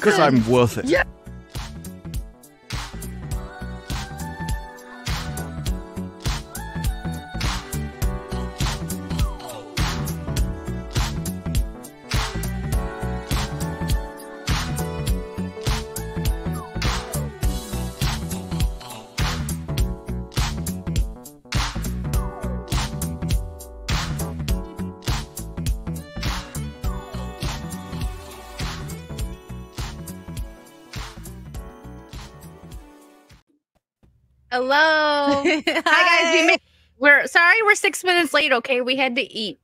Because I'm worth it. Yeah. Hello. Hi guys. We made, we're sorry we're six minutes late. Okay, we had to eat.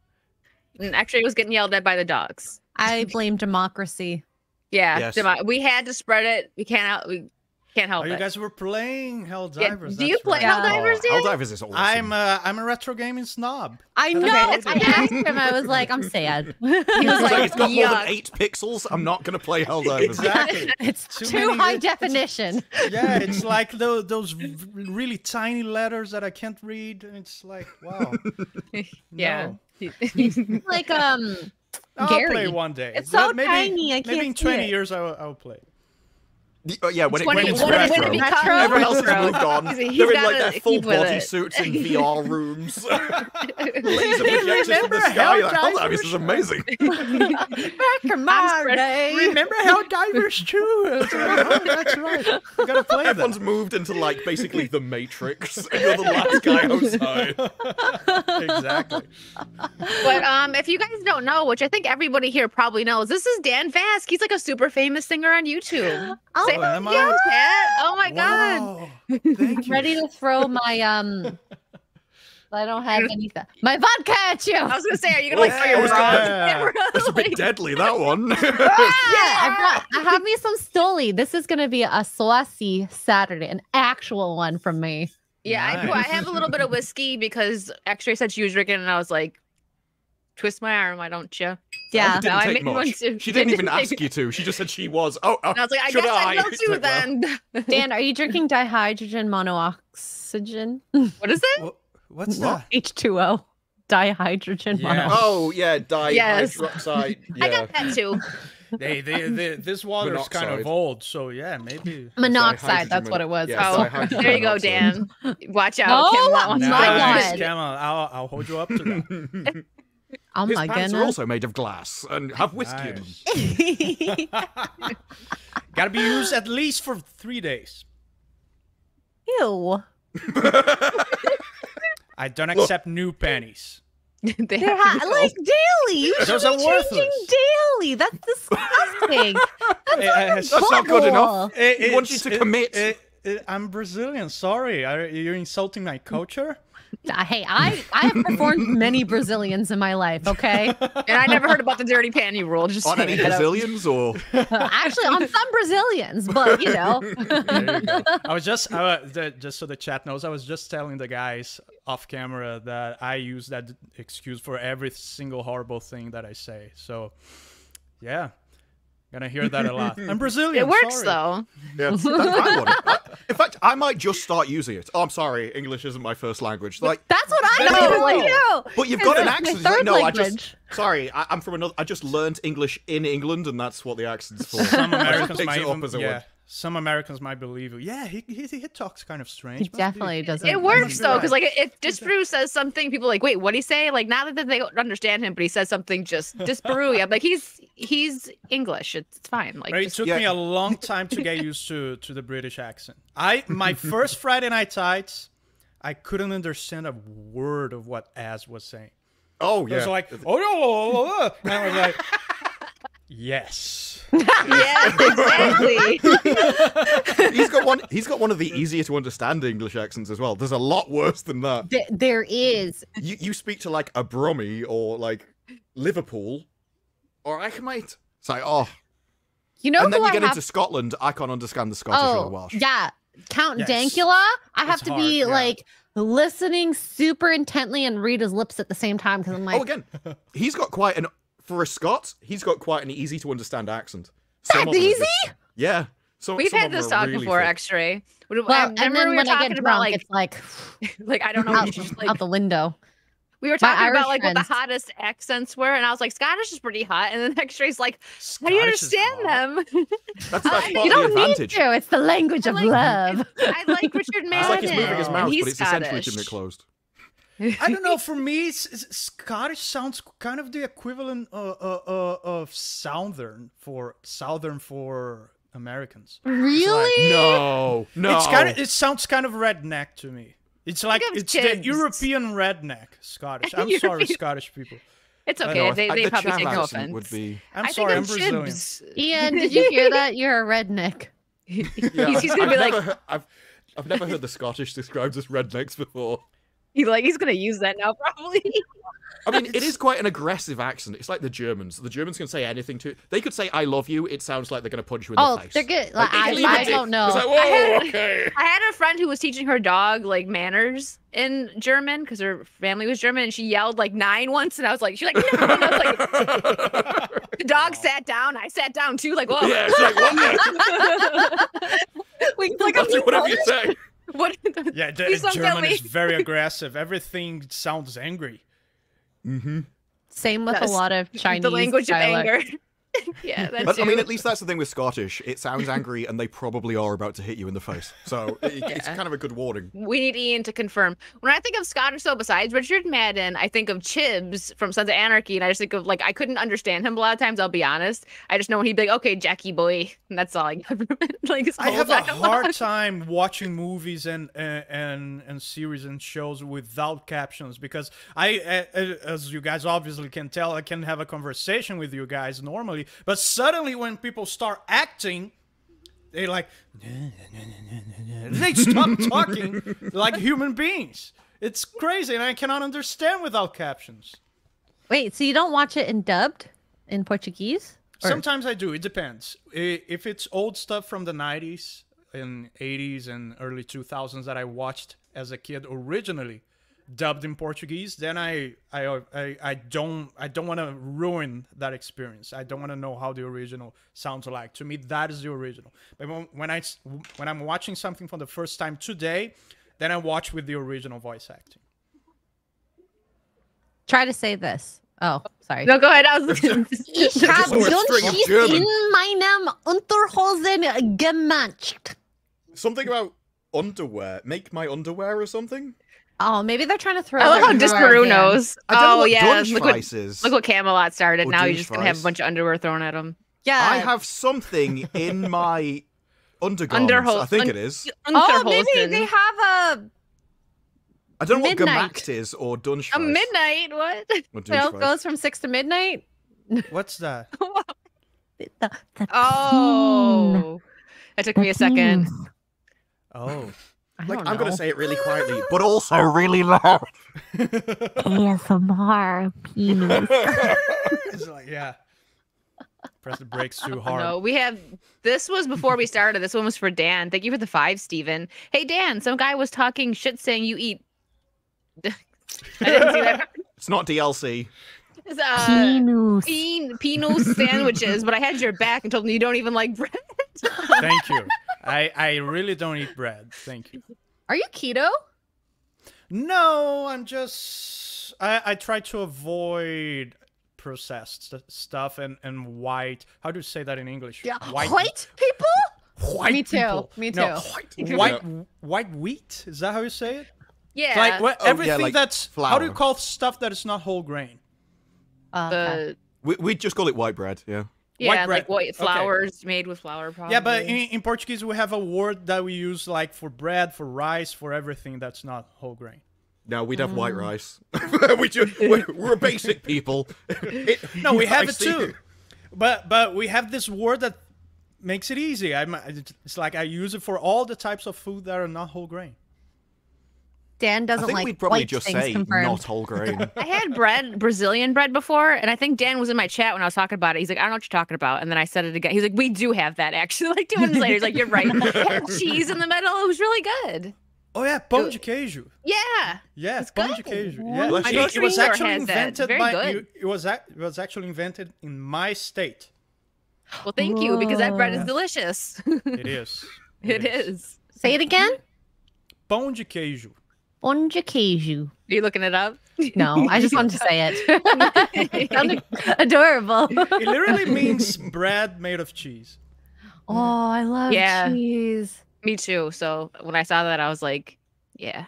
And actually, it was getting yelled at by the dogs. I blame democracy. Yeah, Yes. demo- we had to spread it. We can't out. We can't help Oh, you guys were playing Helldivers. Yeah, do you play right. Helldivers, Oh, Helldivers is awesome. I'm uh, I'm a retro gaming snob. I know. I asked him. I was like, I'm sad. He was like, like it's got more than eight pixels. I'm not going to play Helldivers. Exactly. It's Too too, many- high it's- definition. yeah, it's like those those really tiny letters that I can't read, and it's like, wow. Yeah. Like um, I'll Gary. play one day. It's so maybe, tiny, I maybe can't in see 20 it. years I will, I will play. The- uh, yeah, when it, 20 when it's when it- when it becomes Everyone else has moved on. He's- he's They're in like gotta their full body suits in VR rooms. Laser projectors from Remember the sky. Like, Helldivers? Helldivers is amazing. back in my day. Remember Helldivers 2? It's like, oh, that's right. You gotta play Everyone's that. moved into like basically the Matrix, and you're the last guy outside. exactly. But um, if you guys don't know, which I think everybody here probably knows, this is Dan Vasc. He's like a super famous singer on YouTube. Oh, Say Oh, am yeah, I? Kat. Oh my god. Wow. Thank you. ready to throw my um. I don't have anything. My vodka at you. I was gonna say, are you gonna like Oh, throw your I was bras? gonna- That's a bit deadly, that one. Yeah, I brought. I have me some Stoli. This is gonna be a Saucy Saturday, an actual one from me. Yeah, I, I have a little bit of whiskey because X-ray said she was drinking, and I was like, twist my arm, why don't you? Yeah. It didn't No, I take made one much. too. She didn't even didn't ask take- you to. She just said she was. Oh, oh And I was like, I should guess I, I? will too like, well, then. Dan, are you drinking dihydrogen monoxygen? what is it? Wha- What's that? H2O. Dihydrogen Yeah. monoxygen. Oh yeah, Yes. dihydroxide. Yeah. I got that too. They, they, they, this water's kind of old, so yeah, maybe. Monoxide, that's what it was. Yeah, Oh, oh. there you go. Dan. Watch out, No, Kim. That one's no. mine. Nice, God. Camel. I'll, I'll hold you up to that. Oh His my pants goodness. are also made of glass and have whiskey in them. Gotta be used at least for three days. Ew. I don't accept new panties. they They're have ha- like daily. You should Those be are changing worthless. daily. That's disgusting. That's Eh, like eh, That's not good enough. butthole. Eh, He wants you to eh, commit. eh, eh, I'm Brazilian. Sorry, are you're insulting my culture? Uh, Hey, I I have performed many Brazilians in my life. Okay, and I never heard about the dirty panty rule. Just On any. Brazilians or actually, on some Brazilians, but you know, you. I was just, I, wa- the, just so the chat knows, I was just telling the guys off camera that I use that excuse for every single horrible thing that I say. So, yeah, gonna hear that a lot. I'm Brazilian. It works sorry. though. yeah, that's I. I- In fact, I might just start using it. Oh, I'm sorry, English isn't my first language. Like, that's what I No. like you. but you've got an accent. It's like, third no, I language. just sorry. I, I'm from another. I just learned English in England, and that's what the accent's for. Some I just Americans picked might it up even, as a yeah, word. Some Americans might believe you. Yeah, he, he, he talks kind of strange. He must be- definitely doesn't. It works be though, right. because like if Disparu says something, people are like, wait, what would he say? Like now that they don't understand him, but he says something just Disparu. I'm like, he's he's English. It's, it's fine. Like But it took Yeah. me a long time to get used to to the British accent. I my first Friday Night Tights, I couldn't understand a word of what Az was saying. Oh It yeah. was like, oh no, and I was like, yes. yeah, exactly. he's got one. He's got one of the easier to understand English accents as well. There's a lot worse than that. Th- there is. You you speak to like a Brummie or like Liverpool, or I might say oh, You know and then you I get have? into Scotland. I can't understand the Scottish or the oh, Welsh. yeah, Count Yes. Dankula. I have It's to be yeah. like listening super intently and read his lips at the same time because I'm oh, like, oh, again, he's got quite an for a Scot. He's got quite an easy to understand accent. Some That's of them are easy? just- yeah. Some, We've had this talk really before, thick. X-ray. well, I and remember then we were when I talking get about like it's like like I don't know, out, just, like out the window. We were talking about like what the hottest accents were, and I was like, Scottish is pretty hot. And then X-ray's like, how do you understand them? That's, that's part You of don't need advantage. to. It's the language I of like- love. I like Richard It's Madden. like he's moving his mouth, but it's Scottish. keeping it closed. I don't know. For me, it's, it's- Scottish sounds kind of the equivalent uh, uh, uh, of Southern for Southern for Americans. Really? No, no. It's kind of. It sounds kind of redneck to me. It's like it's Chibs. the European redneck Scottish. I'm sorry, Scottish people. It's okay. know, they they the probably Chav take no offense. would be. I'm I sorry, I'm think Brazilian. of Chibs. Ian, did you hear that? You're a redneck. Yeah, he's, he's gonna I've be like, never, he- I've, I've never heard the Scottish described as rednecks before. he like he's gonna use that now probably. I mean, it is quite an aggressive accent. It's like the Germans. The Germans can say anything to. They could say "I love you." It sounds like they're going to punch you in Oh, the face. they're good. Like, Like, they I, I don't know. It's like, I had- okay. I had a friend who was teaching her dog like manners in German because her family was German, and she yelled like nine once, and I was like, she's like, no, and I was like, the dog sat down, I sat down too, like, whoa, yeah, it's like what? we like I'll do whatever you say. What? Yeah, the, Please German is very aggressive. Everything sounds angry. Mm-hmm. Same with That's a lot of Chinese. the language dialect. of anger. yeah, that's But I mean, at least that's the thing with Scottish. It sounds angry, and they probably are about to hit you in the face. So it, it's kind of a good warning. We need Ian to confirm. When I think of Scottish, though, besides Richard Madden, I think of Chibs from Sons of Anarchy, and I just think of like I couldn't understand him a lot of times. I'll be honest. I just know when he'd be like, "Okay, Jackie boy," and that's all I got from him. like his I whole have a dialogue. hard time watching movies and and and, and series and shows without captions because I, uh, uh, as you guys obviously can tell, I can have a conversation with you guys normally, but suddenly when people start acting, they like they stop talking like human beings. It's crazy, and I cannot understand without captions. Wait, so you don't watch it in dubbed in Portuguese? Or- Sometimes I do. It depends. If it's old stuff from the 90s and 80s and early 2000s that I watched as a kid originally dubbed in Portuguese, then I I I, I don't I don't want to ruin that experience. I don't want to know how the original sounds like. To me, that is the original. But when, I when I'm watching something for the first time today, then I watch with the original voice acting. Try to say this. Oh, sorry. No, go ahead. I was listening. Ich hab Or a string of Dunst German. in meinem Unterhosen gemacht. Something about underwear. Make my underwear or something. Oh, maybe they're trying to throw. I love how Disparu knows. I don't know Oh what yeah, Dunch look what, look what Camelot started. Or now he's Dunch just gonna have a bunch of underwear thrown at him. Yeah. I have something in my undergarments. Underho- I think un- it is. Oh, maybe they have a. I don't know what Midnight. gemacht is or Dunch a midnight. What? Or You goes from six to midnight. What's that? The, the peen. oh, that took me a second. Oh. I Like don't I'm gonna say it really quietly, but also really loud. ASMR penis. It's like, yeah. Press the brakes too hard. No, we have. This was before we started. This one was for Dan. Thank you for the five, Steven. Hey Dan, some guy was talking shit saying you eat. I didn't see that. It's not DLC. It's, uh, Penis. Peen, Pinus sandwiches, but I had your back and told me you don't even like bread. Thank you. I, I really don't eat bread. Thank you. Are you keto? No, I'm just I, I try to avoid processed st- stuff and, and white. How do you say that in English? Yeah, White, people? white Me too. people. Me No, too. white, white, white wheat. Is that how you say it? Yeah. Like what, Oh, yeah, everything like that's how do you call stuff that is not whole grain? Uh, okay. the We we just call it white bread. Yeah. Yeah, bread. like white Okay. made with flour. Probably. Yeah, but in, in Portuguese we have a word that we use like for bread, for rice, for everything that's not whole grain. No, we'd have Mm. white rice. we just, we're, we're basic people. It- No, we have it too. But but we have this word that makes it easy. I'm it's like I use it for all the types of food that are not whole grain. Dan doesn't think like we'd probably white just things say confirmed. not whole grain. I had bread, Brazilian bread before, and I think Dan was in my chat when I was talking about it. He's like, I don't know what you're talking about. And then I said it again. He's like, We do have that actually. Like two minutes later, he's like, You're right. It had cheese in the middle. It was really good. Oh yeah, pão de queijo. Yeah. Yeah, It's pão good. de queijo. Yeah, Bless it, it was actually invented by good. it, it was ac- it was actually invented in my state. Well, thank you, because that bread is Whoa. delicious. It is. it is. Say it again. Pão de queijo. Sponge caju. Are you looking it up? No, I just wanted to say it. it sounded adorable. It literally means bread made of cheese. Oh, I love Yeah. cheese. Me too. So when I saw that, I was like, yeah.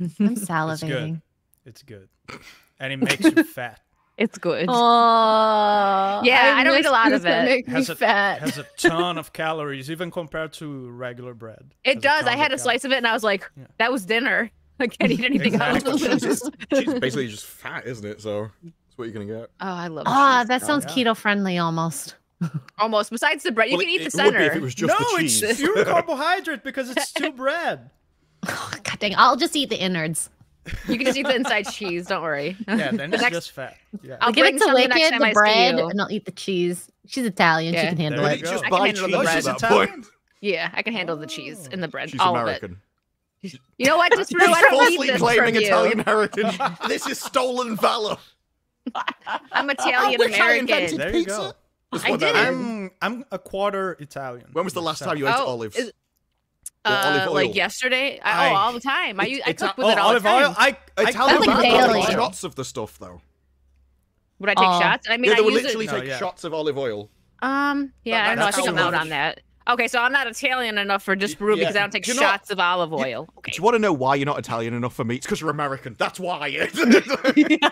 I'm salivating. It's good. It's good. And it makes you fat. It's good. Oh, Yeah, I don't eat a lot foods of that it. Make me Has a, fat. has a ton of calories, even compared to regular bread. It Has does. I had a of slice of it and I was like, Yeah. that was dinner. I can't eat anything Exactly. else. cheese, is, cheese is basically just fat, isn't it? So that's what you're gonna get. Oh, I love Ah, cheese. that sounds yeah. keto friendly almost. Almost. Besides the bread, you Well, can eat it, the it would be center. if it was just no, the cheese. it's pure carbohydrate because it's still bread. God dang, I'll just eat the innards. You can just eat the inside cheese. Don't worry. Yeah, then it's next- just fat. Yeah. I'll I'll give it to some the next time the bread, you. and I'll eat the cheese. She's Italian. Yeah. She can handle There it. don't you go. just I can buy handle the cheese bread. at that She's Italian? point? Yeah, I can handle the cheese and the bread. She's all American. of it. You know what? Just Rue, I don't need falsely this claiming from Italian you. heritage. this is stolen valor. I'm Italian wish I American. invented There you pizza. go. I did. I'm I'm a quarter Italian. When was the last time you ate Oh, olives? is- Or olive Uh, like yesterday. I, I- oh, all the time. I, use, I It's- cook with oh, it all olive the time. oil. I, I Italian That's like people daily. take shots of the stuff though. Would I take Oh. shots? I mean, yeah, they I would use literally it. No, take yeah. shots of olive oil. Um, yeah, That- I don't know. I that's think I'm out on that. Okay, so I'm not Italian enough for just Rue Yeah. because I don't take you know- shots of olive oil. Okay. Do you want to know why you're not Italian enough for me? It's because you're American. That's why. Stop hating.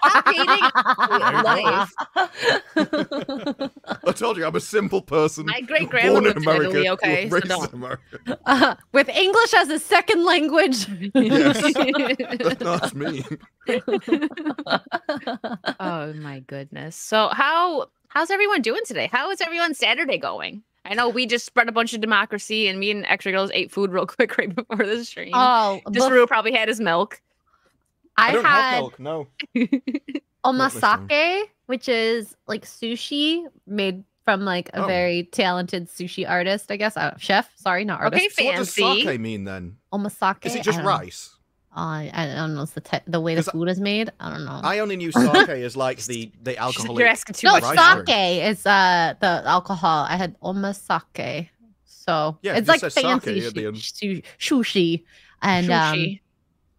I told you I'm a simple person. My great born grandmother in America, Italy, okay, so raised don't. America. Uh, with English as a second language. Yes. That's me. oh my goodness. So how how's everyone doing today? How is everyone's Saturday going? I know we just spread a bunch of democracy and me and extra girls ate food real quick right before the stream. oh, just bef- Rue probably had his milk. I, don't had have milk. No. omasake, which is like sushi made from like a Oh. very talented sushi artist, I guess. Uh, chef, sorry, not artist. Okay, So what does sake mean then? Omasake. Is it just don't know. rice? Uh, I I don't know. It's the te- the way the 'Cause food is made. I don't know. I only knew sake as like the the She's- alcoholic. You're asking too no, much. rice now. drink. sake is uh the alcohol. I had omasake, so Yeah, it's like fancy sake at the end. shu- shu- sushi, and um,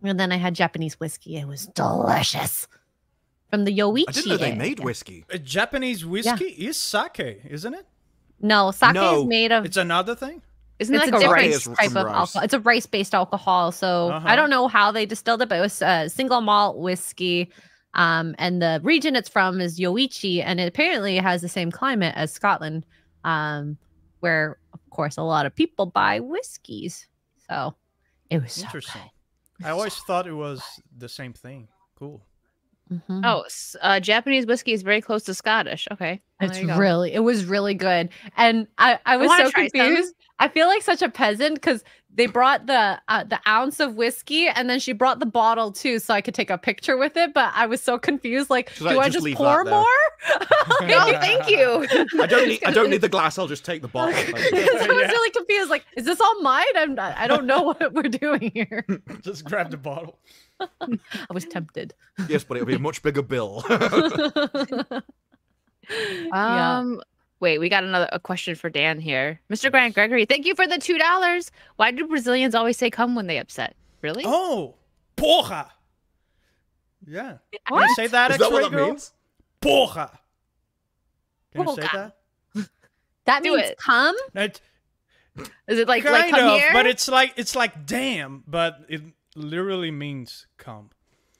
and then I had Japanese whiskey. It was delicious from the Yoichi. I didn't know they made whiskey. A Japanese whiskey is sake, isn't it? No, sake No, is made of It's another thing. Isn't it's that a like different Sake different? is type of rice. alcohol. It's a rice-based alcohol. So Uh-huh. I don't know how they distilled it, but it was a single malt whiskey. Um, and the region it's from is Yoichi, and it apparently has the same climate as Scotland, um, where of course a lot of people buy whiskeys. So it was so Interesting. good. I always thought it was the same thing. Cool. Mhm. Oh, uh, Japanese whiskey is very close to Scottish. Okay, Well, It's there you go. really, it was really good, and I, I was wanna so try some. confused. I feel like such a peasant because they brought the uh, the ounce of whiskey, and then she brought the bottle too, so I could take a picture with it. But I was so confused. Like, She's do I "Just just leave pour that there." more? No, thank you. I don't need. I don't need the glass. I'll just take the bottle. so I was really confused. Like, is this all mine? I'm not, I don't know what we're doing here. Just grab the bottle. I was tempted. yes, but it'll be a much bigger bill. yeah. Um, wait, we got another a question for Dan here, Mr. Grant Gregory. Thank you for the two dollars. Why do Brazilians always say "come" when they upset? Really? Oh, porra. Yeah. Can What? you say that, Is that what X-ray that girl? means? Porra. Can you say that? that do means it. come. No, it- Is it like kind like come of, here? but it's like it's like damn, but it literally means come.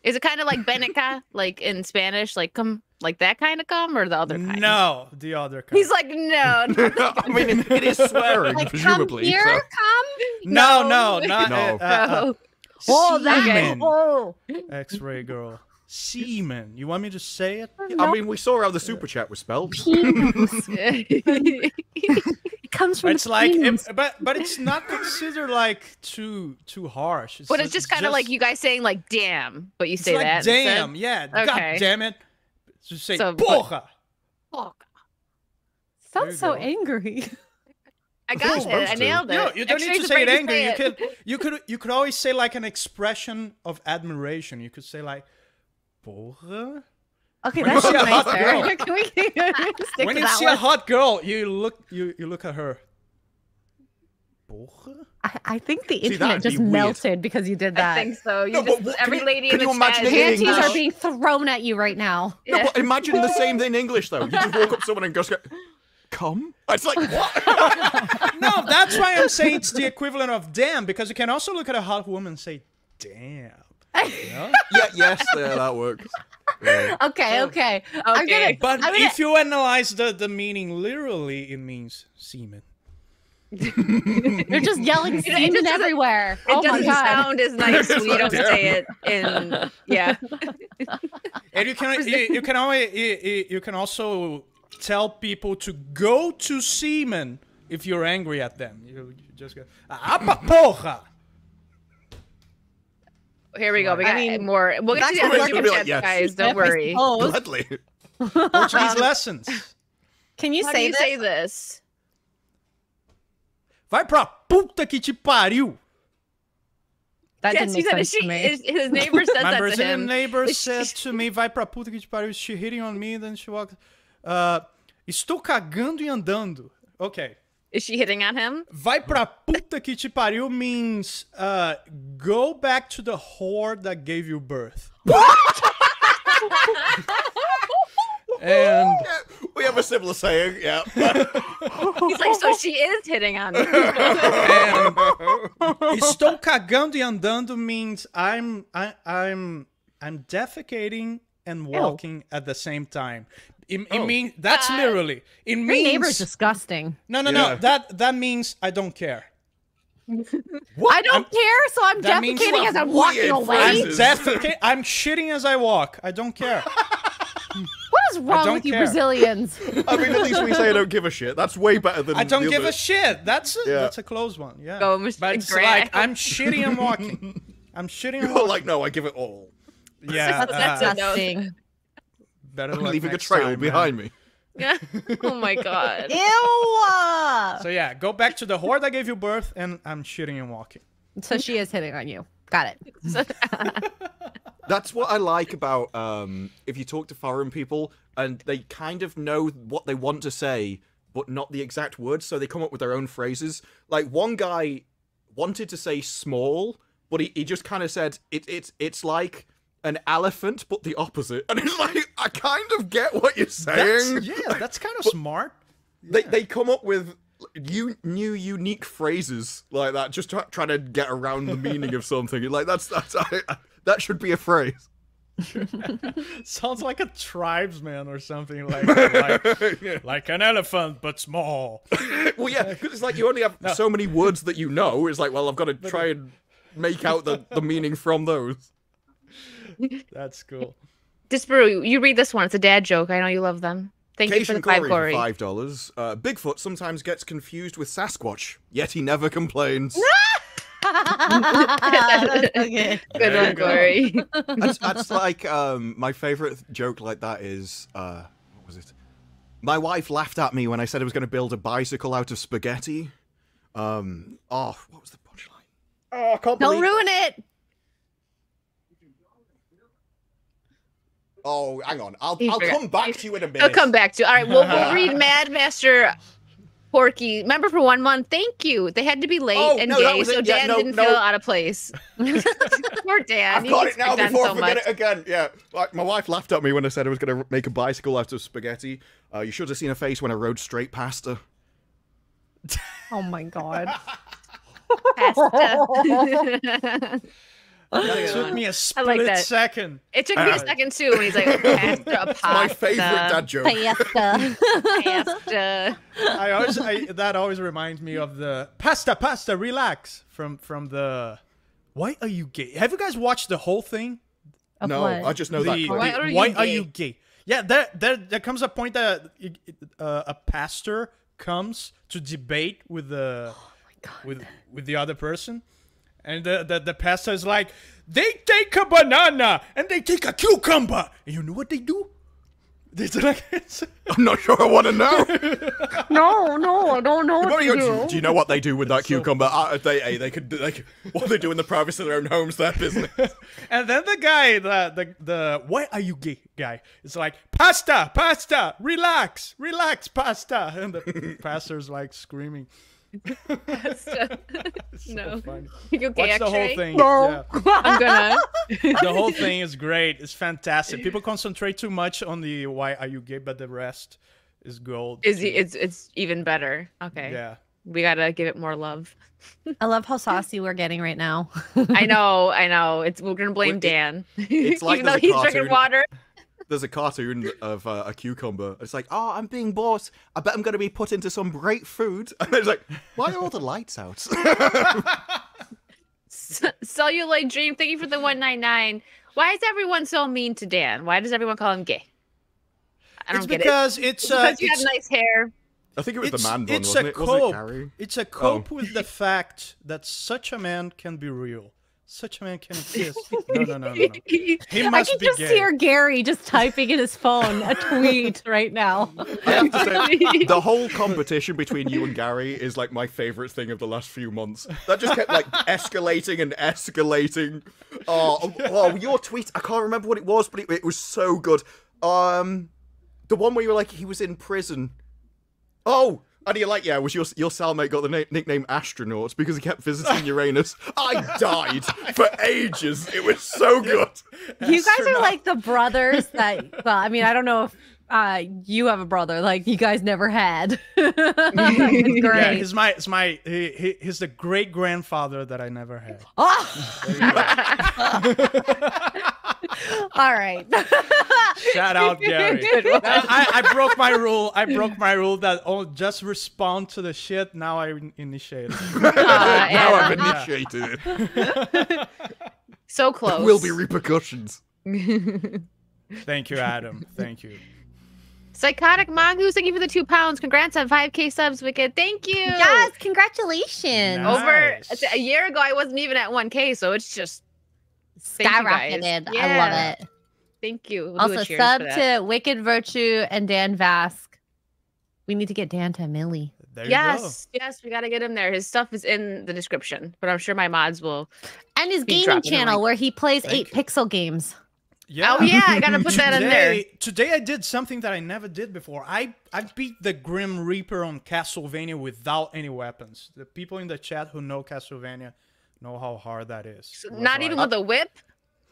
Is it kind of like benica, like in Spanish, like come, like that kind of come, or the other kind? No, the other kind. He's like, no, no. I mean, it, it is swearing, Like, presumably. come here, so- come. no, No. no, not No. uh, uh, uh, No. Oh, that. semen. Oh. X-ray girl. Semen. You want me to say it? I mean, we saw how the super chat was spelled. It comes from It's the like, it, but but it's not considered like too too harsh. but it's just kind of like you guys saying like "damn," but you It's say like, that. instead. damn, yeah. God Okay. damn it. Just say So, but- porra. Oh, Sounds so go. angry. I got it. supposed I to. nailed it. No, you don't need X-Ray's to say it angry. You say it. could you could you could always say like an expression of admiration. You could say like porra. Okay, When you that's see a hot girl- Can we stick when to you that see one? a hot girl, you look you you look at her. porra? I, I think the that'd internet be just weird. melted because you did that. I think so. You No, just but what- every can you- lady can in the you imagine chat it in is Panties English? are being thrown at you right now. No, Yeah. but imagine the same thing in English though. You just walk up to someone and just go, "Come." It's like what? No, that's why I'm saying it's the equivalent of damn, because you can also look at a hot woman and say, damn. You know? yeah, yes, yeah, that works. Yeah. Okay, okay. I'm Okay. gonna, But gonna- if you analyze the, the meaning literally, it means semen. you're just yelling it semen doesn't- everywhere. It oh doesn't god. sound as nice when you don't Damn. say it in yeah. And you can you, you can always you, you- you can also tell people to go to semen if you're angry at them. You, you just go, ah, pa porra! Here we go. We I got mean, more. We'll get to that's the other like, yes. guys. Don't I worry. Gladly. Portuguese lessons. Can you How do say you this? say this? Vai pra puta que te pariu! That yes, didn't he make said sense she, to me. his, his neighbor said My that to Brazilian him. neighbor said to me, vai pra puta que te pariu, she hitting on me, then she walked, uh, estou cagando e andando. Okay. Is she hitting on him? Vai pra puta que te pariu means, uh, go back to the whore that gave you birth. and We have a similar saying, yeah. He's like, so she is hitting on me. estou cagando e andando means I'm I, I'm I'm defecating and walking at the same time. It, it Oh. means that's Uh, literally. It Your means neighbor's disgusting. no no Yeah. no that that means I don't care. What? I don't care, so I'm that defecating as I'm walking away. I'm phrases. defecate. I'm shitting as I walk. I don't care. What is wrong don't with you care. Brazilians? I mean, at least we say I don't give a shit. That's way better than I don't the give other. a shit. That's a, Yeah. that's a close one. Yeah. Go, Mr. But it's Grant. like I'm shitting and walking. I'm shitting and You're walking. like, no, I give it all. yeah. That's uh, a no. Disgusting. Better I'm luck leaving a trail time, man. behind me. Yeah. Oh my god. Ew. So yeah, go back to the whore that gave you birth, and I'm shitting and walking. So she is hitting on you. Got it. That's what I like about um, if you talk to foreign people and they kind of know what they want to say, but not the exact words, so they come up with their own phrases. Like one guy wanted to say small, but he, he just kind of said it, it's it's like an elephant, but the opposite. And it's like I kind of get what you're saying. That's, yeah, that's kind of smart. They they come up with you new unique phrases like that, just try, trying to get around the meaning of something. Like that's that's I, that should be a phrase. Sounds like a tribesman or something like like, like an elephant but small. well, yeah, because it's like you only have so many words that you know. It's like, well, I've got to try and make out the, the meaning from those. That's cool. Disparu, you read this one. It's a dad joke. I know you love them. Thank you for the five, Corey Corey. five dollars. Uh, Bigfoot sometimes gets confused with Sasquatch, yet he never complains. That's okay. Good There you one, go. Corey. that's, that's like um, my favorite joke like that is uh, what was it? My wife laughed at me when I said I was going to build a bicycle out of spaghetti. Um, oh, what was the punchline? Oh, I can't Don't believe. ruin it. Oh, hang on. I'll I'll come back to you in a minute. I'll come back to. You. All right, we'll, we'll read Mad Master Porky. Remember for one month. Thank you. They had to be late Oh, and no, gay, so it. Yeah, Dan no, didn't no. feel out of place. Poor Dan. I've got it now before so I forget much. it again. Yeah, like my wife laughed at me when I said I was going to make a bicycle out of spaghetti. Uh, you should have seen her face when I rode straight past her. Oh my god. Pasta. That took me a split like that. second. it took me a second too when he's like, pasta, pasta, My favorite dad joke. Fiesta. pasta. I always I, that always reminds me of the pasta pasta relax from from the why are you gay? Have you guys watched the whole thing? Of no, what? I just know The- that. the. Why are you why are gay? you gay? Yeah, there there there comes a point that uh, a pastor comes to debate with the with with the other person, and the, the the pastor is like, they take a banana and they take a cucumber, and you know what they do? They like, I'm not sure I want to know. no, no, I don't know what What to do, you, do. do you know what they do with that cucumber? Uh, they, hey, they could, they could, what they do in the privacy of their own homes, their business. and then the guy, the the the why are you gay guy? is like pasta, pasta, relax, relax, pasta, and the pastor's like screaming. That's just- So No. funny. you okay, Watch the whole thing. No. Yeah. I'm gonna. the whole thing is great. It's fantastic. People concentrate too much on the why are you gay, but the rest is gold. Is he, it's it's even better. Okay. Yeah. We gotta give it more love. I love how saucy we're getting right now. I know, I know. It's we're gonna blame Well, it- Dan. it's like even though there's a he's drinking cartoon- water. There's a cartoon of uh, a cucumber. It's like, oh, I'm being bought. I bet I'm going to be put into some great food. And it's like, why are all the lights out? C- Celluloid Dream, thank you for the 199. Why is everyone so mean to Dan? Why does everyone call him gay? I don't It's get because it. it's uh, Because you have it's, nice hair. I think it was it's, the man one, it's wasn't a it? Was it cope. Gary? It's a cope with the fact that such a man can be real. Such a man can exist. No, no, no, no, no. He I can be just gay. hear Gary just typing in his phone a tweet right now. I have to say, the whole competition between you and Gary is like my favorite thing of the last few months. That just kept like escalating and escalating. Oh, oh, your tweet! I can't remember what it was, but it, it was so good. Um, the one where you were like he was in prison. Oh, and you're like, yeah, was your your cellmate got the na- nickname astronaut because he kept visiting Uranus? I died for ages. It was so good. You guys are like the brothers that, well, I mean, I don't know if uh, you have a brother like you guys never had. it's Yeah, great. he's my, he's my, he, he, he's the great grandfather that I never had. Oh! All right. Shout out, Gary. Good. I, I broke my rule. I broke my rule that oh, just respond to the shit. Now I in- initiate. Uh, now I've initiated it. so close. There will be repercussions. Thank you, Adam. Thank you. Psychotic Mongoose, thank you for the two pounds. Congrats on 5k subs, Wicked. Thank you. yes, congratulations. Nice. Over a year ago, I wasn't even at 1k, so it's just Thank you, guys. Skyrocketed. I love it. thank you. We'll Also, sub to Wicked Virtue and Dan Vasc. We need to get Dan to Millie. There you Yes, yes, we gotta get him there. His stuff is in the description, but I'm sure my mods will. And his Be gaming channel link. where he plays Thank 8 you. pixel games. Yeah. Oh yeah, I gotta put that in there. Today, today I did something that I never did before. I I beat the Grim Reaper on Castlevania without any weapons. The people in the chat who know Castlevania know how hard that is. So not even like- with a whip.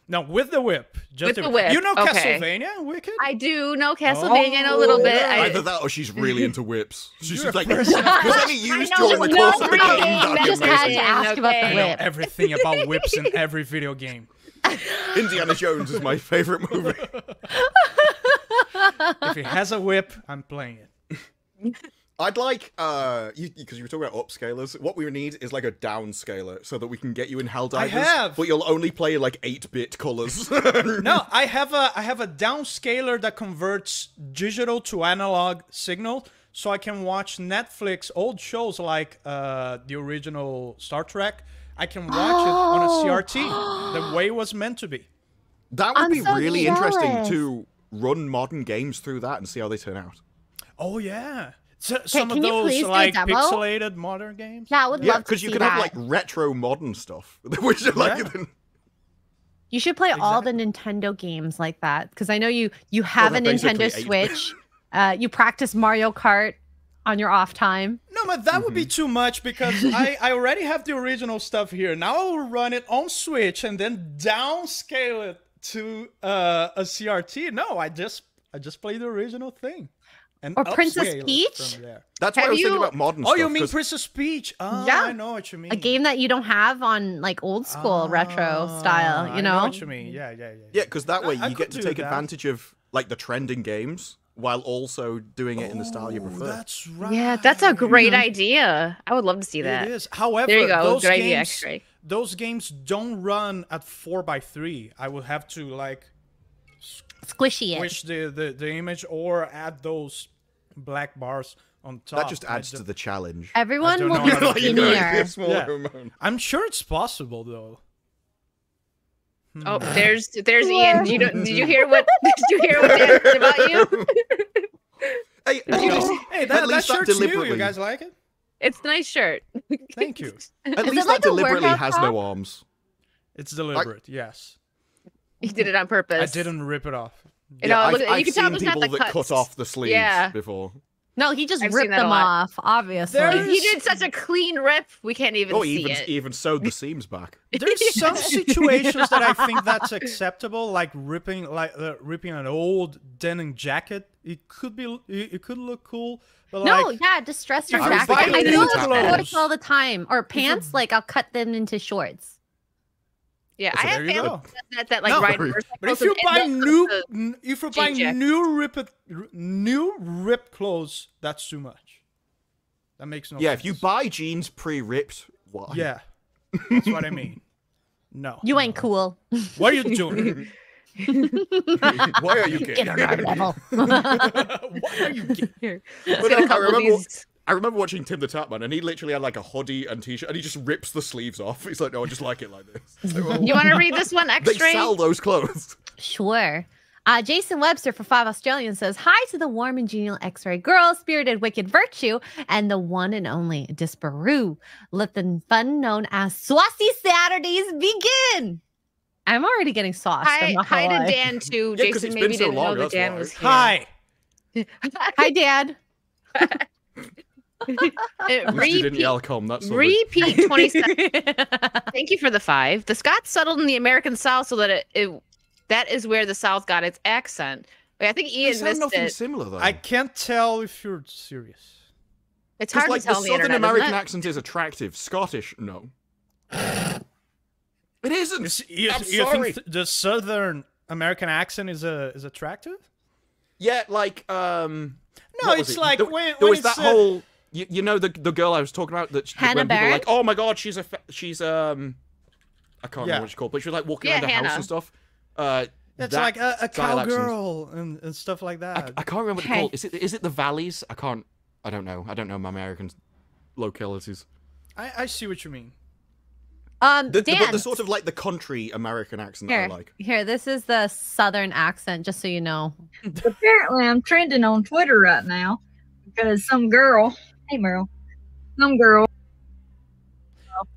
no with the whip. Just With the whip, You know okay. Castlevania, Wicked? I do know oh, Castlevania a little Oh, bit. yeah. I, Either that or she's really into whips. She's just like, person. was any used know during the no course of the game? game That'd be just had to amazing. ask about the I know whip. everything about whips in every video game. Indiana Jones is my favorite movie. If it has a whip, I'm playing it. I'd like, uh, because you, 'cause you were talking about upscalers. What we need is like a downscaler so that we can get you in Helldivers. have. But you'll only play like 8 bit colors. No, I have a I have a downscaler that converts digital to analog signal, so I can watch Netflix old shows like uh, the original Star Trek. I can watch it on a CRT, the way it was meant to be. That would I'm be so really interesting to run modern games through that and see how they turn out. Oh yeah, so, some of those please do a like demo? pixelated modern games. Yeah, I would Yeah, love to because you can that. have like retro modern stuff, which are like Yeah. You should play all the Nintendo games like that because I know you you have a Nintendo Switch. Uh, you practice Mario Kart on your off time. No, but that would be Mm-hmm. too much because I, I already have the original stuff here. Now I will run it on Switch and then downscale it to uh, a CRT. No, I just I just play the original thing. And Or Princess Peach? That's why Have I was thinking about modern Oh, stuff. you mean 'cause Princess Peach? Oh, Yeah. I know what you mean. A game that you don't have on like old school retro Ah, style, you know? what you mean. Yeah, yeah, yeah. Yeah, because that way I you could get to take that. advantage of like the trending games while also doing it in the style you Oh, prefer. That's right. yeah, that's a great idea. I would love to see It that. is. However, There you go. those Good idea, games, X-Ray. those games don't run at four by three. I would have to like Squishy it. switch the, the, the image or add those black bars on top. that just adds to the challenge. Everyone will be how to do Like, you can only skinnier. be a smaller Yeah. I'm sure it's possible though. Oh, hmm. there's there's Ian. You don't, did you hear what did you hear what Dan said about you? Hey, at least, Hey, that, that least that shirt's new. deliberately, You guys like it? It's a nice shirt. Thank you. at Is least it like that deliberately has top? no arms. It's deliberate. yes. He did it on purpose. I didn't rip it off. You know, I've, I've can tell seen there's not people the that cut off the sleeves Yeah. before. No, he just I've ripped them off, obviously. There He did such a clean rip. We can't even Oh, see even it. even sewed the seams back. There's some situations that I think that's acceptable, like ripping like uh, ripping an old denim jacket. It could be it, it could look cool, but No, like yeah, distress your jacket. thinking I of do the it with clothes. shorts all the time, or pants. Like I'll cut them into shorts. Yeah, So I have there you family that, that like No, ride but But if you buy new, with the- n- if you jean buy jacket. new ripped, r- new ripped clothes, that's too much. That makes no sense. yeah, sense. if you buy jeans pre-ripped, why? yeah, that's what I mean. No, You ain't cool. What are you doing? why are you gay? Get on our level. Why are you? Gay? Here, But let's get no, a I couple of remember- these. I remember watching Tim the Tatman, and he literally had like a hoodie and t-shirt, and he just rips the sleeves off. He's like, "No, I just like it like this." Like, well, You want to read this one they extra? sell those clothes. Sure. Uh, Jason Webster for Five Australian says, Hi to the warm and genial X ray girl, spirited wicked virtue, and the one and only Disparu. Let the fun known as Saucy Saturdays begin. I'm already getting sauced. I'm Hi, hi gonna to lie. Dan too. Yeah, 'cause Jason maybe so didn't long, know that Dan why. was here. Hi. Hi, Dad. At didn't repeat, yell "come." That's something. repeat 27. Thank you for the five. The Scots settled in the American South so that it, it that is where the South got its accent. Wait, I think They Ian sound missed nothing it. similar though. I can't tell if you're serious. it's hard like to tell the on the Southern internet. American accent is attractive. Scottish, no. It isn't. Is- you, I'm you sorry. think the Southern American accent is uh, is attractive? Yeah, like um. No, it's it? like there, when- there when was it's, that uh, whole. You, you know the the girl I was talking about that sh- Hannah when people were like, oh my god, she's a fa- she's um, I can't Yeah. remember what she's called, but she was like walking Yeah, around the house and stuff. Uh, It's that like a, a cowgirl and, and stuff like that. I can't remember what Okay. they're called. Is it is it the valleys? I can't. I don't know. I don't know my American localities. I, I see what you mean. Um, The, the, Dan. but the sort of like the country American accent that I like. here. This is the Southern accent, just so you know. apparently I'm trending on Twitter right now because some girl, hey Meryl, some girl,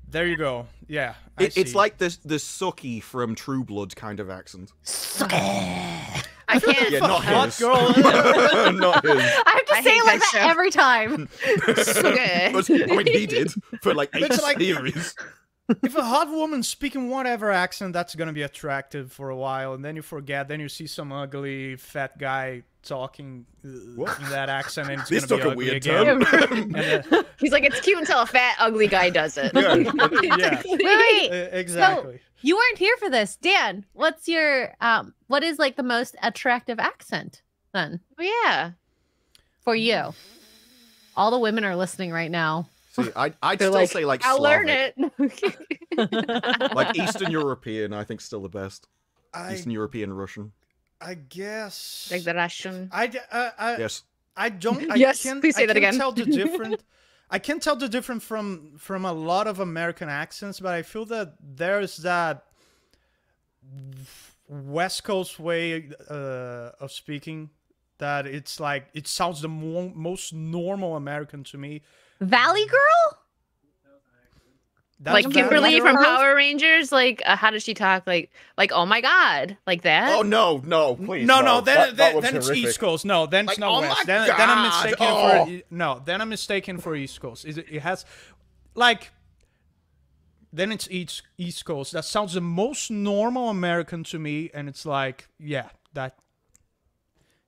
There you go. Yeah, It, it's like this the Sookie from True Blood kind of accent. Sucky. I can't. Yeah, not hot his. girl. not his. I have to I say it like that that show. every time. Okay. But, I mean, he did for like eight It's like- series. If a hot woman speaking whatever accent, that's gonna be attractive for a while, and then you forget. Then you see some ugly fat guy talking uh, What? in that accent, and it's This gonna be ugly again. turn. And, uh, He's like, it's cute until a fat, ugly guy does it. Yeah. yeah, Wait, wait. exactly. You weren't here for this, Dan. What's your um? What is like the most attractive accent then Oh, yeah. for you? All the women are listening right now. See, I, I'd still like, say like I'll learn it. Like Eastern European, I think still the best. I Eastern European Russian. I guess. like the Russian. I, d- uh, I, Yes. I don't. I Yes, can't, please say I that can't again. Tell the different. I can tell the difference from from a lot of American accents, but I feel that there's that West Coast way uh, of speaking that it's like it sounds the mo- most normal American to me. Valley Girl? That's like very- Kimberly from Girls? Power Rangers. Like, uh, how does she talk? Like, like, oh my god, like that. Oh no, no, please. No, no, then, that, then, that one's then it's. East Coast. No, then Like, not oh West. my Then, then I'm mistaken oh. for E, no. Then I'm mistaken for East Coast. Is it, it has like then it's East East Coast. That sounds the most normal American to me, and it's like yeah, that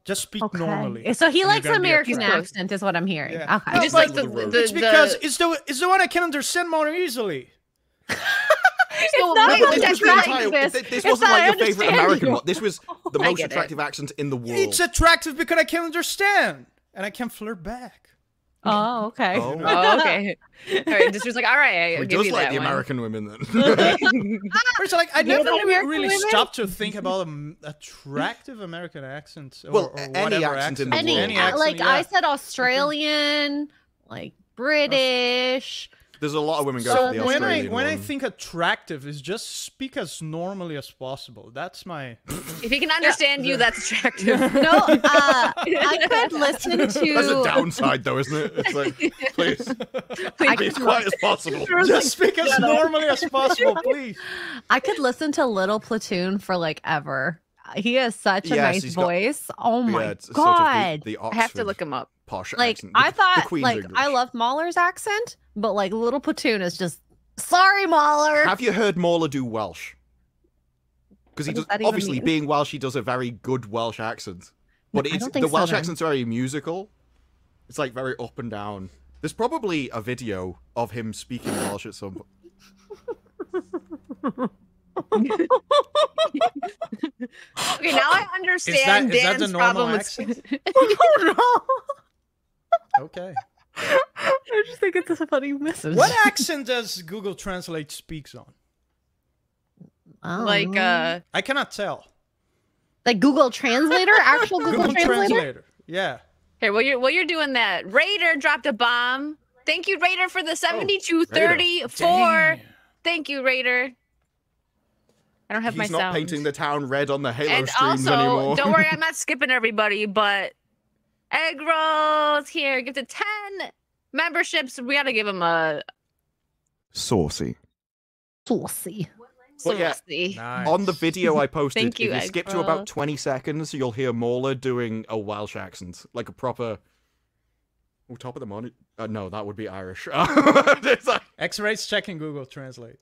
just speak normally. So he likes American attracted. accent, is what I'm hearing. Yeah. Okay. You No, just but- like the, With the the, It's the- because it's the it's the one I can understand more easily. So not wait, about wait, This, that's was the right. entire, this. th- this It's wasn't not like your favorite understanding American you. one. This was the I most get it. attractive accent in the world. It's attractive because I can understand and I can flirt back. Oh, okay. Oh. Oh, okay. All right, just was like, all right, I'll He give does you like that the one. American women then. Or it's like I never American really women? stopped to think about an attractive American accent. Or, Well, or any whatever accent in the Any, world. Uh, any accent, like yeah. I said, Australian, like British. There's a lot of women go So for the when I Australian when I think attractive is just speak as normally as possible. That's my. If he can understand you, that's attractive. No, uh, I could listen to. That's a downside, though, isn't it? It's like, please, I be as quiet as possible. Just speak as normally as possible, please. I could listen to Little Platoon for like ever. He has such a Yes, nice he's got- voice. Oh my Yeah, it's sort of the- god! the I have to look him up. posh Like accent. The- I thought, Queen's like I love Mauler's accent, but like Little Platoon is just sorry, Mauler. Have you heard Mauler do Welsh? Because he does does obviously mean? being Welsh, he does a very good Welsh accent. But I it's the Welsh then. accent's very musical. It's like very up and down. There's probably a video of him speaking Welsh at some point. Okay, now I understand is that the Dan's normal problem with accent? oh no! Okay. I just think it's a funny message. What accent does Google Translate speaks on? like uh I cannot tell. like Google Translator, actual Google, Google Translator. Translator. Yeah. here while you're while you're doing that, Raider dropped a bomb. Thank you, Raider, for the 7234. Dang. Thank you, Raider. I don't have He's my not sound. painting the town red on the Halo and streams also, anymore. don't worry, I'm not skipping everybody, but egg rolls here. Give to 10 memberships. We gotta give them a Saucy. Saucy. But yeah, saucy. Nice. On the video I posted, Thank you, if you Egg skip to about 20 seconds, you'll hear Mauler doing a Welsh accent, like a proper. Oh, top of the monitor. Uh, no, that would be Irish. Like- X-rays checking Google Translate.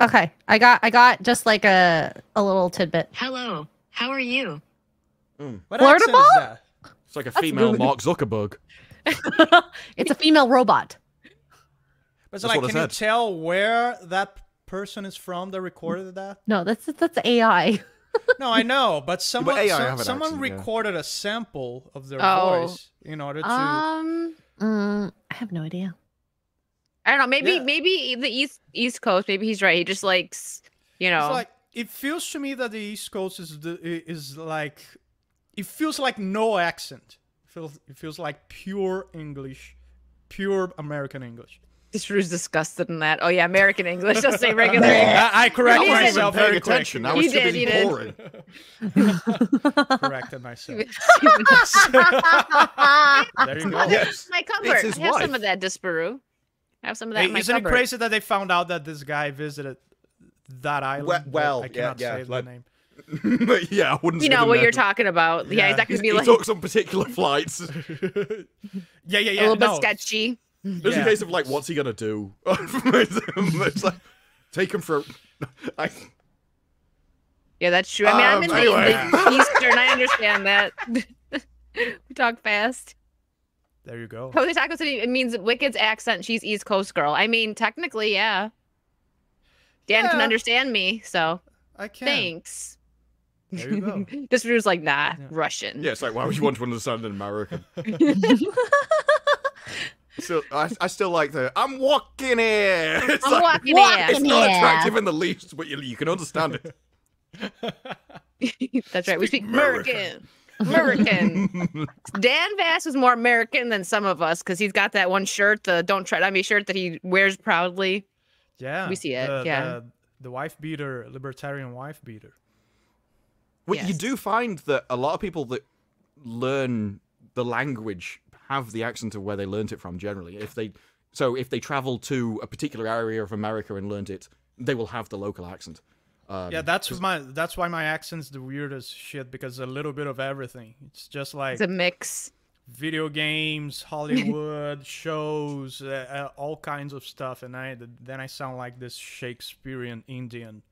Okay, I got I got just like a a little tidbit. Hello, how are you? What Florida It's like a female good. Mark Zuckerberg. it's a female robot. But it's That's like, what I can you said. tell where that person is from that recorded that? No, that's that's AI. No, I know, but someone AI some- have an someone accent, yeah. recorded a sample of their Oh. voice in order to. Um, Mm, I have no idea. I don't know. Maybe Yeah. maybe the East East Coast. Maybe he's right. He just likes, you know. It's like it feels to me that the East Coast is the i- is like it feels like no accent. It feels it feels like pure English, pure American English. this Drew's disgusted in that. Oh yeah, American English. Just say regular English. I, I I corrected did. wasn't myself paying very attention. I was You too did, busy you did. pouring. corrected myself. There you go. Yes. my cupboard. I have some of that Disparu. I have some of that Hey, in my isn't cupboard. it crazy that they found out that this guy visited that island? but well, I yeah, cannot yeah, say the like- name. yeah, I wouldn't You know the what you're talking about. Yeah, Yeah. he's not gonna be He like took some particular flights. yeah, yeah, yeah. a little bit no. sketchy. There's a Yeah. case of like, what's he gonna do? it's like, take him for. I, Yeah, that's true. I mean, I'm Um, in the, anyway. the Eastern. I understand that. we talk fast. There you go. Jose Taco City. It means Wicked's accent. She's East Coast girl. I mean, technically, yeah. Dan can understand me, so I can. thanks. There you go. this was like, nah, Yeah. Russian. yeah, it's like, why would you want to understand an American? Still, I, I still like the. I'm walking here. It's I'm like, walking It's here. not Yeah. attractive in the least, but you, you can understand it. That's right. We Speak speak American. American. Dan Vasc is more American than some of us because he's got that one shirt, the "Don't Tread on Me" shirt that he wears proudly. Yeah. We see it, The, yeah. The, the wife beater, libertarian wife beater. Well, you do find that a lot of people that learn the language have the accent of where they learnt it from. Generally, if they so if they travel to a particular area of America and learned it, they will have the local accent. Um, Yeah, that's my that's why my accent's the weirdest shit because a little bit of everything. It's just like It's a mix. video games, Hollywood shows, uh, uh, all kinds of stuff, and I then I sound like this Shakespearean Indian.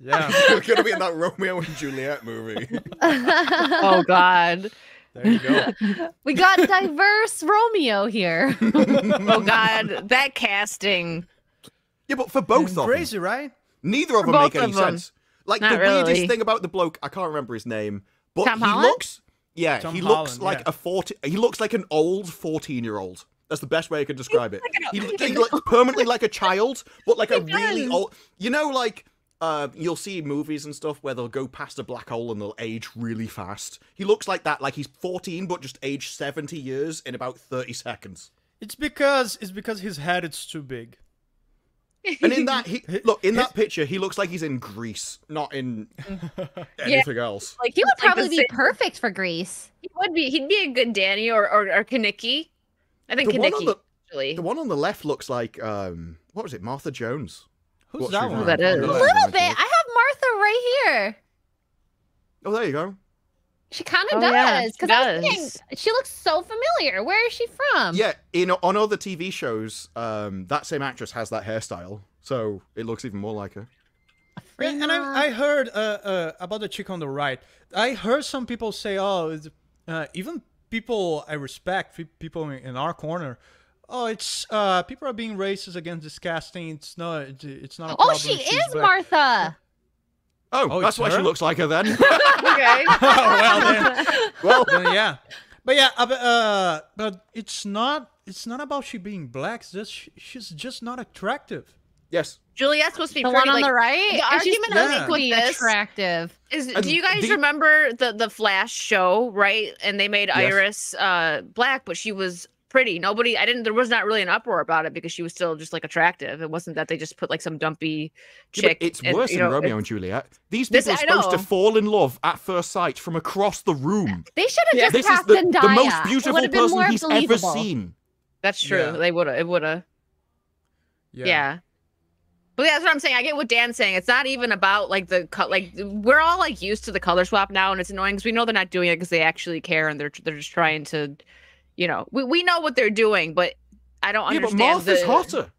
Yeah, You're gonna be in that Romeo and Juliet movie. oh God. there you go. we got diverse Romeo here. Oh God. That casting. yeah, but for both of them, Crazy, right? neither of For them make both any them. sense. Like Not the weirdest thing about the bloke, I can't remember his name, but Tom he Holland? looks. Yeah, Tom he looks like yeah. a forty. He looks like an old fourteen-year-old. That's the best way I could describe it. an He, old- he looks permanently like a child, but like a He really old. You know, like uh, you'll see movies and stuff where they'll go past a black hole and they'll age really fast. He looks like that, like he's fourteen, but just aged seventy years in about thirty seconds. It's because it's because his head is too big. And in that, he look in that picture, he looks like he's in Grease, not in anything else. Like he would like probably be perfect for Grease. He would be. He'd be a good Danny or or, or Kenickie. I think The one on the actually. the one on the left looks like um, what was it, Martha Jones? Who's What's that one? name? that On is? the A little bit. I have Martha right here. Oh, there you go. She kind of Oh, yeah, does. she Because I was does. thinking, she looks so familiar. Where is she from? Yeah, in on other TV shows, um, that same actress has that hairstyle, so it looks even more like her. Yeah, and I, I heard uh, uh, about the chick on the right. I heard some people say, "Oh, uh, even people I respect, people in, in our corner, oh, it's uh, people are being racist against this casting. It's not, it's, it's not." A Oh, problem. she She's is black." Martha. Oh, Oh, that's it's why she looks like her then. okay. oh, well, then, well, then yeah, but yeah, uh, but, uh, it's not. It's not about she being black. It's just she's just not attractive. yes. Juliet's supposed to be The pretty. one on like, the right. the And she's argument I Yeah. make with this attractive. Is And do you guys the- remember the the Flash show, right? And they made Yes. Iris uh black, but she was pretty. Nobody I didn't there was not really an uproar about it because she was still just like attractive. It wasn't that they just put like some dumpy Yeah, chick. it's and, worse you than know, Romeo and Juliet. These This- people are supposed to fall in love at first sight from across the room. They should have Yeah. just This cast the, Zendaya. the most It beautiful would've been person more he's ever seen. That's true. Yeah. They would have it would have yeah. But that's what I'm saying. I get what Dan's saying. It's not even about like the cut. Like we're all like used to the color swap now, and it's annoying because we know they're not doing it because they actually care and they're they're just trying to, you know, we, we know what they're doing, but I don't understand. Yeah, but understand. Martha's the- hotter.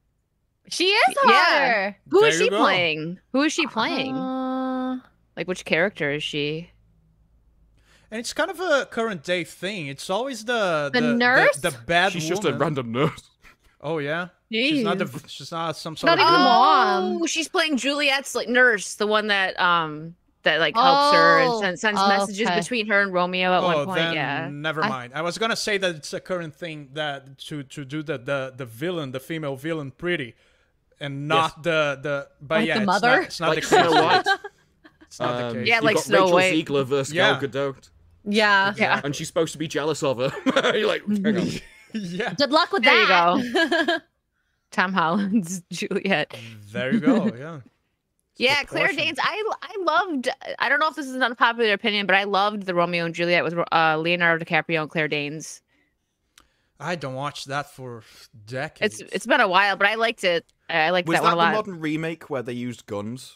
She is hotter. Who is There you she go. playing? Who is she playing? Uh, like which character is she? And it's kind of a current day thing. It's always the The the, nurse? the, bad She's just a random nurse. Oh yeah, she's not the she's not some Not sort even of the mom. Oh, she's playing Juliet's like nurse, the one that um that like helps her Oh, and sends, sends oh, messages okay. between her and Romeo at oh, one point. then Yeah. never mind. I was gonna say that it's a current thing that to to do the the, the villain, the female villain, pretty, and not the the. But Like yeah, the it's mother? not, it's not Like the Snow case. White. It's not Um, the case. Yeah, you've like got Snow Rachel White. Ziegler versus Yeah. Gal Gadot, yeah. Yeah. and she's supposed to be jealous of her. You're like, hang on. yeah. Good luck with There you go. Tom Holland's Juliet. There you go. Yeah. Yeah, Claire. Danes. I I loved. I don't know if this is an unpopular opinion, but I loved the Romeo and Juliet with uh, Leonardo DiCaprio and Claire Danes. I don't watch that for decades. It's it's been a while, but I liked it. I I liked Was that, that, one a the lot. modern remake where they used guns?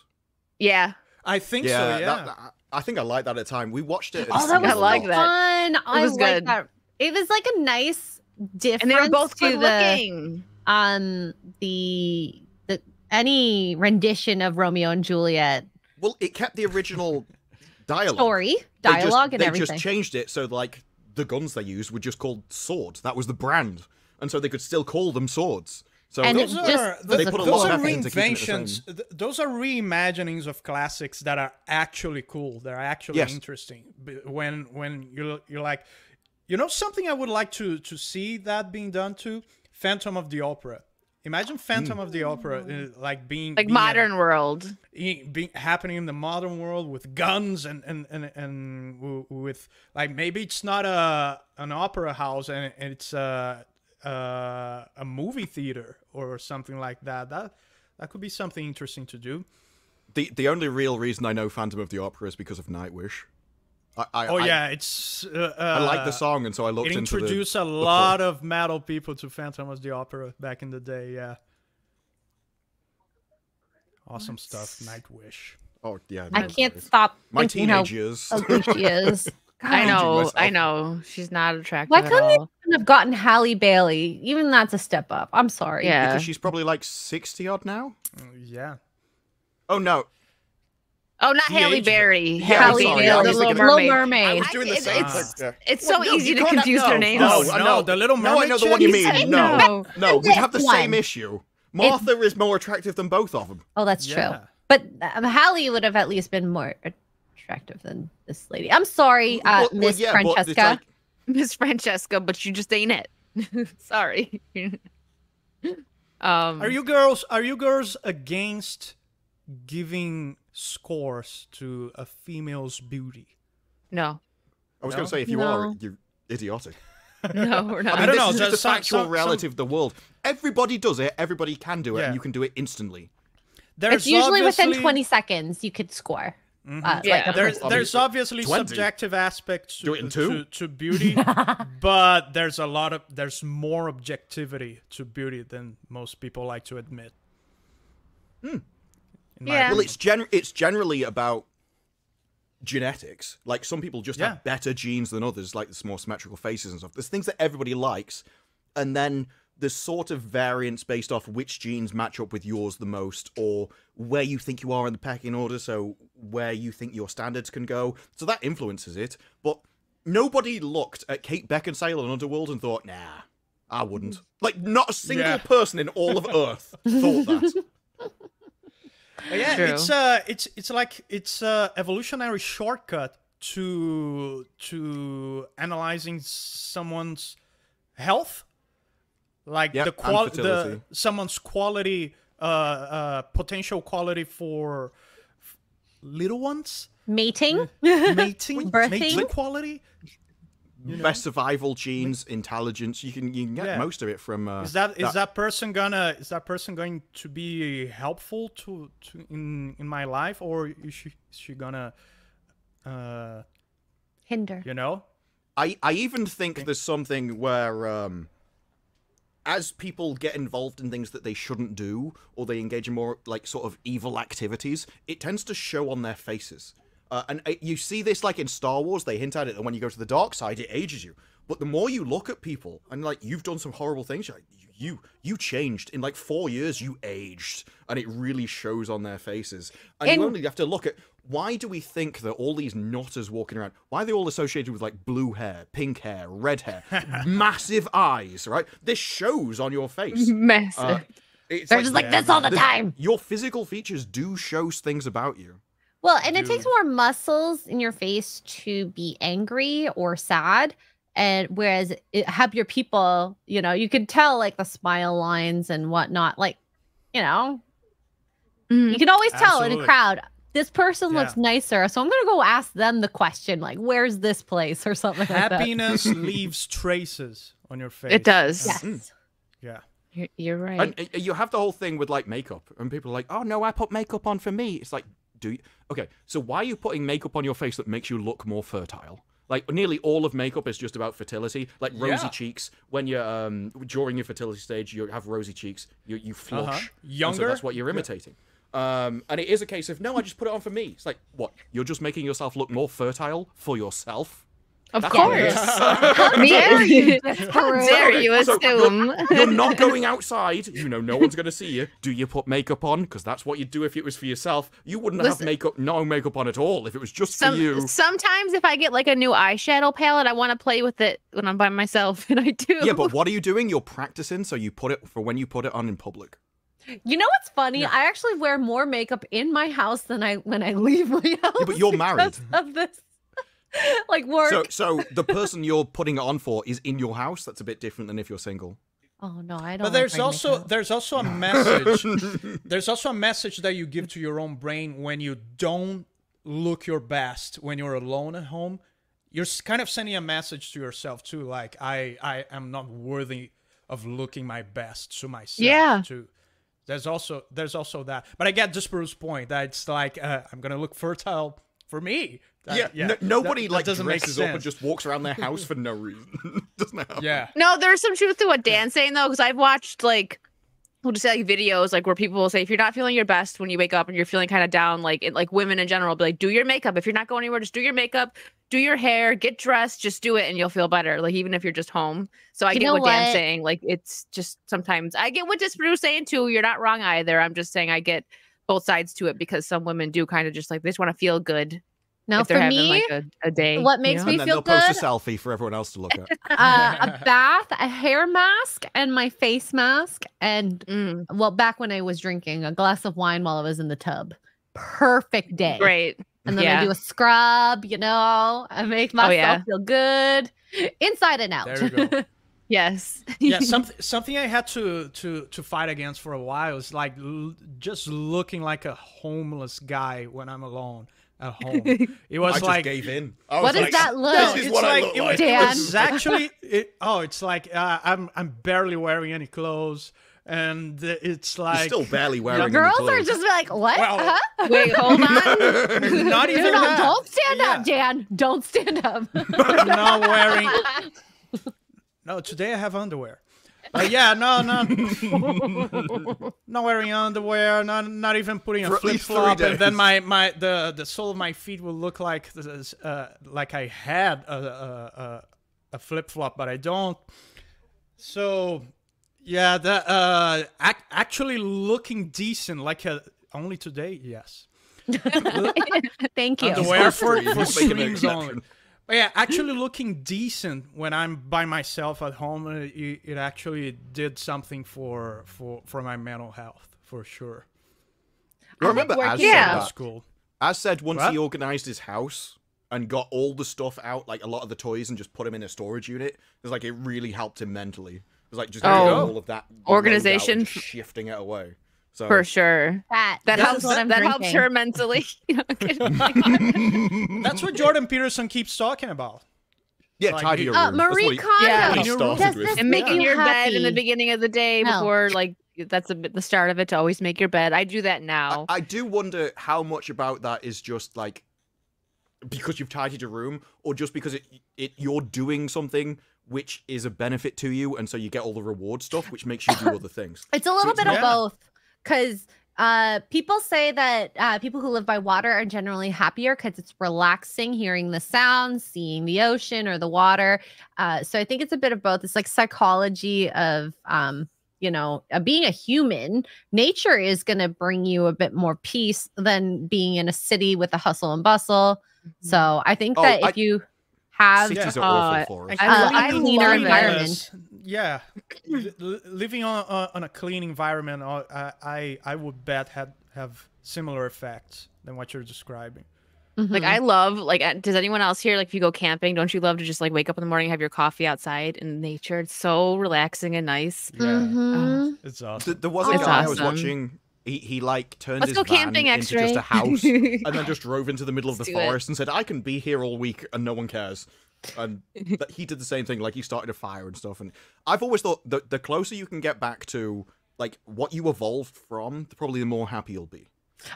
Yeah, I think so. Yeah. that- I think I liked that at the time. We watched it. Oh, that was I like cinema. that. fun. I was like good. that. It was like a nice difference and they're both to good the looking. um the the any rendition of Romeo and Juliet Well, it kept the original dialogue. story, They just- dialogue, and they everything. just changed it so like the guns they used were just called swords. That was the brand, and so they could still call them swords. So And those are, just th- They put a those lot are of effort into keeping it the same. reinventions. th- Those are reimaginings of classics that are actually cool. They're actually Yes. interesting. When when you're you're like, you know, something I would like to to see that being done to Phantom of the Opera. Imagine Phantom of the Opera uh, like being Like being a- modern world. i- being happening in the modern world with guns and and and, and with like maybe it's not a an opera house and it's a a, a movie theater or something like that that that could be something interesting to do the the only real reason I know Phantom of the Opera is because of Nightwish. I, I, oh I- yeah it's uh, I like the uh, song, and so I looked it into the. introduced a lot of metal people to phantom of the opera back in the day yeah awesome stuff nightwish Oh yeah, I can't sorry. stop My thinking how teenage years. she is. I Aging know, myself. I know. She's not attractive Why couldn't they all. have gotten Halle Bailey? Even that's a step up. I'm sorry. Yeah. because she's probably like sixty odd now. Uh, yeah Oh no, Oh, not The Halle Berry. Yeah, Halle sorry, Bailey, I the Little thinking Little Mermaid. Mermaid. I was I- doing the it's- same it's- thing. Yeah. It's so Well, no, easy you to confuse no, their names. no, No, no, the little No, I mermaid know the chick? one you You mean. No, no. no, we'd have the same issue. Martha is more attractive than both of them. Oh, that's Yeah. true. But um, Halle would have at least been more attractive than this lady. I'm sorry, uh, Well- well, Miss yeah, Francesca. like- Miss Francesca, but you just ain't it. Sorry. um, Are you girls are you girls against giving scores to a female's beauty? No, I was No? going to say, if you are, you're idiotic. no, we're I not. mean, don't this know, is just the some- factual some- reality some- of the world. Everybody does it. Everybody can do it, Yeah. and you can do it instantly. There's it's usually within 20 seconds you could score. Mhm. Uh, Yeah. like There's person. there's obviously 20. subjective aspects to, Do it in to, to beauty, but there's a lot of there's more objectivity to beauty than most people like to admit. Hmm. Yeah. Well, it's gen- it's generally about genetics. Like some people just Yeah. have better genes than others, like the more symmetrical faces and stuff. There's things that everybody likes, and then there's sort of variance based off which genes match up with yours the most, or where you think you are in the pecking order, so where you think your standards can go. So that influences it. But nobody looked at Kate Beckinsale on Underworld and thought, nah, I wouldn't. Mm. Like, not a single Yeah. person in all of Earth thought that. But yeah, True. it's uh, it's it's like it's a evolutionary shortcut to to analyzing someone's health, like Yeah, the and qual the someone's quality, uh, uh, potential quality for f- little ones, Mating. mating, Birthing? mating quality. You know? Best survival genes, intelligence. You can you can get Yeah. most of it from. Uh, Is that is that person gonna is that person going to be helpful to, to in in my life or is she is she gonna uh Hinder. you know I I even think there's something where um as people get involved in things that they shouldn't do or they engage in more like sort of evil activities, it tends to show on their faces. Uh, and uh, you see this like in Star Wars, they hint at it that when you go to the dark side, it ages you. But the more you look at people and like you've done some horrible things, you're like, you you changed in like four years. You aged, and it really shows on their faces. And In- you only have to look at why do we think that all these nutters walking around? Why are they all associated with like blue hair, pink hair, red hair, massive eyes? Right, this shows on your face. Massive. Uh, it's They're just like this all the the- time. Your physical features do show things about you. Well, and it takes more muscles in your face to be angry or sad. And whereas it, happier people, you know, you could tell like the smile lines and whatnot. Like, you know, Mhm. you can always tell in a crowd, this person looks nicer. So I'm going to go ask them the question, like, where's this place or something like that. happiness leaves traces on your face It does. Yes. Mm. yeah You're, you're right. And you have the whole thing with like makeup, and people are like, "Oh no, I put makeup on for me." It's like, do you? Okay, so why are you putting makeup on your face that makes you look more fertile? Like nearly all of makeup is just about fertility, like rosy Yeah. cheeks. When you're um during your fertility stage, you have rosy cheeks. You you flush. Uh-huh. and so that's what you're imitating. Um, and it is a case of no, I just put it on for me. It's like what? You're just making yourself look more fertile for yourself. Of That's course. weird. How dare you? How Peru. dare you So assume? You're not going outside. You know, no one's going to see you. Do you put makeup on? Because that's what you'd do if it was for yourself. You wouldn't have makeup, no makeup on at all if it was just for you. sometimes if I get like a new eyeshadow palette, I want to play with it when I'm by myself, and I do. Yeah, but what are you doing? You're practicing, so you put it for when you put it on in public. You know what's funny? I actually wear more makeup in my house than I when I leave my house. but you're married. Of this, like work. So, so the person you're putting it on for is in your house. That's a bit different than if you're single. oh no, I don't. but there's also there's also a message there's also a message that you give to your own brain when you don't look your best when you're alone at home you're kind of sending a message to yourself too like i i am not worthy of looking my best to myself Yeah. too there's also there's also that but i get Disparu's point that it's like uh, i'm gonna look fertile for me That- yeah, no- nobody that- that like doesn't make dresses up and just walks around their house for no reason. Doesn't happen. yeah No, there's some truth to what Dan's saying though, because I've watched like we'll just say like videos like where people will say if you're not feeling your best when you wake up and you're feeling kind of down, like it, like women in general, be like, do your makeup. If you're not going anywhere, just do your makeup, do your hair, get dressed, just do it, and you'll feel better. Like even if you're just home. So I You get know what, Dan's saying. Like it's just sometimes I get what Disparu's saying too. You're not wrong either. I'm just saying I get both sides to it because some women do kind of just like they just want to feel good now if for me, like a, a day. what you makes know? me And then feel they'll post a selfie for everyone else to look at. uh, a bath, a hair mask, and my face mask, and Mm, well, back when I was drinking a glass of wine while I was in the tub. Perfect day. great. And then yeah. I do a scrub, you know, I make myself yeah. feel good inside and out. There you go. Yes. yeah something something i had to to to fight against for a while is like l- just looking like a homeless guy when i'm alone at home it was I just like gave in. I What was does like, that look? This is it's what I look like. it Dan. was actually it, oh it's like uh, i'm i'm barely wearing any clothes and it's You're like still barely wearing any Girls are just like, what? Well, huh? Wait, hold on. not even No, no, that. don't stand up, Dan. Don't stand up. I'm not wearing no today i have underwear Uh, yeah, no, no, not wearing underwear, not not even putting a For flip flop, and then my my the the sole of my feet will look like this, uh, like I had a a, a, a flip flop, but I don't. So, yeah, the uh, ac- actually looking decent, like a, only today, yes. Thank you. Underwear for, You for just make an streams only. Exception. But yeah, actually looking decent when I'm by myself at home, uh, it, it actually did something for for for my mental health for sure. I remember working- Az Yeah. said That's that. cool. Said once What? he organized his house and got all the stuff out, like a lot of the toys, and just put them in a storage unit, It's like it really helped him mentally. It was like just Oh. all of that load out Organization. shifting it away. So For sure. That, That helps. is what That helps her mentally. That's what Jordan Peterson keeps talking about. yeah, Like, tidy he- your Uh, room. That's Marie what Kondo. Yeah. he Does this and making you your bed in the beginning of the day No. before like that's a bit the start of it to always make your bed. I do that now. I do wonder how much about that is just like because you've tidied your room, or just because it, it you're doing something which is a benefit to you, and so you get all the reward stuff, which makes you do other things. It's a little it's- bit of Yeah. both because uh, people say that uh, people who live by water are generally happier because it's relaxing hearing the sounds, seeing the ocean or the water. Uh, so I think it's a bit of both. It's like psychology of, um, you know, uh, being a human. Nature is going to bring you a bit more peace than being in a city with the hustle and bustle. So I think Oh, that I- if you have Cities uh, are awful for us. I, Uh, I a cleaner environment. Yeah, Li- li- living on on on a clean environment, uh, I I, I would bet had have similar effects than what you're describing. Like Mhm. I love like uh, does anyone else here like if you go camping don't you love to just like wake up in the morning have your coffee outside in nature it's so relaxing and nice Yeah, Mhm. it's Th- awesome. there was a It's guy I was watching. He he like turned let's his van camping into just a house, and then just drove into the middle of the Let's do it. forest and said, "I can be here all week and no one cares." And that he did the same thing. Like he started a fire and stuff. And I've always thought the the closer you can get back to like what you evolved from, probably the more happy you'll be.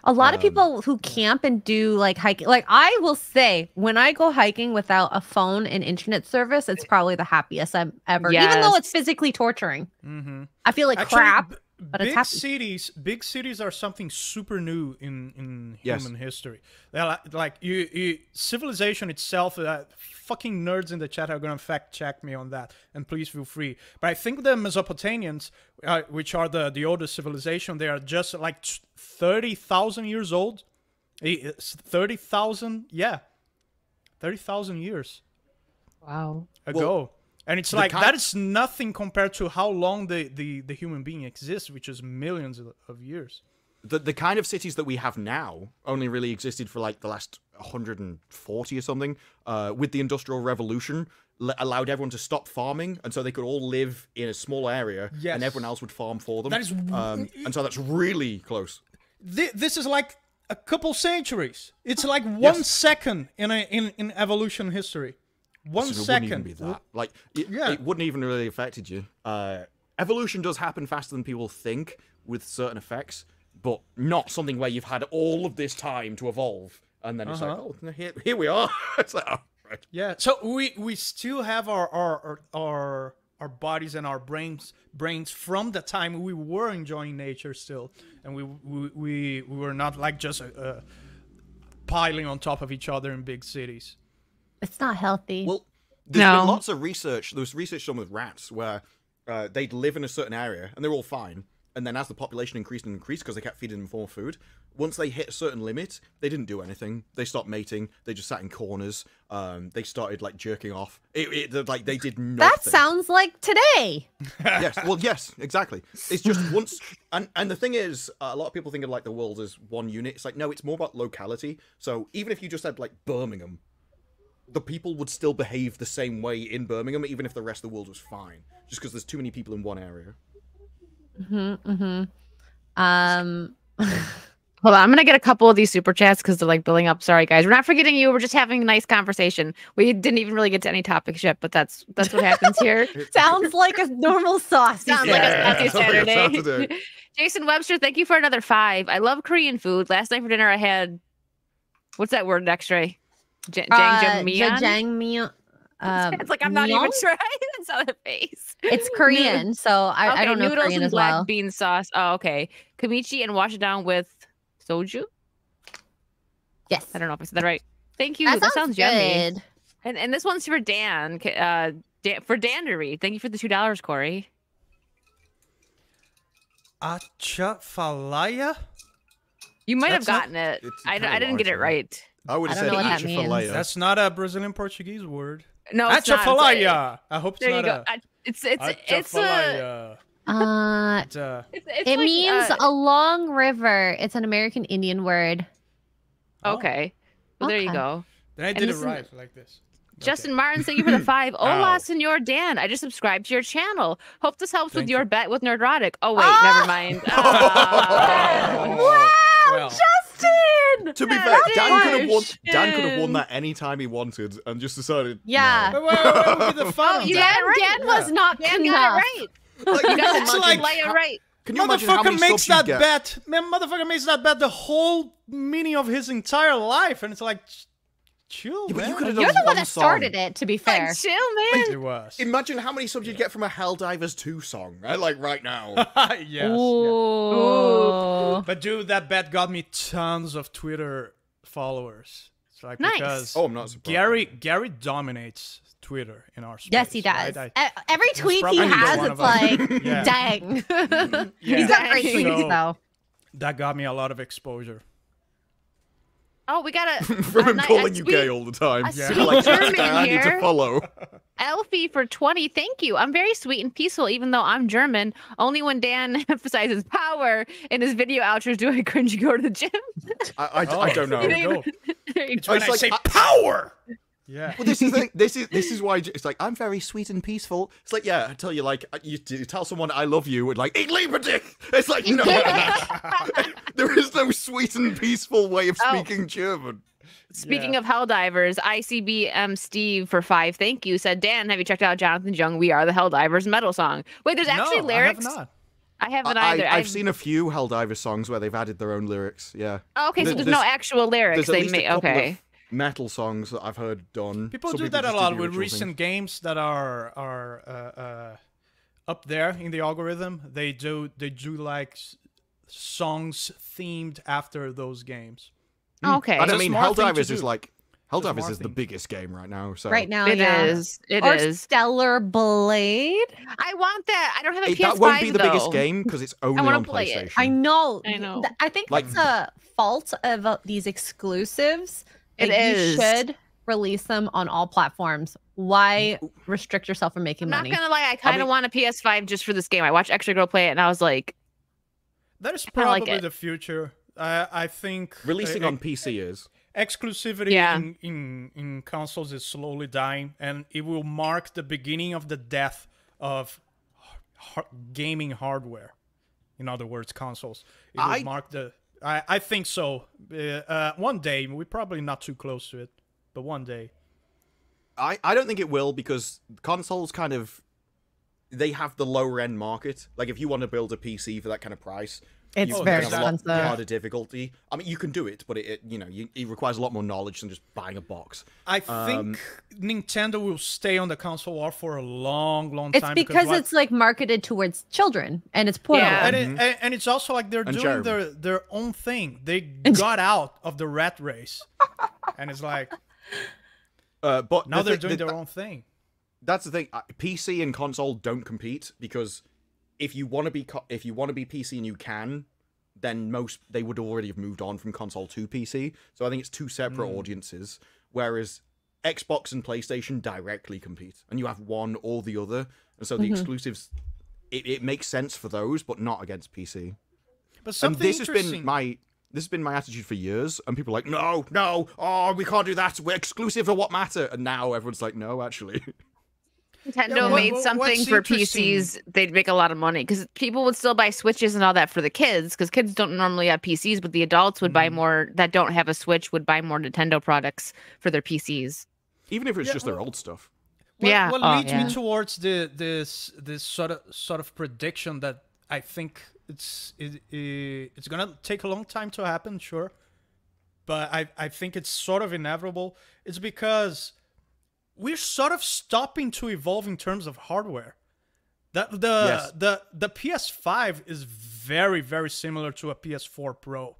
A lot of Um, people who camp and do like hiking, like I will say, when I go hiking without a phone and internet service, it's probably the happiest I'm ever. Even though it's physically torturing, hmm I feel like Actually, crap. B- but big happy. cities, big cities are something super new in in Yes. human history. They're like, like you, you, civilization itself. Uh, fucking nerds in the chat are gonna fact check me on that, and please feel free. But I think the Mesopotamians, uh, which are the the oldest civilization, they are just like t- thirty thousand years old. Eh, it's Thirty thousand, yeah, thirty thousand years wow ago. And it's the like that is nothing compared to how long the, the, the human being exists, which is millions of, of years. The the kind of cities that we have now only really existed for like the last 140 or something. Uh, with the Industrial Revolution, l- allowed everyone to stop farming, and so they could all live in a small area, Yes. and everyone else would farm for them. That is um, and so that's really close. Thi- This is like a couple centuries. It's like one Yes. second in a, in, in evolution history. One So it wouldn't even be that. Like, it, Yeah. it wouldn't even really affected you. Uh, evolution does happen faster than people think with certain effects, but not something where you've had all of this time to evolve, and then it's Uh-huh. like, oh, here, here we are. it's like, oh, right. Yeah. So we we still have our our our our, our bodies and our brains brains from the time we were enjoying nature still, and we we we, we were not like just uh, piling on top of each other in big cities. It's not healthy. Well, there's been lots of research. There was research done with rats where uh, they'd live in a certain area and they're all fine. And then as the population increased and increased because they kept feeding them more food, once they hit a certain limit, they didn't do anything. They stopped mating. They just sat in corners. Um, they started like jerking off. It, it like they did nothing. that sounds like today. yes. Well, yes, exactly. It's just once, and and the thing is, uh, a lot of people think of like the world as one unit. It's like no, it's more about locality. So even if you just had like Birmingham, the people would still behave the same way in Birmingham, even if the rest of the world was fine, just because there's too many people in one area. hmm hmm Um, Hold on, I'm gonna get a couple of these super chats because they're like building up. Sorry, guys, we're not forgetting you. We're just having a nice conversation. We didn't even really get to any topics yet, but that's that's what happens here. sounds like a normal sauce. Sounds like a saucy sounds like a Saturday. Saturday. Jason Webster, thank you for another five. I love Korean food. Last night for dinner, I had what's that word? X-ray. J- Uh, jjajangmyeon? jajangmyeon. Um, it's like I'm not even no, sure. I saw the face. It's Korean, so I, okay, I don't know noodles Korean and as black well. bean sauce. Oh, okay. Kimichi and wash it down with soju. Yes, I don't know if I said that right. Thank you. that That, sounds, sounds, yummy. good. And and this one's for Dan. K- Uh, Dan, for Dandery. Thank you for the two dollars, Corey. Atchafalaya? You might That's have not- gotten it. I, I didn't get it large, right. I would I have don't said know what that means. atchafalaya. That's not a Brazilian Portuguese word. No, it's not. It's a- Atchafalaya. I hope it's There you go. a I- It's it's it's a. Uh, It's a It's, it's it like, means uh, a long river. It's an American Indian word. oh. okay. Well, there you go. Then I And did it this is- right, like this. Justin Martin, thank you for the five. Ow. Hola, Senor Dan. I just subscribed to your channel. Hope this helps Thank with your bet with Nerdrotic. Oh wait, Ah! never mind. Oh, well. Justin! To be fair, that Dan could have won. Dan could have won that anytime he wanted, and just decided. Yeah. But what, what would be the fun Oh, of you that? got it right. Dan was not Dan enough. got it right. No. Like, You can got you It's the imagine- like- Leia right. Can you how Motherfucker makes that bet. Man, motherfucker makes that bet the whole meaning of his entire life, and it's like, ch- chill, Yeah, but man. you could have You're done the one one that song. started it, to be fair. Like, chill, man. It was. Imagine how many subs you'd get from a Helldivers 2 song, right? Like right now. yes. yeah. Ooh. But dude, that bet got me tons of Twitter followers. It's like Nice. because oh, I'm not surprised. Gary Gary dominates Twitter in our space. Yes, he does. right? I- Every tweet he has, it's like, Yeah. dang. Mm, yeah. He's got great tweets, So- though. that got me a lot of exposure. Oh, we got a From a him ni- calling you sweet- gay all the time. a Yeah. sweet Like, German guy I need to here. follow. Elfie for 20. Thank you. I'm very sweet and peaceful, even though I'm German. Only when Dan emphasizes power in his video outros do I cringe and go to the gym. I, I, Oh, I don't know. there you go. There you It's go. when It's I like- say I- power. Yeah. Well, this is the. This is this is why it's like I'm very sweet and peaceful. It's like yeah, I tell you like you, you tell someone I love you and like Ich liebe dich. It's like no, there is no sweet and peaceful way of Oh. speaking German. Speaking Yeah. of Helldivers, ICBM Steve for five, thank you, said, Dan, have you checked out Jonathan Young, We Are the Helldivers metal song? Wait, there's actually no, lyrics? I have not. I haven't I, either. I, I've I've- seen a few Helldivers songs where they've added their own lyrics. Yeah, Oh, okay, so There- there's no actual lyrics. there's at They least a made couple okay. Of metal songs that I've heard done. People Some do that a lot with recent thing. games that are are uh, uh, up there in the algorithm. They do they do like songs themed after those games. Okay. And I It's a mean, smart thing Helldivers is like Helldivers smart is the thing. biggest game right now. So Right now, It yeah. is. It or is. Stellar Blade. I want that. I don't have a It- PS5 that won't be the biggest game because it's only wanna on play it. I know. I know. I think Like- it's a fault of uh, these exclusives. It Like, is. You should release them on all platforms. Why restrict yourself from making money? I'm not gonna lie, I kind of mean- want a PS5 just for this game. I watched X-ray Girl play it, and I was like, That is I like probably the future. I I think Releasing uh, on PC is. exclusivity Yeah. in, in in consoles is slowly dying, and it will mark the beginning of the death of har- gaming hardware. In other words, consoles. It will I- mark the. I, I think so. Uh, uh, one day, we're probably not too close to it, but one day. I, I don't think it will because consoles kind of they have the lower end market. Like if you want to build a PC for that kind of price, It's you- very it's a lot harder difficulty. I mean, you can do it, but it, it you know you, it requires a lot more knowledge than just buying a box. I Um, think Nintendo will stay on the console war for a long, long It's time. because what- it's like marketed towards children and it's portable. Yeah. and, it, and, and it's also like they're And doing Jeremy. their their own thing. They got out of the rat race, and it's like Uh, but now the they're thi- doing the- their own thing. That's the thing. PC and console don't compete because if you want to be co- if you want to be PC and you can, then most they would already have moved on from console to PC. So I think it's two separate hmm. audiences. Whereas Xbox and PlayStation directly compete, and you have one or the other, and so the mm-hmm. exclusives. It, it makes sense for those, but not against PC. But And something this has been my this has been my attitude for years, and people are like, no, no, oh, we can't do that. We're exclusive are what matter. And now everyone's like, no, actually. Nintendo Yeah, what- made something for PCs, they'd make a lot of money because people would still buy Switches and all that for the kids because kids don't normally have PCs, but the adults would Mm-hmm. buy more that don't have a Switch would buy more Nintendo products for their PCs. Even if it's Yeah, just their well- old stuff. What, Yeah. What Oh, leads yeah. me towards the this this sort of sort of prediction that I think it's it, it, it's gonna take a long time to happen, sure, but I I think it's sort of inevitable. It's because we're sort of stopping to evolve in terms of hardware. That the Yes. the the PS5 is very very similar to a PS4 Pro.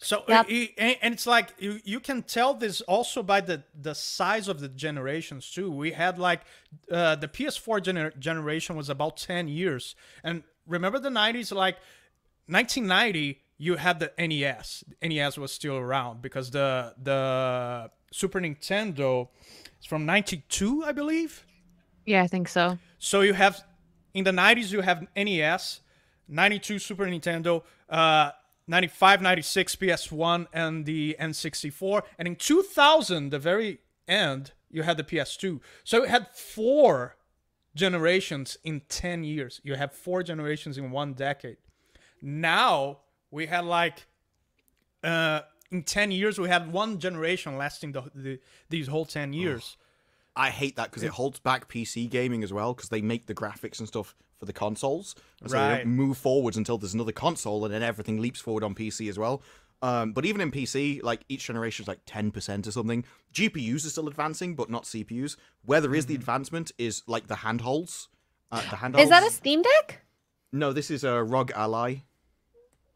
So Yep. i- i- and it's like you, you can tell this also by the the size of the generations too. We had like uh, the PS4 gener- generation was about 10 years. And remember the 90s like 1990 you had the NES. The NES was still around because the the Super Nintendo is from 92, I believe. Yeah, I think so. So you have in the 90s you have NES, 92 Super Nintendo, uh 95, 96 PS1 and the N64, and in 2000 the very end you had the PS2. So you had four generations in 10 years. You have four generations in one decade. Now we had like uh in 10 years we had one generation lasting the, the these whole 10 years. I hate that because it holds back PC gaming as well because they make the graphics and stuff for the consoles, and so they Right. don't move forwards until there's another console, and then everything leaps forward on PC as well. Um, but even in PC, like each generation is like ten percent or something. GPUs are still advancing, but not CPUs. Where there is the advancement is like the handhelds. Uh, the handhelds. Is that a Steam Deck? No, this is a ROG Ally.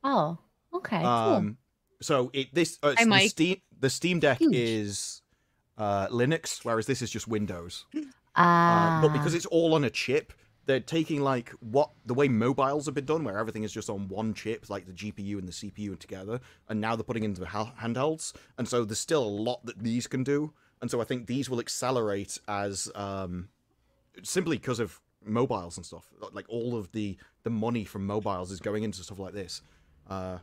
Oh, okay, cool. So it this uh, the. Steam the Steam Deck Huge. is uh, Linux, whereas this is just Windows. Ah, Uh, but because it's all on a chip, they're taking like what the way mobiles have been done, where everything is just on one chip, like the GPU and the CPU together, and now they're putting into ha- handhelds, and so there's still a lot that these can do, and so I think these will accelerate as um, simply because of mobiles and stuff. Like all of the the money from mobiles is going into stuff like this. Uh,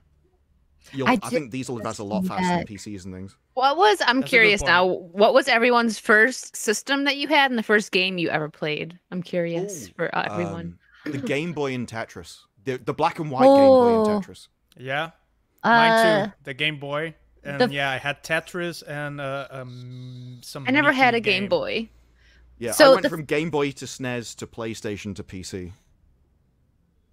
I I, think these will advance a lot see faster than. PCs and things. What was I'm That's curious now? What was everyone's first system that you had in the first game you ever played? I'm curious Ooh, for uh, everyone. Um, the Game Boy and Tetris, the the black and white Game Boy Oh. and Tetris. Yeah. uh, Mine too. The Game Boy. And the- yeah, I had Tetris and uh, um, some. I never had a Game game. Boy. Yeah, So I went the- from Game Boy to SNES to PlayStation to PC.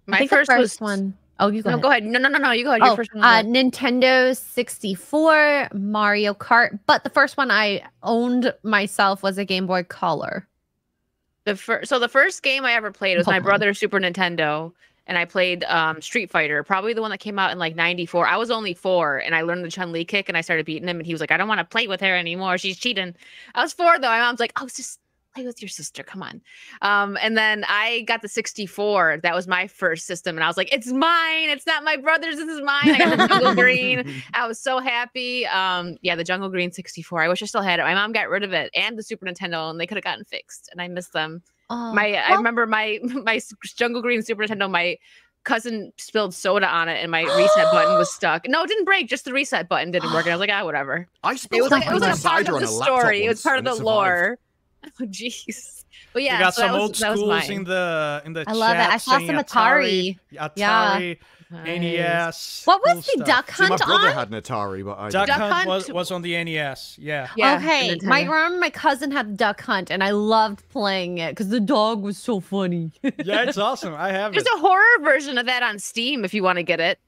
I My think the first, was one oh you go No, ahead. go ahead. No, no, no, no. You go ahead. Oh, uh, Nintendo 64, Mario Kart, but the first one I owned myself was a Game Boy Color. The first, so the first game I ever played was my brother's Super Nintendo, and I played um, Street Fighter, probably the one that came out in like '94. I was only four, and I learned the Chun Li kick, and I started beating him, and he was like, "I don't want to play with her anymore. She's cheating." I was four though. My mom's like, "Oh, just play with your sister. Come on." Um, and then I got the 64. That was my first system, and I was like, "It's mine. It's not my brother's. This is mine." I got the Jungle Green. I was so happy. Um, yeah, the Jungle Green 64. I wish I still had it. My mom got rid of it and the Super Nintendo, and they could have gotten fixed, and I miss them. Oh, My I remember my my Jungle Green Super Nintendo. My cousin spilled soda on it, and my reset button was stuck. No, it didn't break. Just the reset button didn't work. And I was like, ah, whatever. I It was like it was like a part of the story. It was part of the survived. lore. Oh, jeez. But yeah, you got so some was- old was schools in the in the I love it. I saw some Atari. Atari, Yeah. Atari, Nice. NES. What was cool the stuff. Duck See, my brother on? had an Atari, but I Duck, Duck Hunt, Hunt was, was on the NES. Yeah. Yeah, okay, my Nintendo. remember my cousin had Duck Hunt, and I loved playing it because the dog was so funny. yeah, it's awesome. I have it. There's it. a horror version of that on Steam if you want to get it.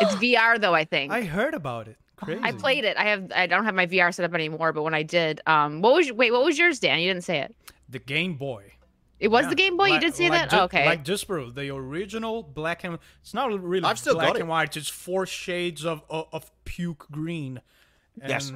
It's VR though, I think. I heard about it. Crazy. I played it. I have. I don't have my VR set up anymore, but when I did, um, what was wait? What was yours, Dan? You didn't say it. the Game Boy. It was Yeah, the Game Boy. you like- did say like that. Ju- Oh, okay. Like Disparu, the original black and it's not really I've still black got it. and white. It's four shades of of, of puke green. And Yes.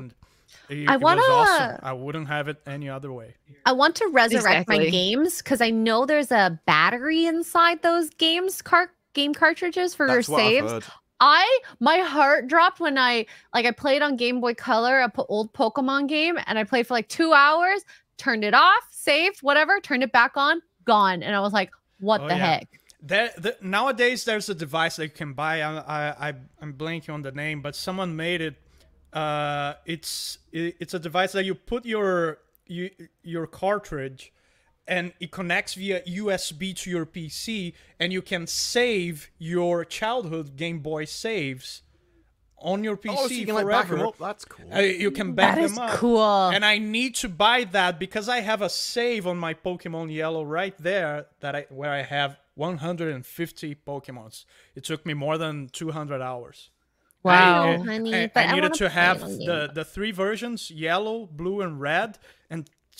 It, I wanna- awesome. I wouldn't have it any other way. I want to resurrect my games because I know there's a battery inside those games car- game cartridges for That's your what I've saves. I my heart dropped when I like I played on Game Boy Color, a po- old Pokemon game, and I played for like two hours, turned it off, saved, whatever, turned it back on, gone, and I was like, "What Oh, the yeah. heck?" There, the, nowadays, there's a device that you can buy. I, I, I, I'm blanking on the name, but someone made it. Uh, it's it, it's a device that you put your you, your cartridge, and it connects via USB to your PC, and you can save your childhood Game Boy saves on your PC Oh, so you can like back forever. them up. That's cool. Uh, you can back That them is up. cool. And I need to buy that because I have a save on my Pokemon Yellow right there that I where I have 150 Pokemons. It took me more than 200 hours. Wow, I, honey, I, but I I needed wanna have it on Game the the three versions: yellow, blue, and red, and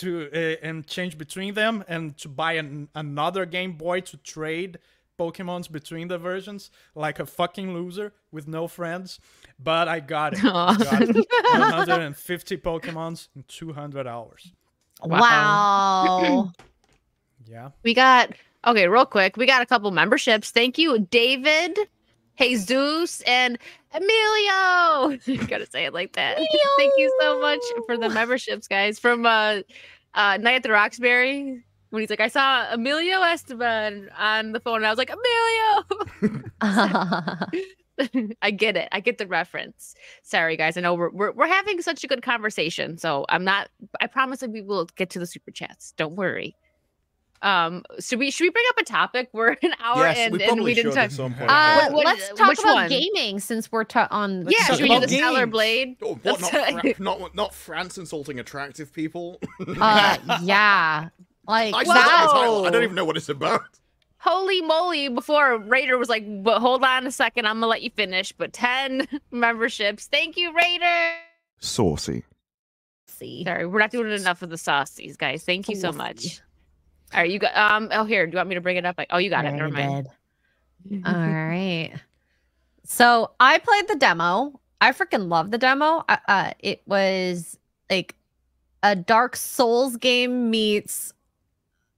to uh, and change between them, and to buy an, another Game Boy to trade Pokemons between the versions, like a fucking loser with no friends. But I got it. Got it. 150 Pokemons in 200 hours. Wow. Yeah. We got okay, real quick. We got a couple memberships. Thank you, David, Jesus, and Emilio. Gotta say it like that. Thank you so much for the memberships, guys. From uh, uh, Night at the Roxbury. When he's like, I saw Emilio Esteban on the phone, and I was like, Emilio. I get it. I get the reference. Sorry, guys. I know we're, we're we're having such a good conversation, so I'm not. I promise that we will get to the super chats. Don't worry. Um, should we should we bring up a topic? We're an hour yes, in, we and we didn't talk. at some point. uh, What- what- let's talk about one? gaming since we're ta- on. Yeah, should we do about the Stellar. Blade? Oh, what, not, Fra- not not France insulting attractive people. Uh, yeah. Like I, Wow. said that in the title. I don't even know what it's about. Holy moly! Before Raider was like, "But hold on a second, I'm gonna let you finish." But ten memberships. Thank you, Raider. Saucy. see. Sorry, we're not doing enough of the saucies, guys. Thank you so Saucy. much. All right, you got um. Oh, here. Do you want me to bring it up? Like, oh, you got it. Never mind. All right. So I played the demo. I freaking love the demo. Uh, uh, it was like a Dark Souls game meets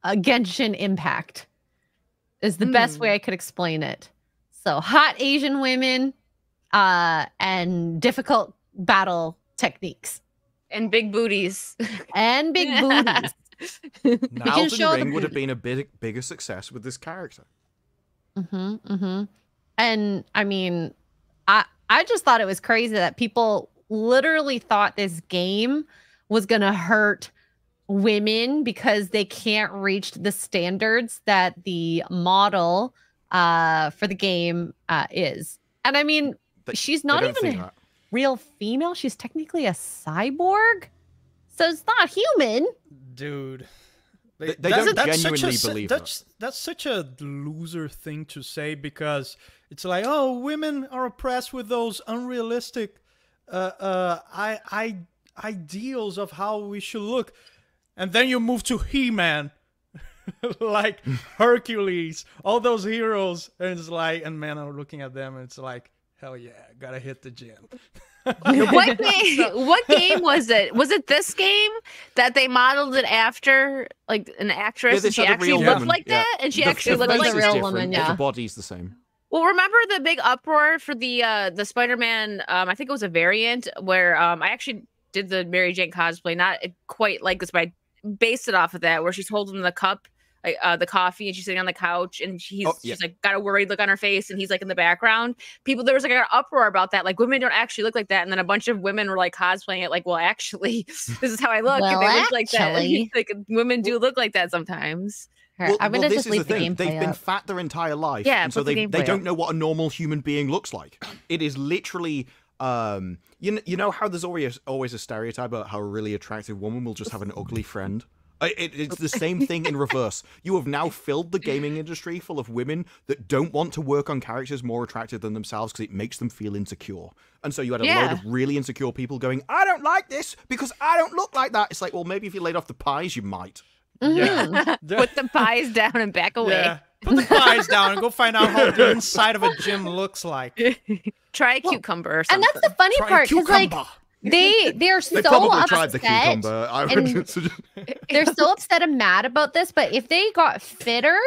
a Genshin Impact. Is the best Hmm. way I could explain it. So hot Asian women, uh, and difficult battle techniques And big booties. and big booties. Now, can show Elden the Ring would have been a big, bigger success with this character. Mm-hmm. Mm-hmm. And I mean, I I just thought it was crazy that people literally thought this game was gonna hurt women because they can't reach the standards that the model uh for the game uh is. And I mean, They- she's not even a that. real female. She's technically a cyborg. So it's not human. Dude. They- they don't a genuinely si- believe that. that's that's such a loser thing to say because it's like, oh, women are oppressed with those unrealistic uh, uh, I, I, ideals of how we should look, and then you move to He-Man, like Hercules, all those heroes, and it's like, and men are looking at them, and it's like, hell yeah, gotta hit the gym. what game? What game was it? Was it this game that they modeled it after, like an actress, they and she actually looked woman, like yeah. that, and she The- actually the looked like a real woman, but yeah. The body's the same. Well, remember the big uproar for the uh the Spider-Man? Um, I think it was a variant where um I actually did the Mary Jane cosplay, not quite like this, but I based it off of that, where she's holding the cup, like uh, the coffee, and she's sitting on the couch, and she's Oh, yeah. she's like got a worried look on her face, and he's like in the background. People there was like an uproar about that, like women don't actually look like that, and then a bunch of women were like cosplaying it, like, well, actually, this is how I look, and Well, they look like that. actually. like women do look like that sometimes. Well, I'm gonna this just leave the the, thing. They've been up. fat their entire life, Yeah, and so put the they they don't up. know what a normal human being looks like. It is literally, um, you know, you know how there's always always a stereotype about how a really attractive woman will just have an ugly friend. I- It, it's the same thing in reverse. You have now filled the gaming industry full of women that don't want to work on characters more attractive than themselves because it makes them feel insecure. And so you had a load of really insecure people going, "I don't like this because I don't look like that." It's like, well, maybe if you laid off the pies, you might. Yeah. Mm-hmm. Put the pies down and back away. yeah. Put the pies down and go find out how the inside of a gym looks like. Try a Well, cucumber or and that's the funny Try part because like cucumber. they they're They so probably upset. tried the cucumber. I would suggest- They're so upset and mad about this, but if they got fitter,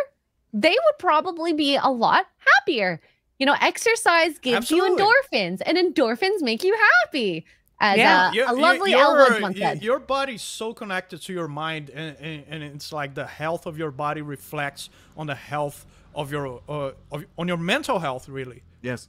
they would probably be a lot happier. You know, exercise gives Absolutely. you endorphins, and endorphins make you happy. As Yeah. a, Your- a lovely your, Elwood once your- said. Your body's so connected to your mind, and, and, and it's like the health of your body reflects on the health of your uh, of, on your mental health. Really, yes.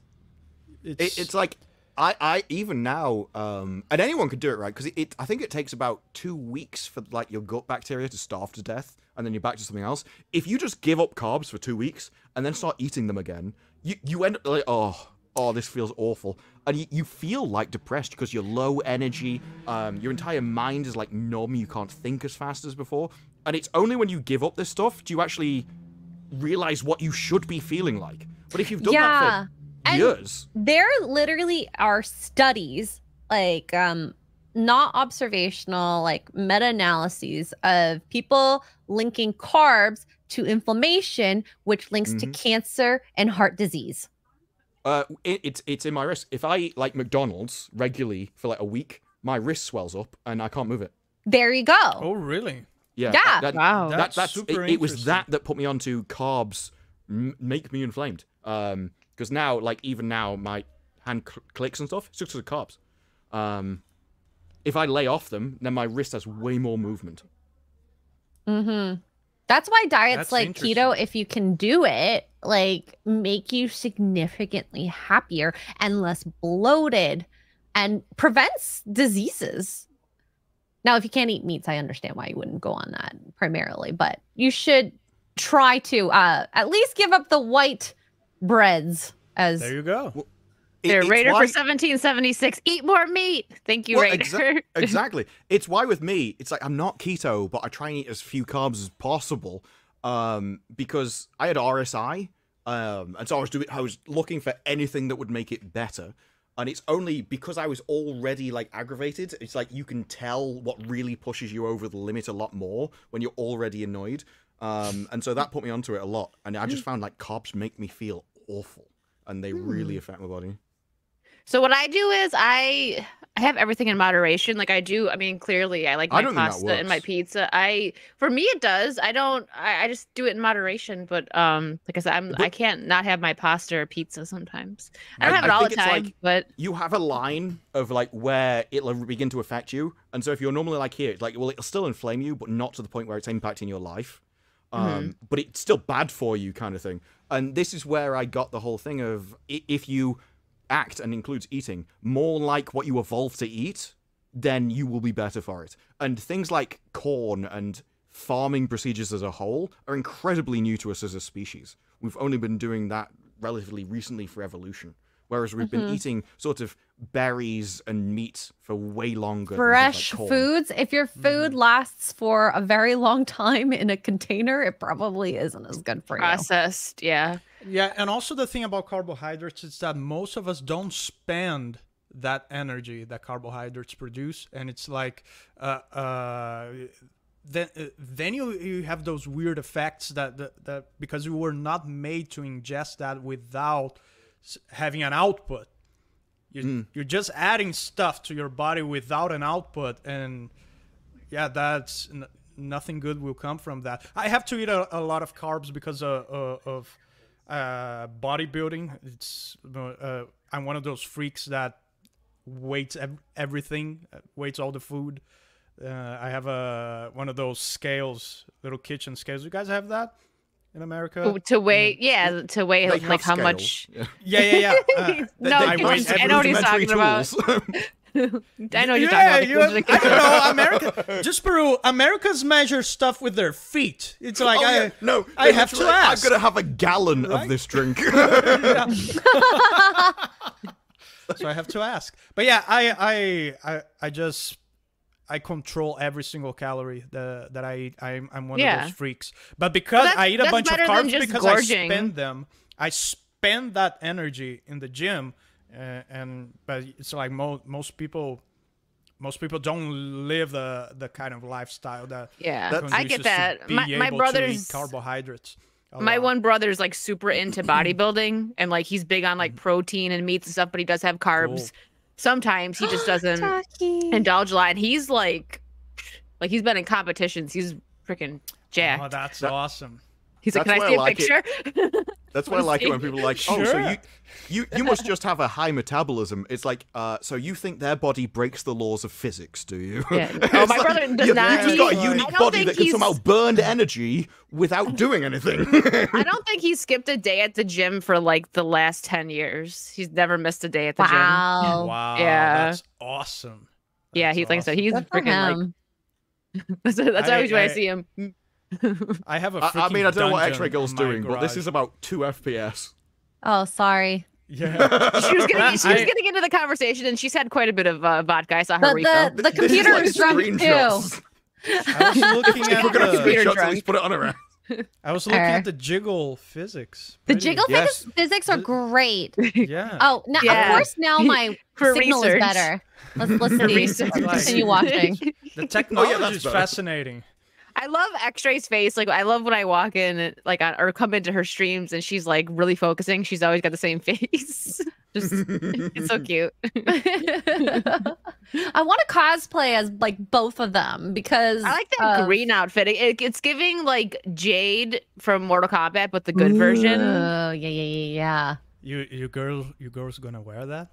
it's, It, it's like I, I even now, um, and anyone could do it, right? Because it, it, I think it takes about two weeks for like your gut bacteria to starve to death, and then you're back to something else. If you just give up carbs for two weeks and then start eating them again, you you end up like, oh, oh, this feels awful, and you, you feel like depressed because you're low energy. Um, your entire mind is like numb. You can't think as fast as before, and it's only when you give up this stuff do you actually realize what you should be feeling like. But if you've done that for And- years. there literally are studies like um not observational like meta-analyses of people linking carbs to inflammation which links to Mhm. cancer and heart disease Uh, it, it's it's in my wrist. If I eat like McDonald's regularly for like a week, my wrist swells up and I can't move it. there you go Oh, really? Yeah. Yeah. that- Wow. that, That's that's super it, it was that that put me onto carbs m- make me inflamed um because now like even now my hand cl- clicks and stuff it's just because of carbs um if i lay off them then my wrist has way more movement. Mm-hmm. That's why diets That's like keto if you can do it like make you significantly happier and less bloated and prevents diseases. Now, if you can't eat meats, I understand why you wouldn't go on that primarily, but you should try to uh, at least give up the white breads as There you go. It- There, it's Raider why- for 1776. Eat more meat. Thank you, Well, Raider. exa- exactly. It's why with me, it's like I'm not keto, but I try and eat as few carbs as possible. Um, because I had RSI, um, and so I was doing, I was looking for anything that would make it better. And it's only because I was already like aggravated. It's like you can tell what really pushes you over the limit a lot more when you're already annoyed. Um, and so that put me onto it a lot. And I just found like carbs make me feel awful, and they really affect my body. So what I do is I I have everything in moderation. Like I do. I mean, clearly I like I my that pasta and my pizza. I for me it does. I don't. I, I just do it in moderation. But um, like I said, I'm I can't not have my pasta or pizza sometimes. I don't I- have it I all the time, like- but you have a line of like where it'll begin to affect you, and so if you're normally like here, it's like well, it'll still inflame you, but not to the point where it's impacting your life. Um, but it's still bad for you, kind of thing. And this is where I got the whole thing of if you act and includes eating more like what you evolved to eat, then you will be better for it. And things like corn and farming procedures as a whole are incredibly new to us as a species. We've only been doing that relatively recently for evolution. Whereas we've been eating sort of berries and meat for way longer. than like fresh foods. If your food lasts for a very long time in a container, it probably isn't as good for you. processed. Yeah. Yeah, and also the thing about carbohydrates is that most of us don't spend that energy that carbohydrates produce, and it's like, uh, uh, then uh, then you you have those weird effects that that, that because you were not made to ingest that without s- having an output. You, You're just adding stuff to your body without an output, and yeah, that's n- nothing good will come from that. I have to eat a, a lot of carbs because uh, uh, of uh, bodybuilding. It's uh, I'm one of those freaks that weights ev- everything, weights all the food. Uh, I have a one of those scales, little kitchen scales. You guys have that in America? to weigh, yeah, to weigh like, like how scales. much. Yeah. Yeah, yeah, yeah. Uh, No, I it's weigh just- I know what he's rudimentary talking about. I know you're yeah, talking you about. have- I don't know. America, just Peru. Americans measure stuff with their feet. It's like Oh, I yeah. no, I have to literally- I'm gonna have a gallon Right? of this drink. so I have to ask. But yeah, I I I, I just I control every single calorie that that I eat. I'm I'm one of those freaks. But because I eat a bunch of carbs because gorging. I spend them, I spend that energy in the gym, uh, and but it's like most most people. Most people don't live the the kind of lifestyle that Yeah, That's- I get that. My, my able to eat brother's carbohydrates. my one brother's like super into bodybuilding and like he's big on like protein and meats and stuff, but he does have carbs. Cool. Sometimes he just doesn't indulge a lot. And he's like, like he's been in competitions. He's freaking oh, jacked. Oh, that's awesome. He's like, that's can I see I a like it. picture? That's why I like it when people are like, "Oh, so you, you, you must just have a high metabolism." It's like, uh, so you think their body breaks the laws of physics, do you? Yeah. Oh, my brother does you, not. You've just got a unique body think that can he's- somehow burn energy without doing anything. I don't think he skipped a day at the gym for like the last 10 years. He's never missed a day at the gym. Wow. Wow, yeah. that's awesome. Yeah, That's he's like I said, awesome. he's Good for freaking like that's, that's I- always when I, I- see him. I have a I, I mean, I don't know what X-ray Girl's doing, my but this is about two FPS. Oh, sorry. yeah. she was getting she was I- getting into the conversation and she's had quite a bit of uh, vodka. I saw her The, refill. the, the This is computer like is drunk too. screenshots. I was looking If at we're gonna have Computer screenshots, at drunk. least put it on her. I was looking at the jiggle physics. The jiggle Yes. physics, physics are great. Yeah. Oh, now Yeah. of course now my For signal research. is better. Let's let's For see. research. Continue watching. The technology that's is better. fascinating. I love X-Ray's face. Like I love when I walk in, and, like on, or come into her streams, and she's like really focusing. She's always got the same face. Just it's so cute. I want to cosplay as like both of them because I like that of- green outfit. It, it's giving like Jade from Mortal Kombat, but the good version. Oh yeah, yeah, yeah, yeah. You you girl you girls gonna wear that?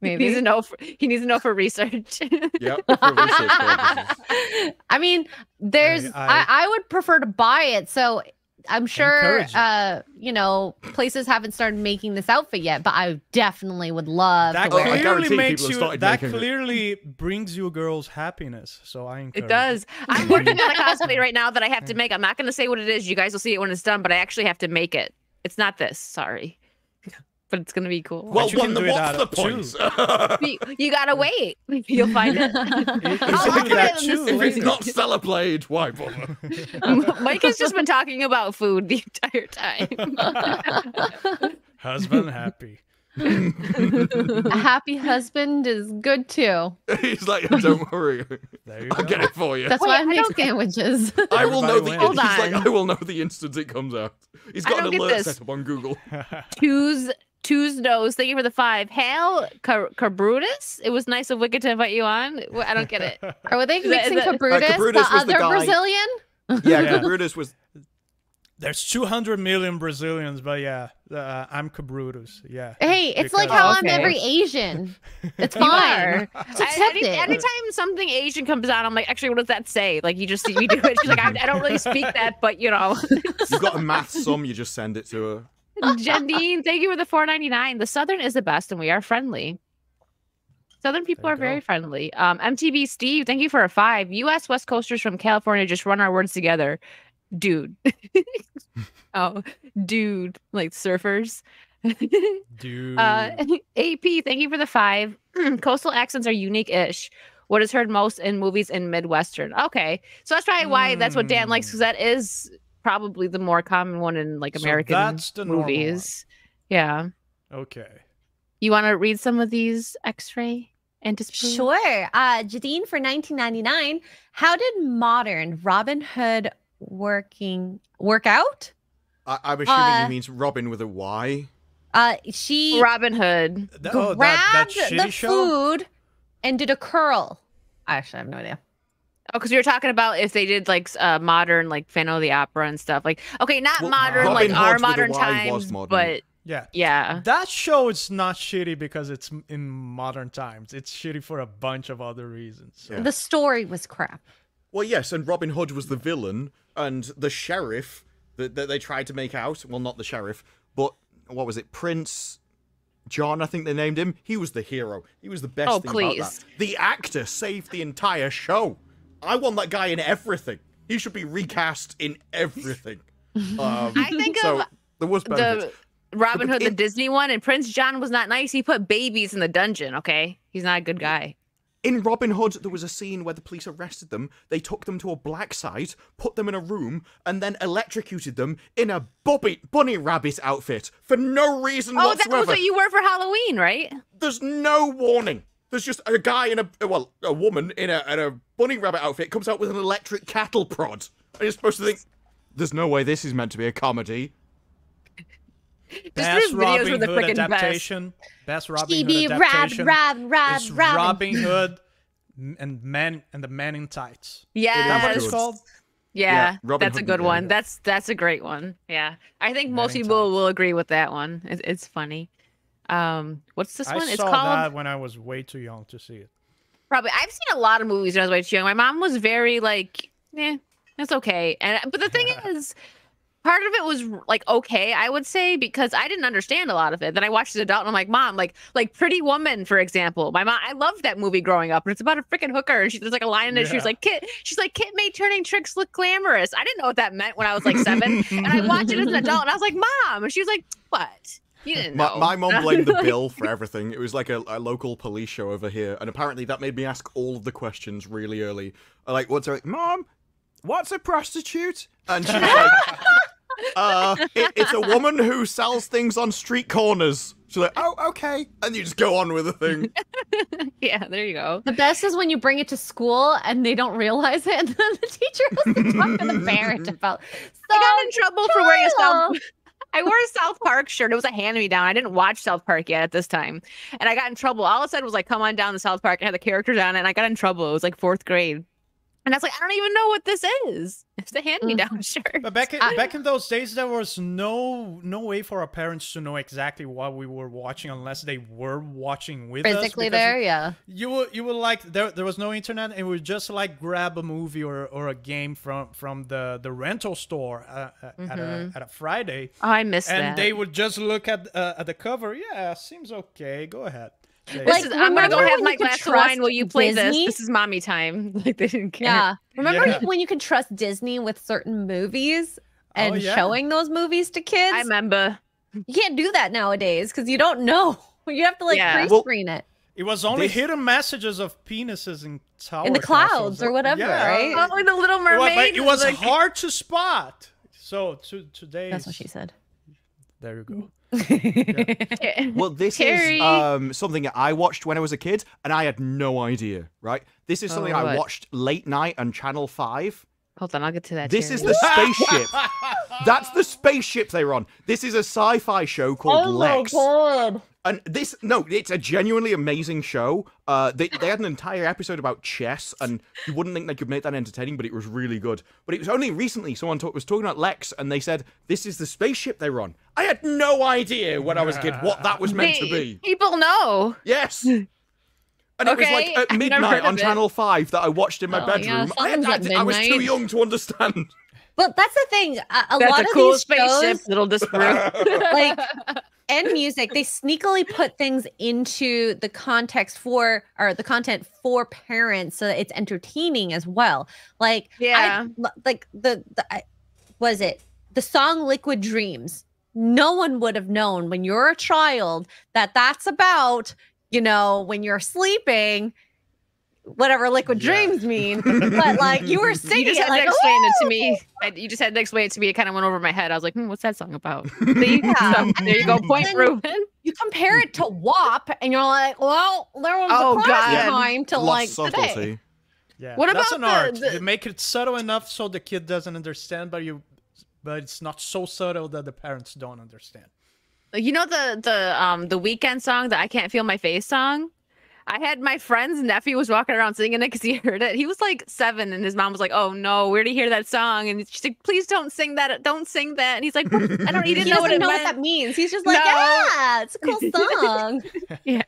He needs to know. For, he needs to know for research. Yep. For research. I mean, there's I, I- I, would prefer to buy it. So I'm sure uh you know places haven't started making this outfit yet, but I definitely would love That to wear I it. clearly makes you. That making it. clearly brings you girls happiness. So I encourage. It does. I'm working on a cosplay right now that I have to make. I'm not going to say what it is. You guys will see it when it's done, but I actually have to make it. It's not this. Sorry. But it's going to be cool. Well, you one, can do it what's the point? you, you gotta wait. You'll find it. It's like that at it in too. if it's not Stellar Blade, why bother? Mike has just been talking about food the entire time. Husband happy. A happy husband is good too. He's like, oh, don't worry, There you I'll go. get it for you. That's Wait, why I I make sandwiches. I will know the. Everybody wins. He's like, I will know the instant it comes out. He's got an don't alert this. set up on Google. Two's Two's nose. Thank you for the five. Hail Car- Cabrutus. It was nice of Wicked to invite you on. I don't get it. Are were they Is that- mixing is that- Cabrutus, Cabrutus the was the other guy- Brazilian? Yeah, Yeah. Brutus was. There's 200 million Brazilians, but yeah, uh, I'm Cabrutus. Yeah. Hey, it's like how Oh, I'm every Asian. It's fine. It's I- accept any, it. anytime something Asian comes out, I'm like, actually, what does that say? Like, you just see me do it. She's like, I, I don't really speak that, but you know. You've got a math sum. You just send it to her. Jendine, thank you for the 4.99. The Southern is the best, and we are friendly. Southern people are you very friendly. Um, MTB Steve, thank you for a five. U.S. West Coasters from California just run our words together, dude. oh, dude, like surfers. Dude. Uh, AP, thank you for the five. Coastal accents are unique-ish. What is heard most in movies in Midwestern? Okay, so that's probably why that's what Dan likes because that is probably the more common one in like So American that's the movies. Yeah, okay. you want to read some of these X-ray and Disparu? Sure. Uh, Jadine for 1999. How did modern Robin Hood working work out? I, I'm assuming Uh, he means Robin with a Y. Uh, she Robin Hood. Th- oh, that, that grabbed shitty the show? food and did a curl. I actually, I have no idea. Oh, because we were talking about if they did like uh, modern, like Phantom of the Opera and stuff. Like, okay, not Well, modern, Robin like our Hood with a modern times, modern. but Yeah. yeah. That show is not shitty because it's in modern times. It's shitty for a bunch of other reasons. So. Yeah. The story was crap. Well, yes, and Robin Hood was the villain, and the sheriff that, that they tried to make out. Well, not the sheriff, but what was it? Prince John, I think they named him. He was the hero. He was the best Oh, thing please. about that. The actor saved the entire show. I want that guy in everything. He should be recast in everything. Um, I think so of there was benefits. the Robin Hood, the Disney one, and Prince John was not nice. He put babies in the dungeon. Okay, he's not a good guy. In Robin Hood, there was a scene where the police arrested them. They took them to a black site, put them in a room, and then electrocuted them in a bobby, bunny rabbit outfit for no reason Oh, that whatsoever. was what you were for Halloween, right? There's no warning. There's just a guy in a well, a woman in a in a bunny rabbit outfit comes out with an electric cattle prod, and you're supposed to think, "There's no way this is meant to be a comedy." Best Robin the Hood frickin' best. adaptation. Best Robin Hood Chibi, Rab, adaptation. Rab, Rab, is Robin. Robin Hood and Man and the Man in Tights. Yeah, Is that what it's called? Yeah, Yeah, Robin that's a good one. That's that's a great one. Yeah, I think most people times. will agree with that one. It, it's funny. Um, what's this I one? It's saw called that when I was way too young to see it. probably. I've seen a lot of movies when I was way too young. My mom was very like, eh, it's okay. And but the thing is, part of it was like okay, I would say, because I didn't understand a lot of it. Then I watched as an adult, and I'm like, mom, like like Pretty Woman, for example. My mom, I loved that movie growing up, and it's about a freaking hooker, and she there's like a line in it. She was like, Kit, she's like, Kit made turning tricks look glamorous. I didn't know what that meant when I was like seven, and I watched it as an adult, and I was like, mom, and she was like, what? You didn't know. My, my mom blamed the bill for everything. It was like a, a local police show over here, and apparently that made me ask all of the questions really early. Like, what's like, mom? what's a prostitute? And she's like, uh, it, it's a woman who sells things on street corners. She's like, oh, okay. And you just go on with the thing. Yeah, there you go. The best is when you bring it to school and they don't realize it, and then the teacher has to talk to the parent about. I got in trouble for wearing a South. I wore a South Park shirt. It was a hand me down. I didn't watch South Park yet at this time, and I got in trouble. All of it said was like, "Come on down to South Park," and had the characters on it. And I got in trouble. It was like fourth grade, and I was like, "I don't even know what this is." It's a hand me down shirt. But back in, I- back in those days, there was no no way for our parents to know exactly what we were watching unless they were watching with us. Physically because there, yeah. You were you were like there there was no internet and we would just like grab a movie or, or a game from from the the rental store uh, uh, at a at a Friday Oh, I missed and that. they would just look at uh, at the cover. Yeah, seems okay. Go ahead. Say it. This Like, is, I'm gonna go have my glass of wine while you play Disney? this. This is mommy time. Like they didn't care. Yeah. Remember Yeah. when you could trust Disney with certain movies oh, and Oh, yeah. showing those movies to kids? I remember. you can't do that nowadays because you don't know. You have to like Yeah. pre-screen it it was only This- hidden messages of penises in tower in the clouds or whatever, Yeah. right? Oh, the Little It Mermaid. was, but it was like- hard to spot. So to, today, That's what she said. There you go. Well, this Terry. is um, something that I watched when I was a kid, and I had no idea, right? This is something Oh, I watched late night on Channel 5. Hold on, I'll get to that. This is the spaceship. That's the spaceship they're on. This is a sci fi show called Oh Lexx. god! And this, no, it's a genuinely amazing show. Uh, they, they had an entire episode about chess, and you wouldn't think they could make that entertaining, but it was really good. But it was only recently someone talk, was talking about Lexx, and they said, This is the spaceship they're on. I had no idea when I was a kid what that was meant to be. People know. Yes. And it was like at midnight on. Channel 5 that I watched in my Oh, yeah, bedroom. I, had, I, I was too young to understand. But that's the thing. A, a That's lot a of cool these spaceship, shows, little Disparu. like and music, they sneakily put things into the context for or the content for parents so that it's entertaining as well. Like Yeah. I, l- like the, the I, was it the song Liquid Dreams. No one would have known when you're a child that that's about, you know, when you're sleeping, whatever liquid Yeah. dreams mean. but like you were you singing just it had like, to explain it to me. I, you just had to explain it to me. It kind of went over my head. I was like, hmm, "What's that song about?" See? Yeah. So, there you go. Point Then- proven. you compare it to WAP and you're like, well, there was Oh, a class God. time to Lost like today. subtlety. Yeah. What That's about an the- art. the- You make it subtle enough so the kid doesn't understand, but you, but it's not so subtle that the parents don't understand. You know the the um the Weeknd song, the "I Can't Feel My Face" song. I had my friend's nephew was walking around singing it because he heard it. He was like seven, and his mom was like, "Oh no, where did he hear that song?" And she's like, "Please don't sing that. Don't sing that." And he's like, "What? "I don't. He He didn't doesn't know what know meant." what that means. He's just like, No. yeah, it's a cool song. yeah,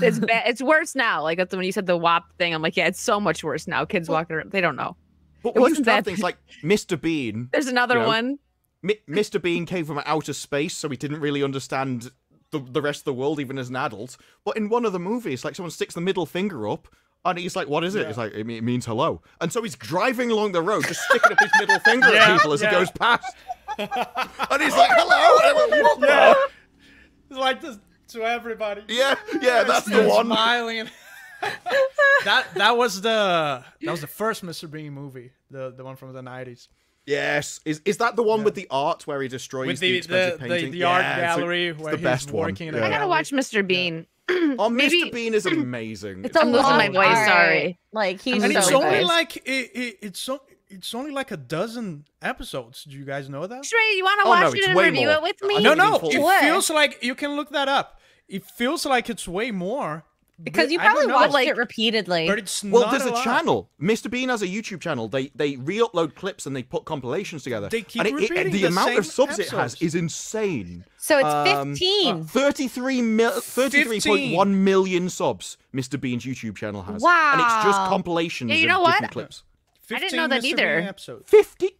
it's bad. It's worse now. Like that's when you said the WAP thing. I'm like, yeah, it's so much worse now. Kids walking around, they don't know. But It wasn't that things like Mr. Bean. There's another know, one. Mi- Mr. Bean came from outer space, so he didn't really understand the, the rest of the world, even as an adult. But in one of the movies, like someone sticks the middle finger up, and he's like, "What is it?" It's like it, means hello. And so he's driving along the road, just sticking up his middle finger Yeah, at people as yeah. he goes past. and he's like, "Hello." And went, "What the-" Yeah. It's like this to everybody. Yeah, yeah, that's the one. Smiling. that that was the that was the first Mr. Bean movie, the the one from the nineties. Yes, is is that the one Yeah. with the art where he destroys With the, the expensive the, the, painting? the art Yeah, it's like- gallery it's where the he's best one. working in a Yeah. I gotta watch Mr. Bean. Oh, Maybe- Mr. Bean is amazing. It's a I'm losing my voice, sorry. Like he's I'm And so it's so only like it, it, it's o- it's only like a dozen episodes. Do you guys know that? Trey, you want to Oh, no, watch it's it and way review more. it with me? No, no. It feels like you can look that up. It feels like it's way more. Because you probably watched like- it repeatedly. But it's Well, there's a lot. channel. Mr. Bean has a YouTube channel. They they re-upload clips and they put compilations together. They keep and it, it- the the amount of same subs it has is insane. so it's um, 15. 33 mil, 33.1 million subs Mr. Bean's YouTube channel has. Wow. And it's just compilations Yeah, you of know what? different clips. I didn't know that Mr. either. 50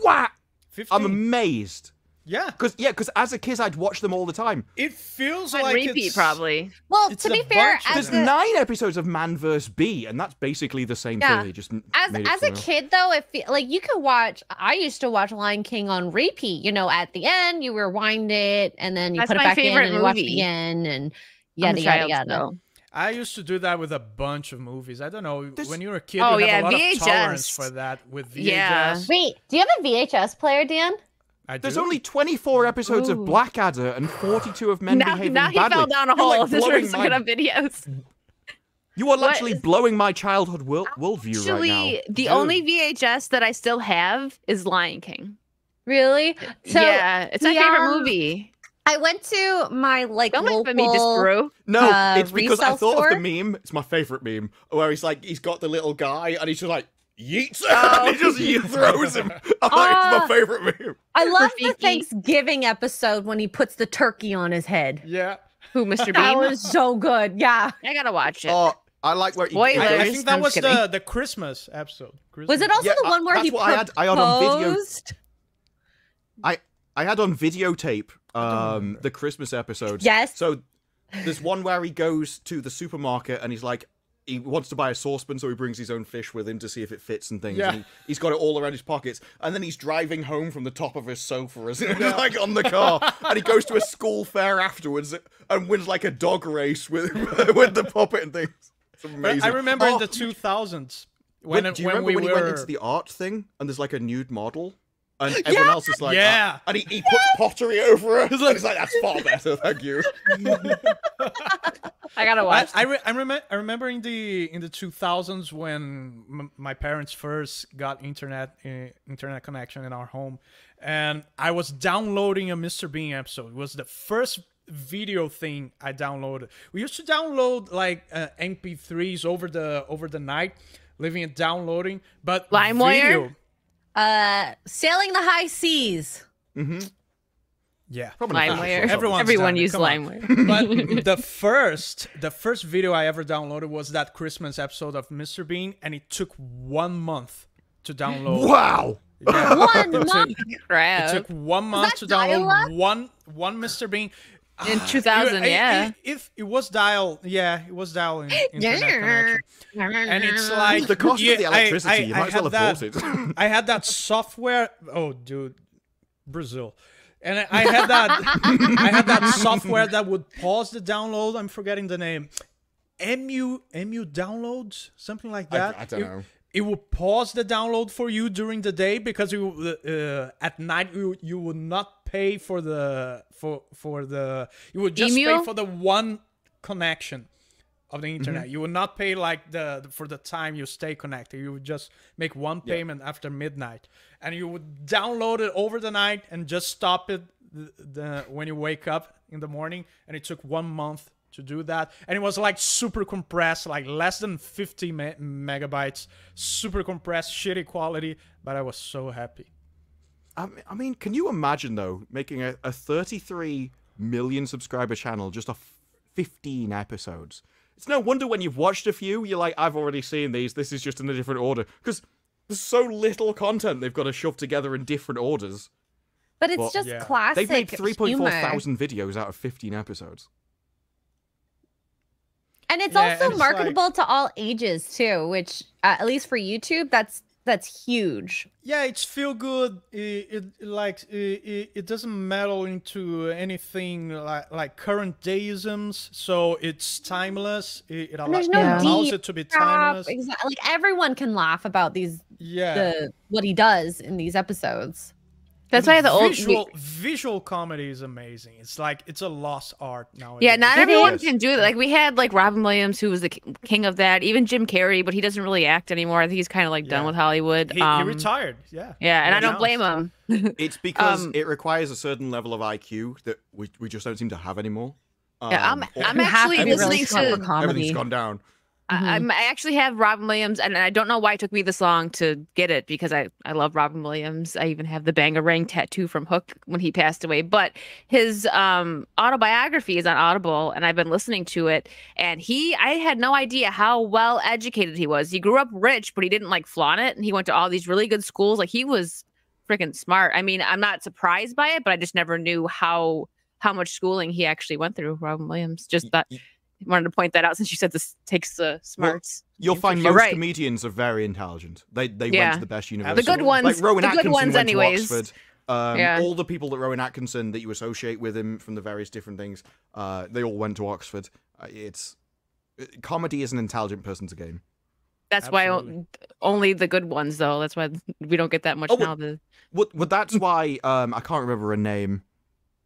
What? 15. I'm amazed. Yeah. Cuz yeah, cuz as a kid I'd watch them all the time. It feels On like repeat, it's, probably. well, it's to be fair, as There's a, 9 episodes of Man vs. Bee and that's basically the same Yeah. thing. They just as as a kid though it if like you could watch i used to watch lion king on repeat you know at the end you rewind it and then you That's put it back in and you watch it movie. again and I'm yada a yada yada still. I used to do that with a bunch of movies. I don't know. This- when you were a kid, Oh, you have yeah, a lot of tolerance VHS. for that with VHS. Yeah. Wait, do you have a VHS player, Dan? I There's do. only 24 episodes of Blackadder and 42 of Men now, Behaving now he fell down a You're, hole. like, this blowing room's my- looking up videos. You are literally is- blowing my childhood world worldview Actually, right now. the Dude. only VHS that I still have is Lion King. Really? So yeah, it's my the, favorite movie. I went to my like Don't local. laugh at me, Disparu. No, uh, it's because I thought store? of the meme. It's my favorite meme where he's like, he's got the little guy and he's just like, yeets, Oh. he just ye- throws him. I'm like, Ah. it's my favorite meme. I love the Thanksgiving episode when he puts the turkey on his head. Yeah. Who, Mr. Bean? That Bean? was so good. Yeah. I gotta watch it. Oh, I like where he, Spoilers. I, I think that I'm was kidding. the, the Christmas episode. Was it also Yeah, the one where that's he what I had- I had on video. proposed? I had on videotape um the Christmas episode. Yes. So there's one where he goes to the supermarket and he's like he wants to buy a saucepan, so he brings his own fish with him to see if it fits and things. Yeah. And he, he's got it all around his pockets, and then he's driving home from the top of his sofa, as like on the car, and he goes to a school fair afterwards and wins like a dog race with with the puppet and things. It's amazing. I remember Oh, in the 2000s when, when, do you when remember we when he went into the art thing and there's like a nude model? And everyone else is like, Yeah. "Ah," and he, he puts pottery over her. And he's like, that's far better, thank you. I gotta I, watch. I, re- I, remember, I remember in the in the 2000s when m- my parents first got internet uh, internet connection in our home, and I was downloading a Mr. Bean episode. It was the first video thing I downloaded. We used to download like uh, MP3s over the over the night, leaving it downloading. But LimeWire? Video, Uh, sailing the high seas. Mm-hmm. yeah. Probably not LimeWire. Everyone's Everyone done used come. LimeWire. but the first the first video I ever downloaded was that Christmas episode of Mr. Bean, and it took one month to download. Wow. Yeah. One It took- month. It took one month to download dial-up? one one Mr. Bean. In Ah, 2000, it- it- yeah. It, if it was dial, yeah, it was dial in, internet connection, and it's like The cost yeah, of the electricity, I, you I might as well have that, bought it. I had that software. Oh, dude, Brazil. And I- I had that. I had that software that would pause the download. I'm forgetting the name. mu mu downloads, something like I- that. I don't It- know. It would pause the download for you during the day because you uh, at night you you would not pay for the for for the you would just Emu? pay for the one connection of the internet. Mm-hmm. You would not pay like the the- for the time you stay connected. You would just make one payment after midnight, and you would download it over the night and just stop it the, the when you wake up in the morning. And it took one month to do that, and it was like super compressed, like less than 50 me- megabytes, super compressed, shitty quality. But I was so happy. I mean- can you imagine though making a, a 33 million subscriber channel just off 15 episodes? It's no wonder when you've watched a few, you're like, I've already seen these. This is just in a different order because there's so little content they've got to shove together in different orders. But it's Well, just yeah. classic They've made 3.4 thousand videos out of 15 episodes. And it's Yeah, also and it's like- marketable to all ages too, which uh, at least for YouTube, that's that's huge. Yeah, it's feel good. It, it like it, it, doesn't meddle into anything like like current deisms, so it's timeless. It, it, no it allows it to be timeless. Exactly. Like everyone can laugh about these Yeah, the what he does in these episodes. That's why the old. visual visual comedy is amazing. It's like it's a lost art now. Yeah, not It everyone is. can do that. Like we had like Robin Williams, who was the king of that. Even Jim Carrey, but he doesn't really act anymore. I think he's kind of like done with Hollywood. he, he Um, retired. Yeah, Yeah, and He I don't blame him. It's because Um, it requires a certain level of IQ that we, we just don't seem to have anymore. Yeah, I'm- Um, I'm You have to actually be really listening smart to- comedy. everything's gone down. Mhm. I, I'm, actually have Robin Williams, and I don't know why it took me this long to get it because I, I love Robin Williams. I even have the Bangarang tattoo from Hook when he passed away. But his um, autobiography is on Audible, and I've been listening to it. And he, I had no idea how well educated he was. He grew up rich, but he didn't like flaunt it, and he went to all these really good schools. Like he was freaking smart. I mean, I'm not surprised by it, but I just never knew how how much schooling he actually went through. Robin Williams. Just thought y- wanted to point that out since you said this takes the smarts. You'll find most right. comedians are very intelligent. They they went to the best university. the good ones, like Rowan the good ones, went anyways. to Oxford. Um, Yeah. All the people that Rowan Atkinson that you associate with him from the various different things, uh, they all went to Oxford. Uh, it's Comedy is an intelligent person's game. That's why only the good ones, though. That's why we don't get that much Oh, now. The Well, well that's why um I can't remember her name.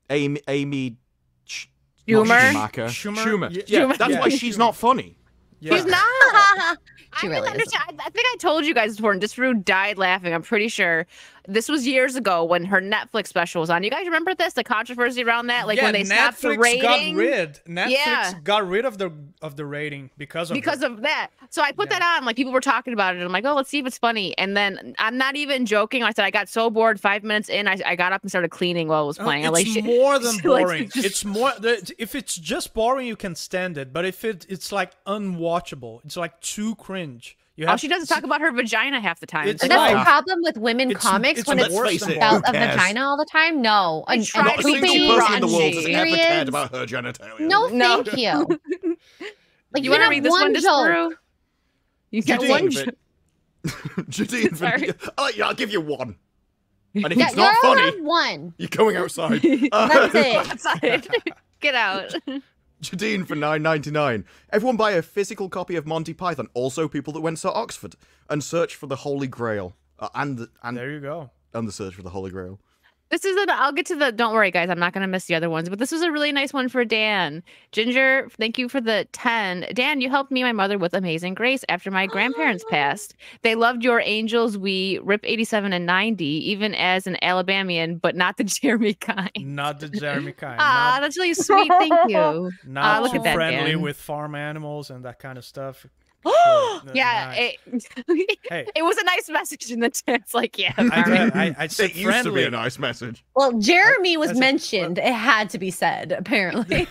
Amy Amy Sch- not Schumer? Schumacher. Schumer? Schumer. Ye- Yeah, Schumer. that's Yeah, why she's not funny. Yeah. She's not. She I really didn't understand. I, I think I told you guys before, and Disparu died laughing. I'm pretty sure this was years ago when her Netflix special was on. You guys remember this? The controversy around that, like yeah, when they stopped the Netflix rating got rid. Netflix Yeah. got rid of the of the rating because of because it. of that. So I put Yeah. that on. Like people were talking about it. And I'm like, oh, let's see if it's funny. And then I'm not even joking. I said I got so bored. Five minutes in, I, I got up and started cleaning while it was Oh, playing. I it's like more than like, boring. just- It's more. If it's just boring, you can stand it. But if it it's like unwatchable, it's like too cringe. You All she does is talk about her vagina half the time. It's It's And that's the problem with women It's- comics it's when it's worse Let's face it, about a who vagina all the time. No, I and, tried and Not a single person in the world has ever cared about her genitalia. No, No. thank you. Like you want want to read this one, joke. Disparu? You got Jadine, one. but- jo- Jadine, Sorry. I'll, I'll give you one. And if Yeah, it's you're not funny, allowed one. you're going outside. Uh, That's it. Outside. Get out. Jadine for nine ninety nine. Everyone buy a physical copy of Monty Python. Also, people that went to Oxford and search for the Holy Grail, uh, and the, and There you go. and the search for the Holy Grail. This is an. I'll get to the. Don't worry, guys. I'm not gonna miss the other ones. But this was a really nice one for Dan. Ginger, thank you for the ten. Dan, you helped me and my mother with Amazing Grace after my grandparents passed. They loved your Angels. We rip 87 and 90, even as an Alabamian, but not the Jeremy kind. Not the Jeremy kind. Ah, that's really sweet. Thank you. not Ah, look too at that, friendly Dan. with farm animals and that kind of stuff. Sure, yeah, it, Hey. it was a nice message in the chat's like, yeah. I, all right. I, I said It used to be a nice message. Well, Jeremy was that's a- mentioned. It had to be said, apparently.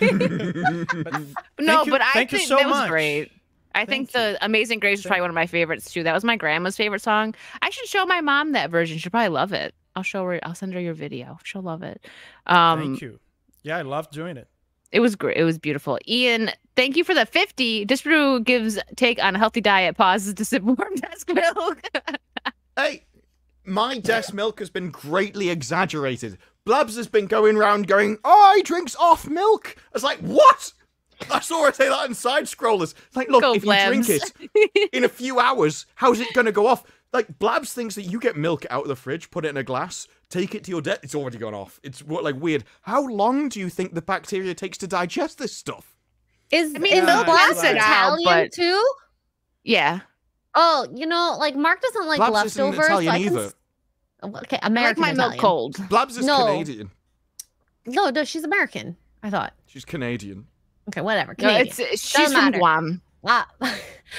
But no, you- but I think so that was great. I think Thank you. the Amazing Grace is Thank probably one of my favorites too. That was my grandma's favorite song. I should show my mom that version. She'll probably love it. I'll show her. I'll send her your video. She'll love it. Um, Thank you. Yeah, I love doing it. It was great. It was beautiful. Ian, thank you for the fifty. Disparu gives take on a healthy diet. Pauses to sip warm desk milk. Hey, my desk milk has been greatly exaggerated. Blabs has been going round going, oh, he drinks off milk. I was like, what? I saw her say that in side scrollers. Like, look, Go, if you drink it in a few hours, how's it going to go off? Like, Blabs thinks that you get milk out of the fridge, put it in a glass, take it to your death. it's already gone off. It's what, like weird. How long do you think the bacteria takes to digest this stuff? Is I mean, is milk Blast acid out, Italian but- too? yeah, Oh, you know, like Mark doesn't like Blabs isn't leftovers. so Italian I can either. s- Okay, I like American my milk cold. Blabs is No. Canadian. No, no, she's American. I thought. She's Canadian. Okay, whatever. No, Canadian. it's she's from matter. Guam. Ah.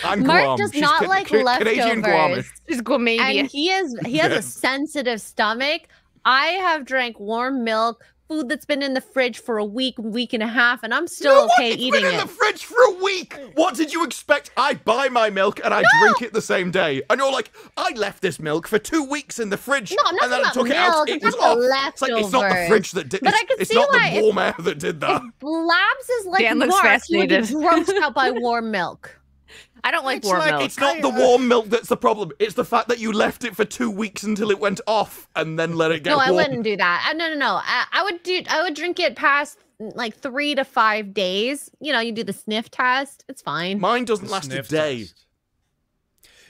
And Mark Guam. does She's not Ca- like Ca- Canadian Guam. leftovers. She's Guamanian. and he is he has a sensitive stomach. I have drank warm milk, food that's been in the fridge for a week, week and a half, and I'm still No, what? okay It's eating been in it. the fridge for a week. What did you expect? I buy my milk and I drink it the same day, and you're like, I left this milk for two weeks in the fridge, No, and then I talking took it out. It was it's not off. the It's like it's not the leftovers. fridge that did. But I it's, can it's see not why the warm air that did that. If Blabs is like Dan looks Mark, he would be fascinated. grossed out by warm milk. I don't like it's warm like milk. it's not the uh, warm milk that's the problem. It's the fact that you left it for two weeks until it went off and then let it get No, I wouldn't do that. Uh, no, no, no. I, I would do. I would drink it past like three to five days. You know, you do the sniff test. It's fine. Mine doesn't The last a day test.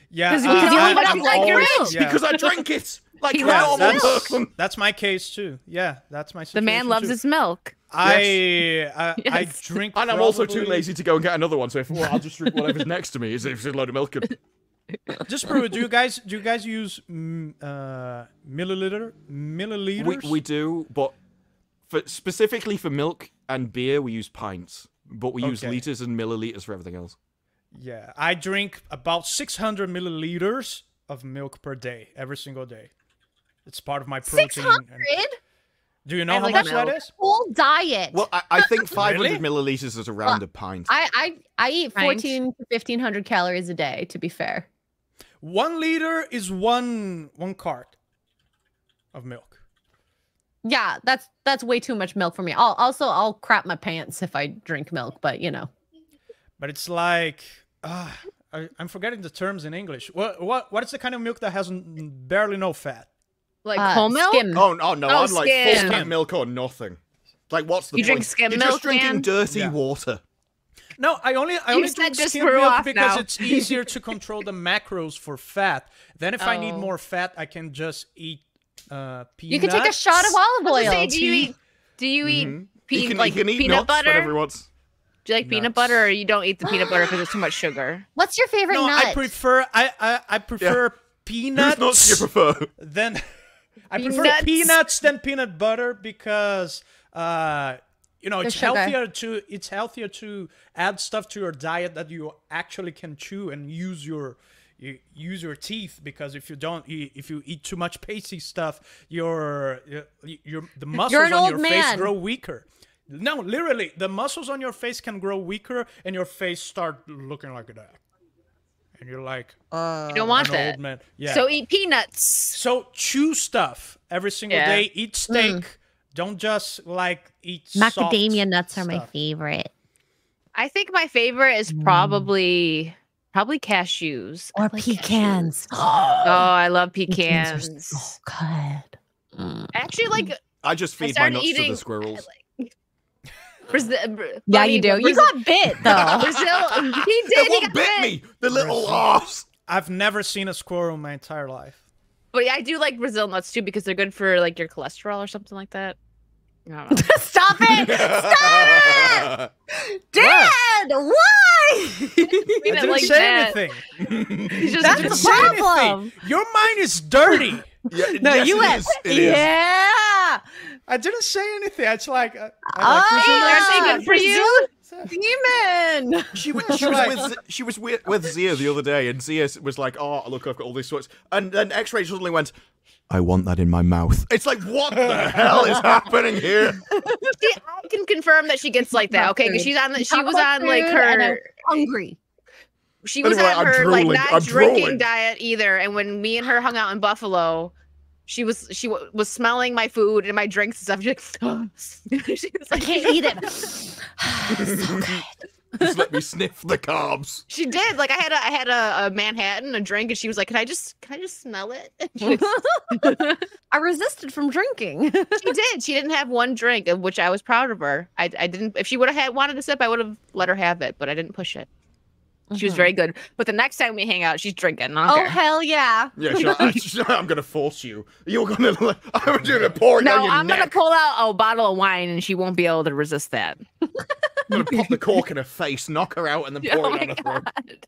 Yeah, 'Cause you uh, can I- only I'm it like your always- milk. yeah. because I drank it like He loves normal that's, that's my case too. Yeah, that's my the man loves too. his milk. I I, I Yes. drink. And I'm also too lazy to go and get another one. So if well, I'll just drink whatever's next to me. Is if it's a load of milk. And... Just for do you guys do you guys use mm, uh, milliliter We, milliliters? we we do, but for specifically for milk and beer, we use pints. But we use liters and milliliters for everything else. yeah, I drink about 600 milliliters of milk per day, every single day. It's part of my protein. Six and- hundred Do you know I how like much milk. that is? whole diet. Well, I, I think 500 Really? milliliters is around a pint. I I I eat fourteen to fifteen hundred calories a day. To be fair. One liter is one one cart of milk. Yeah, that's that's way too much milk for me. I'll also I'll crap my pants if I drink milk, but you know. But it's like uh, I, I'm forgetting the terms in English. What what what is the kind of milk that has barely no fat? Like uh, whole milk. Skim. oh, no, no, Oh, I'm like full skim. fat milk or nothing. Like, what's the You point? drink skim You're milk, just drinking Dan? dirty Yeah. water. No, I only I You only drink just skim milk because now. it's easier to control the macros for fat. Then if I need Oh. more fat, I can just eat uh peanuts. You can take a shot of olive oil. say, do you eat? Do you eat Mhm. pe- he can, like he can eat peanut nuts butter? whenever he wants. Do you like peanut butter, or you don't eat the peanut butter because it's too much sugar? What's your favorite No, nut? I prefer I I, I prefer Whose peanuts. nuts do you prefer? then I prefer Peanuts. peanuts than peanut butter because uh you know it's sugar. healthier to it's healthier to add stuff to your diet that you actually can chew and use your you use your teeth because if you don't if you eat too much pasty stuff your your, the muscles on old your face grow weaker no literally the muscles on your face can grow weaker and your face start looking like a that and you're like uh, You don't want an that. old man yeah So eat peanuts. so chew stuff every single Yeah. day. Eat mm. steak. Don't just like eat soft Macadamia nuts are my favorite. I think my favorite is mm. probably probably cashews. Or like pecans. cashews. Oh, I love Pecans are pecans. so good. Mm. Actually, like I just I feed my started nuts to the squirrels. Brazil. Yeah, you do. You got bit though. Brazil. He They did. He got bit bit. me, the little Brazil. arse. I've never seen a squirrel in my entire life. But yeah, I do like Brazil nuts too because they're good for like your cholesterol or something like that. I don't know. Stop it! Stop it! Dad, why? I I didn't didn't like say that. anything. He's just That's I didn't the say anything. problem. Your mind is dirty. Yeah, No, yes, you it went. is, it is. Yeah. I didn't say anything. It's like uh, I Oh, like Brazil Are nuts. they for you? Demon. She was, she was with she was with, with Zia the other day, and Zia was like, "Oh, look, I've got all these sorts," and then X-ray suddenly went, "I want that in my mouth." It's like, what the hell is happening here? She, I can confirm that she gets like that. Okay, because she's on. The, she was on like food and her. Hungry. She was Anyway, on I'm her like not I'm drinking drooling. diet either. And when me and her hung out in Buffalo, she was she w- was smelling my food and my drinks and stuff. She's like, she was I can't eat it. so good. Just let me sniff the carbs. She did. Like I had a I had a, a Manhattan, a drink, and she was like, "Can I just can I just smell it?" And I resisted from drinking. she did. She didn't have one drink, of which I was proud of her. I I didn't. If she would have had wanted a sip, I would have let her have it, but I didn't push it. She was Mhm. very good. But the next time we hang out, she's drinking. Oh care. hell yeah! Yeah, sure, I, am gonna force you. You're gonna. I'm gonna pour it No, down your I'm gonna pull out a bottle of wine, and she won't be able to resist that. I'm gonna pop the cork in her face, knock her out, and then pour Oh it my down her throat.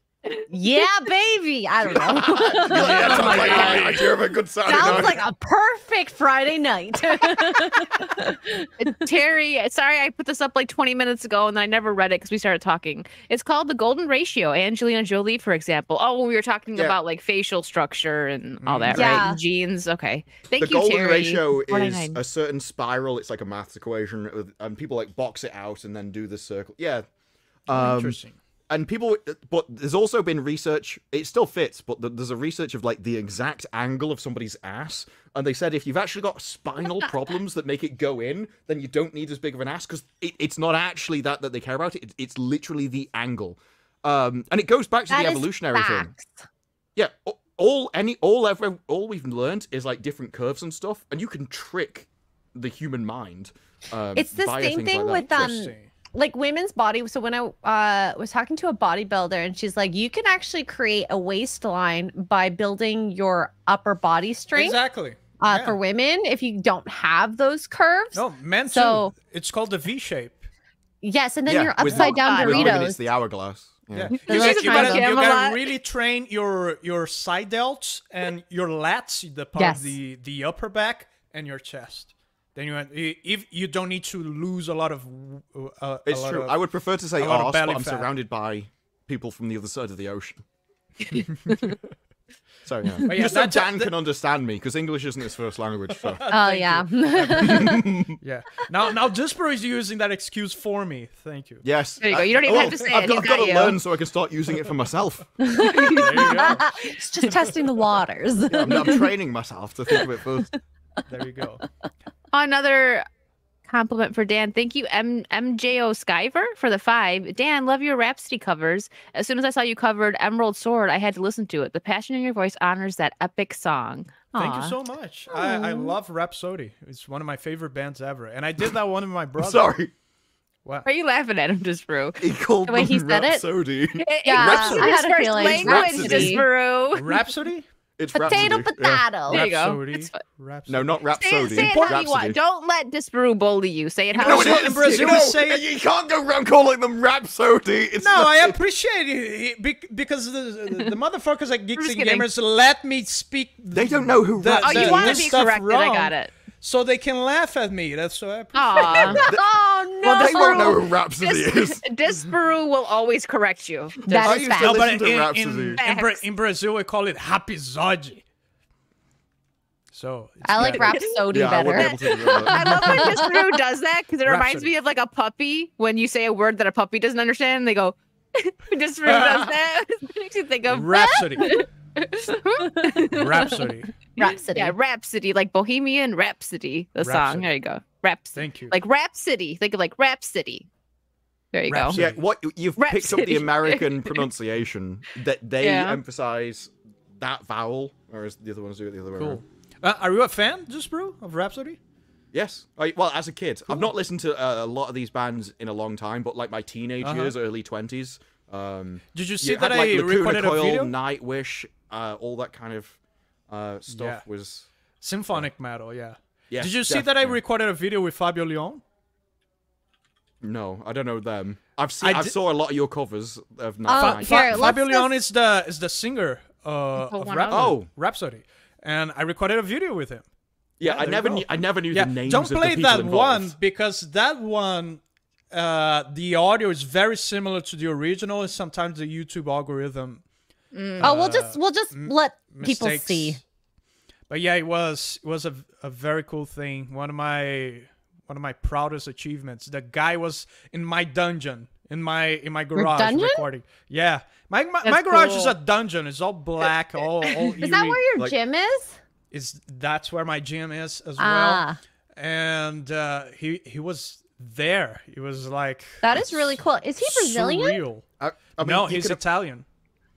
Yeah, baby. I don't know. yeah, that sounds Oh my like God. an idea of a good Saturday Sounds night. like a perfect Friday night. Uh, Terry, sorry I put this up like 20 minutes ago and I never read it because we started talking. It's called The Golden Ratio. Angelina Jolie, for example. Oh, when we were talking Yeah. about like facial structure and all that, mm-hmm. Yeah. right? Genes. Okay. Thank you, Terry. the you, golden Terry. ratio is 49. a certain spiral. It's like a maths equation, uh, and people like box it out and then do the circle. Yeah. Um, Interesting. And people, but there's also been research. It still fits, but there's a research of like the exact angle of somebody's ass, and they said if you've actually got spinal problems that make it go in, then you don't need as big of an ass because it, it's not actually that that they care about. It, it's literally the angle. Um, and it goes back to That the is evolutionary thing. Yeah, all any all ever all we've learned is like different curves and stuff, and you can trick the human mind. Um, It's the via same thing like that. with um Interesting. Like women's body. So when I uh, was talking to a bodybuilder, and she's like, you can actually create a waistline by building your upper body strength Exactly. uh, yeah. for women if you don't have those curves. No, men So- too. It's called the V shape. Yes, and then Yeah, your with- upside down With women, Doritos. it's the hourglass. Yeah. Yeah. You, She's got- you gotta, you gotta really train your your side delts and your lats, the part Yes. the the upper back and your chest. Then you if you don't need to lose a lot of uh, a It's lot true. of- I would prefer to say a arse, but I'm fat. surrounded by people from the other side of the ocean. so yeah, But yeah, just so Dan that- can understand me, because English isn't his first language. So. Oh yeah. Yeah. Now now Disper is using that excuse for me. Thank you. Yes. There you go. You don't even have to say I've it. Got, I've got got to you. learn so I can start using it for myself. There you go. it's just testing the waters. I'm, I'm training myself to think of it first. There you go. Another compliment for Dan. Thank you, M- MJO Skyver, for the five. Dan, love your Rhapsody covers. As soon as I saw you covered Emerald Sword, I had to listen to it. The passion in your voice honors that epic song. Thank you so much. I, I love Rhapsody. It's one of my favorite bands ever. And I did that one with my I'm brother. sorry. What? Are you laughing at him, Disparu? He called The way he said it? Rhapsody. Yeah, Rhapsody. I had a first feeling. language, Rhapsody. Disparu. Rhapsody? It's Potato, Rhapsody. Yeah. potato. There you go. Rhapsody. It's fine. Rhapsody. No, not Say Rhapsody. it, say it how you Rhapsody. want. Don't let Disparu bully you. Say it how No, you it it want. in. Brazil, You, know, say it- you can't go around calling them Rhapsody. It's No, I appreciate it because the, the, the motherfuckers at Geeks and kidding. Gamers let me speak. They don't know who the- Oh, you want to be stuff corrected. I got it. So they can laugh at me. That's what I appreciate. Aw. Oh no! Well, they won't know who Rhapsody Dis- is. Disparu will always correct you. That I is used to fact. No, but to in, in, in, Bra- in Brazil we call it Rapizode. So it's I like better. Rhapsody Yeah, I better. wouldn't be able to do I love when Disparu does that because it reminds me of like a puppy when you say a word that a puppy doesn't understand. And they go, Disparu does that. Makes you think of Rhapsody. Rhapsody. Rhapsody. Yeah, Rhapsody, like Bohemian Rhapsody, the song. There you go. Rhapsody. Thank you. Like Rhapsody. Think of like Rhapsody. There you Rhapsody. Yeah, what you've picked up the American pronunciation that they Yeah. emphasize that vowel, whereas the other ones do it the other way around. Uh, are you a fan, just bro, of Rhapsody? Yes. I, well, as a kid, I've not listened to uh, a lot of these bands in a long time, but like my teenage Uh-huh. years, early twenties. Um, Did you see you that had, like, I Lacuna recorded Coil, a video? Nightwish, uh, all that kind of uh, stuff Yeah. was. Symphonic metal, yeah. Yeah, Did you see that I recorded a video with Fabio Lione? No, I don't know them. I've seen. I I, saw a lot of your covers of Oh, Night. here, let's Fabio just- Leon is the is the singer uh, Oh, of one Rhapsody. Oh. Rhapsody, and I recorded a video with him. yeah, yeah, I there you never knew. I never knew Yeah, the names don't of the play people that involved. one because that one, uh, the audio is very similar to the original, and sometimes the YouTube algorithm Oh, we'll just we'll just let people mistakes. see. But yeah, it was it was a, a very cool thing. One of my one of my proudest achievements. The guy was in my dungeon in my in my garage dungeon? recording. Yeah, my my, my That's garage is a dungeon. It's all black, all all Is that where your like- gym is? is that's where my gym is as well. Ah, And uh, he he was there. He was like that is really cool. Is he Brazilian? Surreal. I, I mean, no, you he's can, Italian.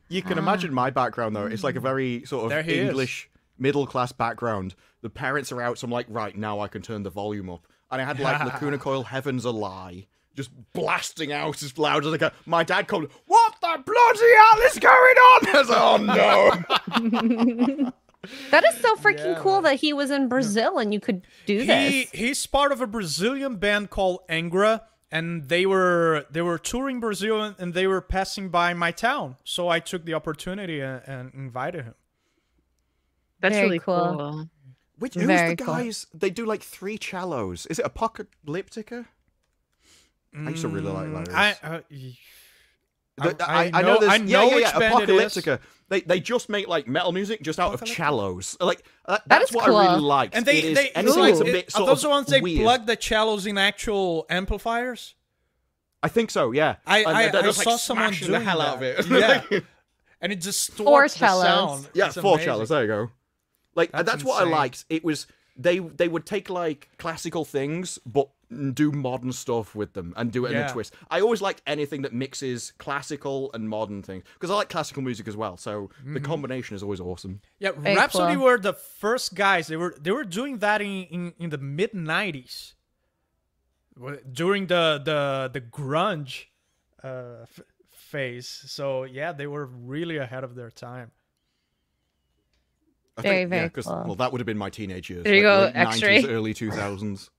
You can ah. imagine my background though. It's like a very sort of he is. English middle class background. The parents are out, so I'm like, right now I can turn the volume up. And I had like Lacuna Coil, Heaven's a Lie, just blasting out as loud as I can. My dad called, "What the bloody hell is going on?" I was like, "Oh no!" That is so freaking cool that he was in Brazil and you could do He this. he's part of a Brazilian band called Angra, and they were they were touring Brazil and- and they were passing by my town. So I took the opportunity and, and invited him. That's Very really cool. cool. Which who's Very the cool. guys? They do like three cellos. Is it Apocalyptica? I used to really like those. I, uh, y- The- I- I I, know- know, there's, I yeah, know yeah, which yeah, band it is. Apocalyptica. They they just make like metal music just out of cellos. Like uh, That that's is what I really cool. like. and they it is they anything like, that's a it- bit are sort those the ones they weird. plug the cellos in actual amplifiers? I think so. Yeah. I And I, I just, like, saw someone smashing doing the hell that. out of it. Yeah, and it distorts Four the cellos. sound. yeah, It's four amazing. cellos. There you go. Like That's that's, what I liked. It was they they would take like classical things but do modern stuff with them and do it in a twist. I always liked anything that mixes classical and modern things because I like classical music as well. So Mm-hmm. the combination is always awesome. Yeah, Very Rhapsody were the first guys. They were they were doing that in in, in the mid '90s, during the the the grunge uh, f- phase. So yeah, they were really ahead of their time. I Very, think, very yeah, 'cause- cool. Well, that would have been my teenage years. There you like go, X-ray. 90s, early 2000s.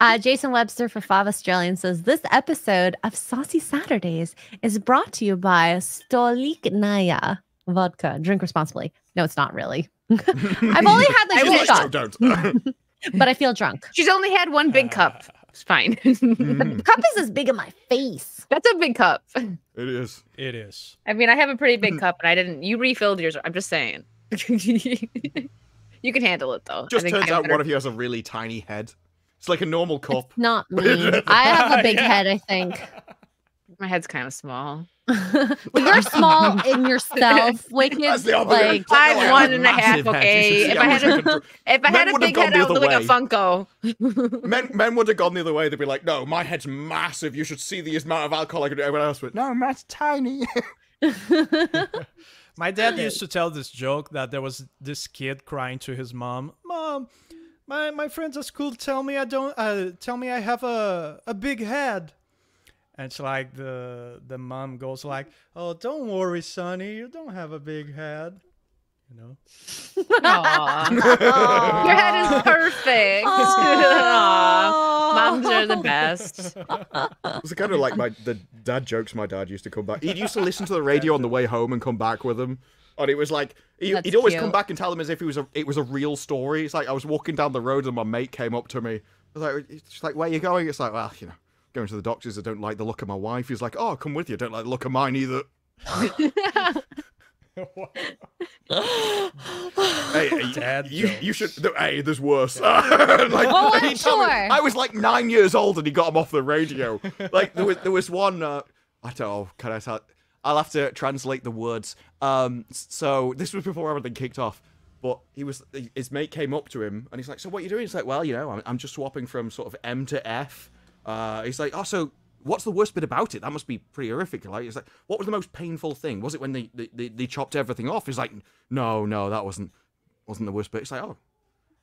Uh, Jason Webster for Five Australian says this episode of Saucy Saturdays is brought to you by Stolichnaya vodka. Drink responsibly. No, it's not really. I've only had like I two wish. No, shots, don't. but I feel drunk. She's only had one big cup. It's fine. The cup is as big as my face. That's a big cup. it is. It is. I mean, I have a pretty big cup, and I didn't. You refilled yours. I'm just saying. you can handle it though. I Just think turns I'm out better. one of you has a really tiny head. It's like a normal cup. Not me. I have a big Yeah. head, I think. My head's kind of small. well, you're small in yourself, Wicked. That's the opposite. Like, It's like, I'm no, I one have a and a half. massive head. You Okay, should if see I how had much a I if I Men had a would have big gone head, the I would other look like a way. Funko. men men would have gone the other way. They'd be like, "No, my head's massive. You should see the amount of alcohol I could do." Everyone else would, "No, Matt's tiny." My dad used to tell this joke that there was this kid crying to his mom, "Mom, my my friends at school tell me I don't uh, tell me I have a a big head. And it's like the the mom goes like, "Oh, don't worry, Sonny, you don't have a big head." You know. Aw. Your head is perfect. Aw. Moms are the best. It's kind of like my the dad jokes my dad used to come back. He used to listen to the radio on the way home and come back with them. And it was like he, he'd always come back and tell them as if it was a it was a real story. It's like I was walking down the road and my mate came up to me. I was like, it's like, where are you going? It's like, well, you know, going to the doctors. I don't like the look of my wife. He's like, oh, I'll come with you. I don't like the look of mine either. Hey, hey, Dad you, jokes. you should. Hey, there's worse. like, Oh, I'm he told me- I was like nine years old and he got him off the radio. Like there was there was one. Uh, I don't know. Can I tell? I'll have to translate the words. Um. So this was before everything kicked off. But he was his mate came up to him and he's like, "So what are you doing?" He's like, "Well, you know, I'm, I'm just swapping from sort of M to F." Uh, he's like, "Oh, so what's the worst bit about it? That must be pretty horrific." Like, he's like, "What was the most painful thing? Was it when they they, they, they chopped everything off?" He's like, "No, no, that wasn't wasn't the worst bit." It's like, "Oh,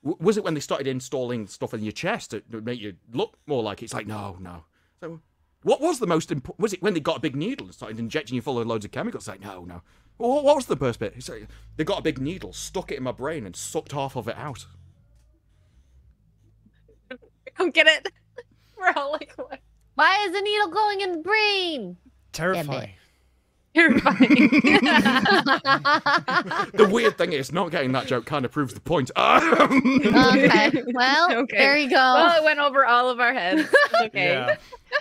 was it when they started installing stuff in your chest to, make you look more like it? It's like, no, no. So, what was the most important? Was it when they got a big needle and started injecting you full of loads of chemicals? It's like, no, no. Well, what- what was the first bit? It's like, they got a big needle, stuck it in my brain, and sucked half of it out. I don't get it. We're all like, what? Why is the needle going in the brain? Terrifying. You're. The weird thing is, not getting that joke kind of proves the point. Okay. Well, Okay. there you go. well, it went over all of our heads. Okay. Yeah.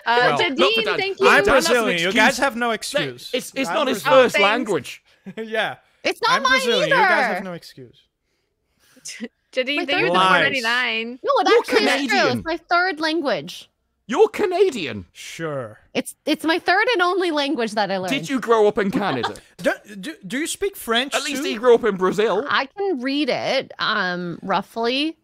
Uh, Well- Jadine, Dan. thank you. I'm Dan has an Brazilian. You guys have no excuse. it's it's I'm not his Brazilian. first thanks. language. yeah. it's not I'm mine Brazilian. either. You guys have no excuse. Jadine, My thank you for the third- 499. No, it You're actually is true. Canadian. It's my third language. You're Canadian. Sure. It's it's my third and only language that I learned. Did you grow up in Canada? Do, do, do you speak French At least too? he grew up in Brazil. I can read it, um, roughly,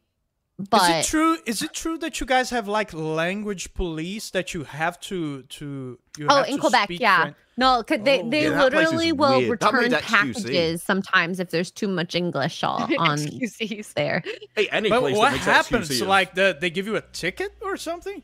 But Is but it true? Is it true that you guys have like language police that you have to to? You oh, have in to Quebec, speak yeah. French? No, cause they Oh. they Yeah, that place is literally will weird. Return XQC. packages sometimes if there's too much English on, on Excuses. there. Hey, any But place what that makes happens? XQC is- Like the, they give you a ticket or something?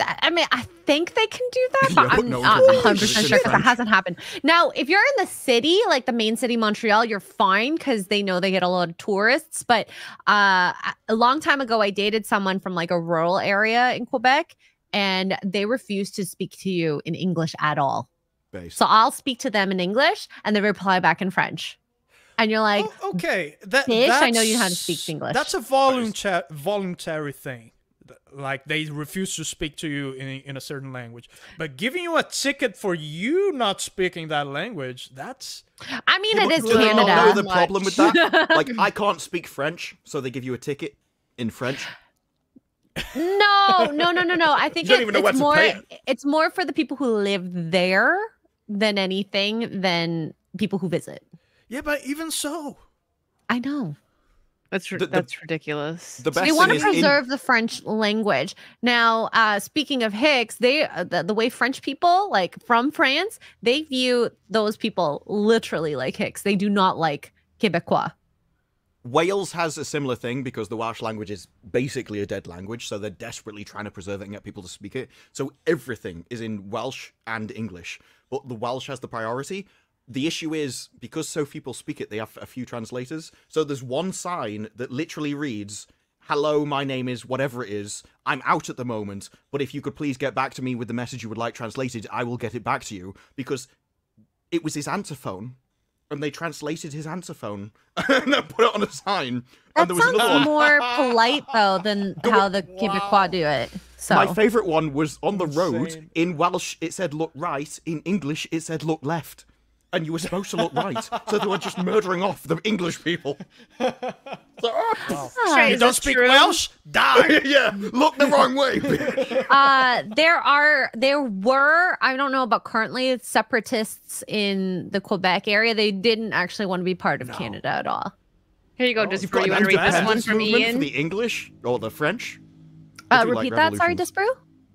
I mean, I think they can do that, but I'm no not can read it 100 because it's percent sure because that hasn't happened. Now, if you're in the city, like the main city, Montreal, you're fine because they know they get a lot of tourists. But uh, a long time ago, I dated someone from like a rural area in Quebec, and they refused to speak to you in English at all. Base. So I'll speak to them in English, and they reply back in French, and you're like, oh, okay. That, Fish, I know you know how to speak English. That's a volunteer voluntary thing. Th- Like they refuse to speak to you in in a certain language, but giving you a ticket for you not speaking that language, that's I mean, Yeah, it but is do they not know the problem with that? like, I can't speak French, so they give you a ticket in French. No, no, no, no, no. I think You it- even know it's more pay it's more for the people who live there than anything than people who visit. yeah. But even so, I know. That's ri- The- the- ridiculous. The So they want to is in- preserve the French language. Now, uh, speaking of Hicks, they uh, the, the way French people like from France, they view those people literally like Hicks. They do not like Quebecois. Wales has a similar thing because the Welsh language is basically a dead language, so they're desperately trying to preserve it and get people to speak it. So everything is in Welsh and English, but the Welsh has the priority. The issue is because so few people speak it, they have a few translators. So there's one sign that literally reads, Hello, my name is whatever it is. I'm out at the moment, but if you could please get back to me with the message you would like translated, I will get it back to you. Because it was his answer phone, and they translated his answer phone and then put it on a sign. That and there was sounds another one. more polite though than how the Quebecois do it. So My favourite one was on the road. Insane. In Welsh, it said look right. In English, it said look left. And you were supposed to look right. so they were just murdering off the English people. So, ah, Trey, you is don't speak true? Welsh, die. yeah, look the wrong way. uh there are there were i don't know about currently separatists in the quebec area they didn't actually want to be part of No. canada at all Here you go, Oh, just You've for got you want to read this one independence from Ian. for the English or the French. uh do like repeat that sorry revolutions. Disparu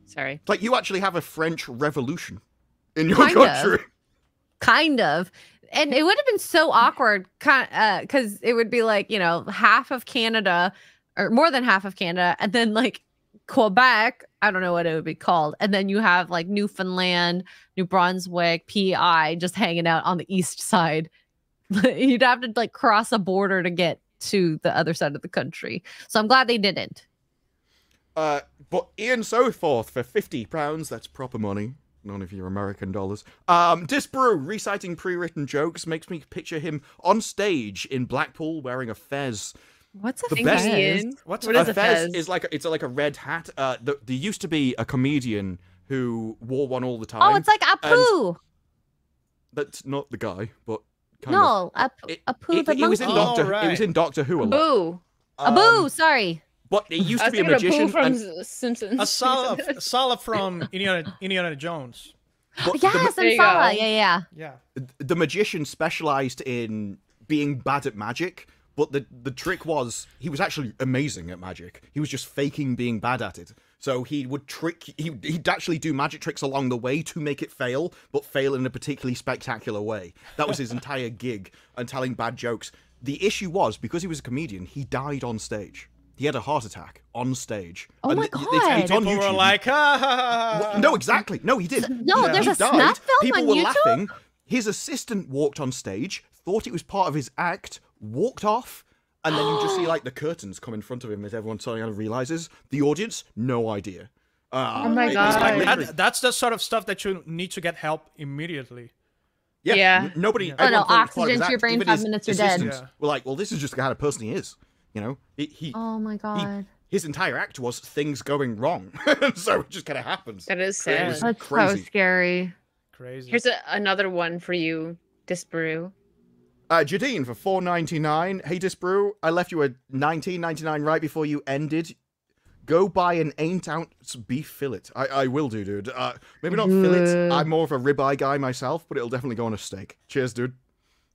Sorry. It's like you actually have a French revolution in your Kind of. Kind of and it would have been so awkward because it would be like you know half of canada or more than half of Canada, and then like Quebec, I don't know what it would be called, and then you have like Newfoundland, New Brunswick, PEI, just hanging out on the east side. You'd have to like cross a border to get to the other side of the country. So I'm glad they didn't. Uh, but Ian Soforth for fifty pounds. That's proper money. None of your American dollars. Um, Disparu reciting pre-written jokes makes me picture him on stage in Blackpool wearing a fez. What's a The Thank best- you, fez? What's What a is a a fez, fez? is like a, it's like a red hat. Uh, th- there used to be a comedian who wore one all the time. Oh, it's like Apu. That's not the guy, but kind of. No, Ap- It- Apu It, the it was in monkey. Oh, Doctor. It was in Doctor Who a lot. Boo. Um, Abu, sorry. But it used to be a thinking of Boo magician. from and, Simpsons. a Sallah, Sallah from Indiana, Indiana Jones. but yes, there and you Sallah. go. Yeah, yeah. Yeah. the magician specialized in being bad at magic. But the the trick was he was actually amazing at magic. He was just faking being bad at it. So he would trick. He he'd actually do magic tricks along the way to make it fail, but fail in a particularly spectacular way. That was his entire gig and telling bad jokes. The issue was because he was a comedian, he died on stage. He had a heart attack on stage. Oh And my it- it's- it's God. on People were like, ha, ha, ha, ha. No, exactly. No, he did. No, He- there's he a died. snap film People on were YouTube? laughing. His assistant walked on stage, thought it was part of his act, walked off, and then you just see like the curtains come in front of him as everyone suddenly kind of realizes. The audience, no idea. Uh, Oh my God. like That- that's the sort of stuff that you need to get help immediately. yeah, Yeah. n- Nobody. Yeah. Oh, everyone no, thought it was part of oxygen to your brain, five minutes, you're dead. assistants Yeah. Were like, well, this is just the kind of person he is. You know, he, he Oh my god. his entire act was things going wrong, so it just kind of happens. That is It sad. That's crazy. so scary. Crazy. Here's a, another one for you, Disparu. Uh, Jadine for four ninety nine. Hey Disparu, I left you a nineteen ninety nine right before you ended. Go buy an eight ounce beef fillet. I, I will do, dude. Uh, maybe not fillet. I'm more of a ribeye guy myself, but it'll definitely go on a steak. Cheers, dude.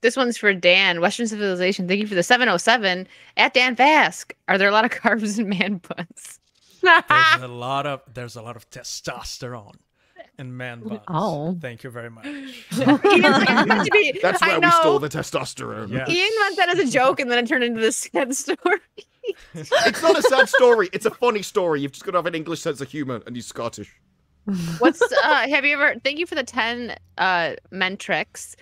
This one's for Dan. Western Civilization. Thank you for the 707 at Dan Vasc. Are there a lot of carbs in man buns? there's a lot of there's a lot of testosterone in man buns. Oh. Thank you very much. Ian's like, "It's meant to be-" That's I where we know. stole the testosterone. Yeah. Ian meant that as a joke, and then it turned into this sad story. It's not a sad story. It's a funny story. You've just got to have an English sense of humor, and he's Scottish. What's uh have you ever thank you for the 10 uh mentrix.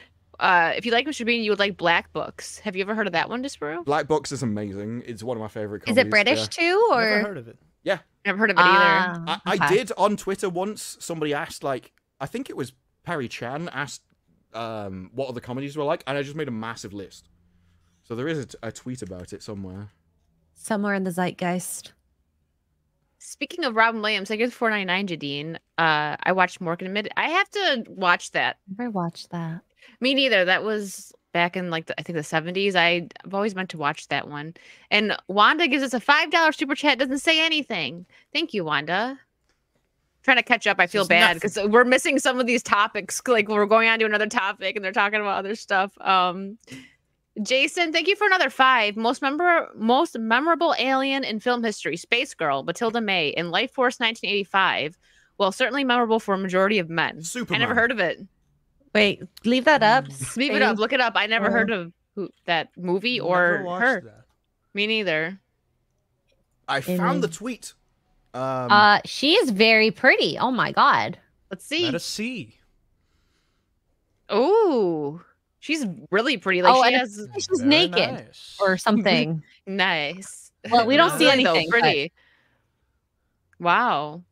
Uh if you like Mr. Bean, you would like Black Books. Have you ever heard of that one, Disparu? Black Books is amazing. It's one of my favorite. Comedies. Is it British Yeah. too, Never or heard of it. Yeah, never heard of it either. Ah, I, I okay. did on Twitter once. Somebody asked, like, I think it was Perry Chan asked um, what other comedies were like, and I just made a massive list. So there is a, t- a tweet about it somewhere. somewhere in the zeitgeist? Speaking of Robin Williams, I guess 499 Jadine. Uh I watched Mork and Mindy. I have to watch that. Never watched that. Me neither. That was back in like the, I think the 70s. I, I've always meant to watch that one. And Wanda gives us a $5 super chat, doesn't say anything. Thank you, Wanda. Trying to catch up. I feel bad because we're missing some of these topics. Like we're going on to another topic and they're talking about other stuff. Um Jason, thank you for another five. Most member most memorable alien in film history, Space Girl, Mathilda May, in Life Force 1985. Well, certainly memorable for a majority of men. Super I never heard of it. Wait, leave that up. Leave it up. Look it up. I never Oh. heard of who, that movie or watched her. that. Me neither. I found the tweet. Um, Uh, she is very pretty. Oh my god. Let's see. Let us see. Oh, she's really pretty. Like Oh, she has She's Very naked nice. or something. nice. Well, we don't see Really, though, anything, but- Pretty. Wow.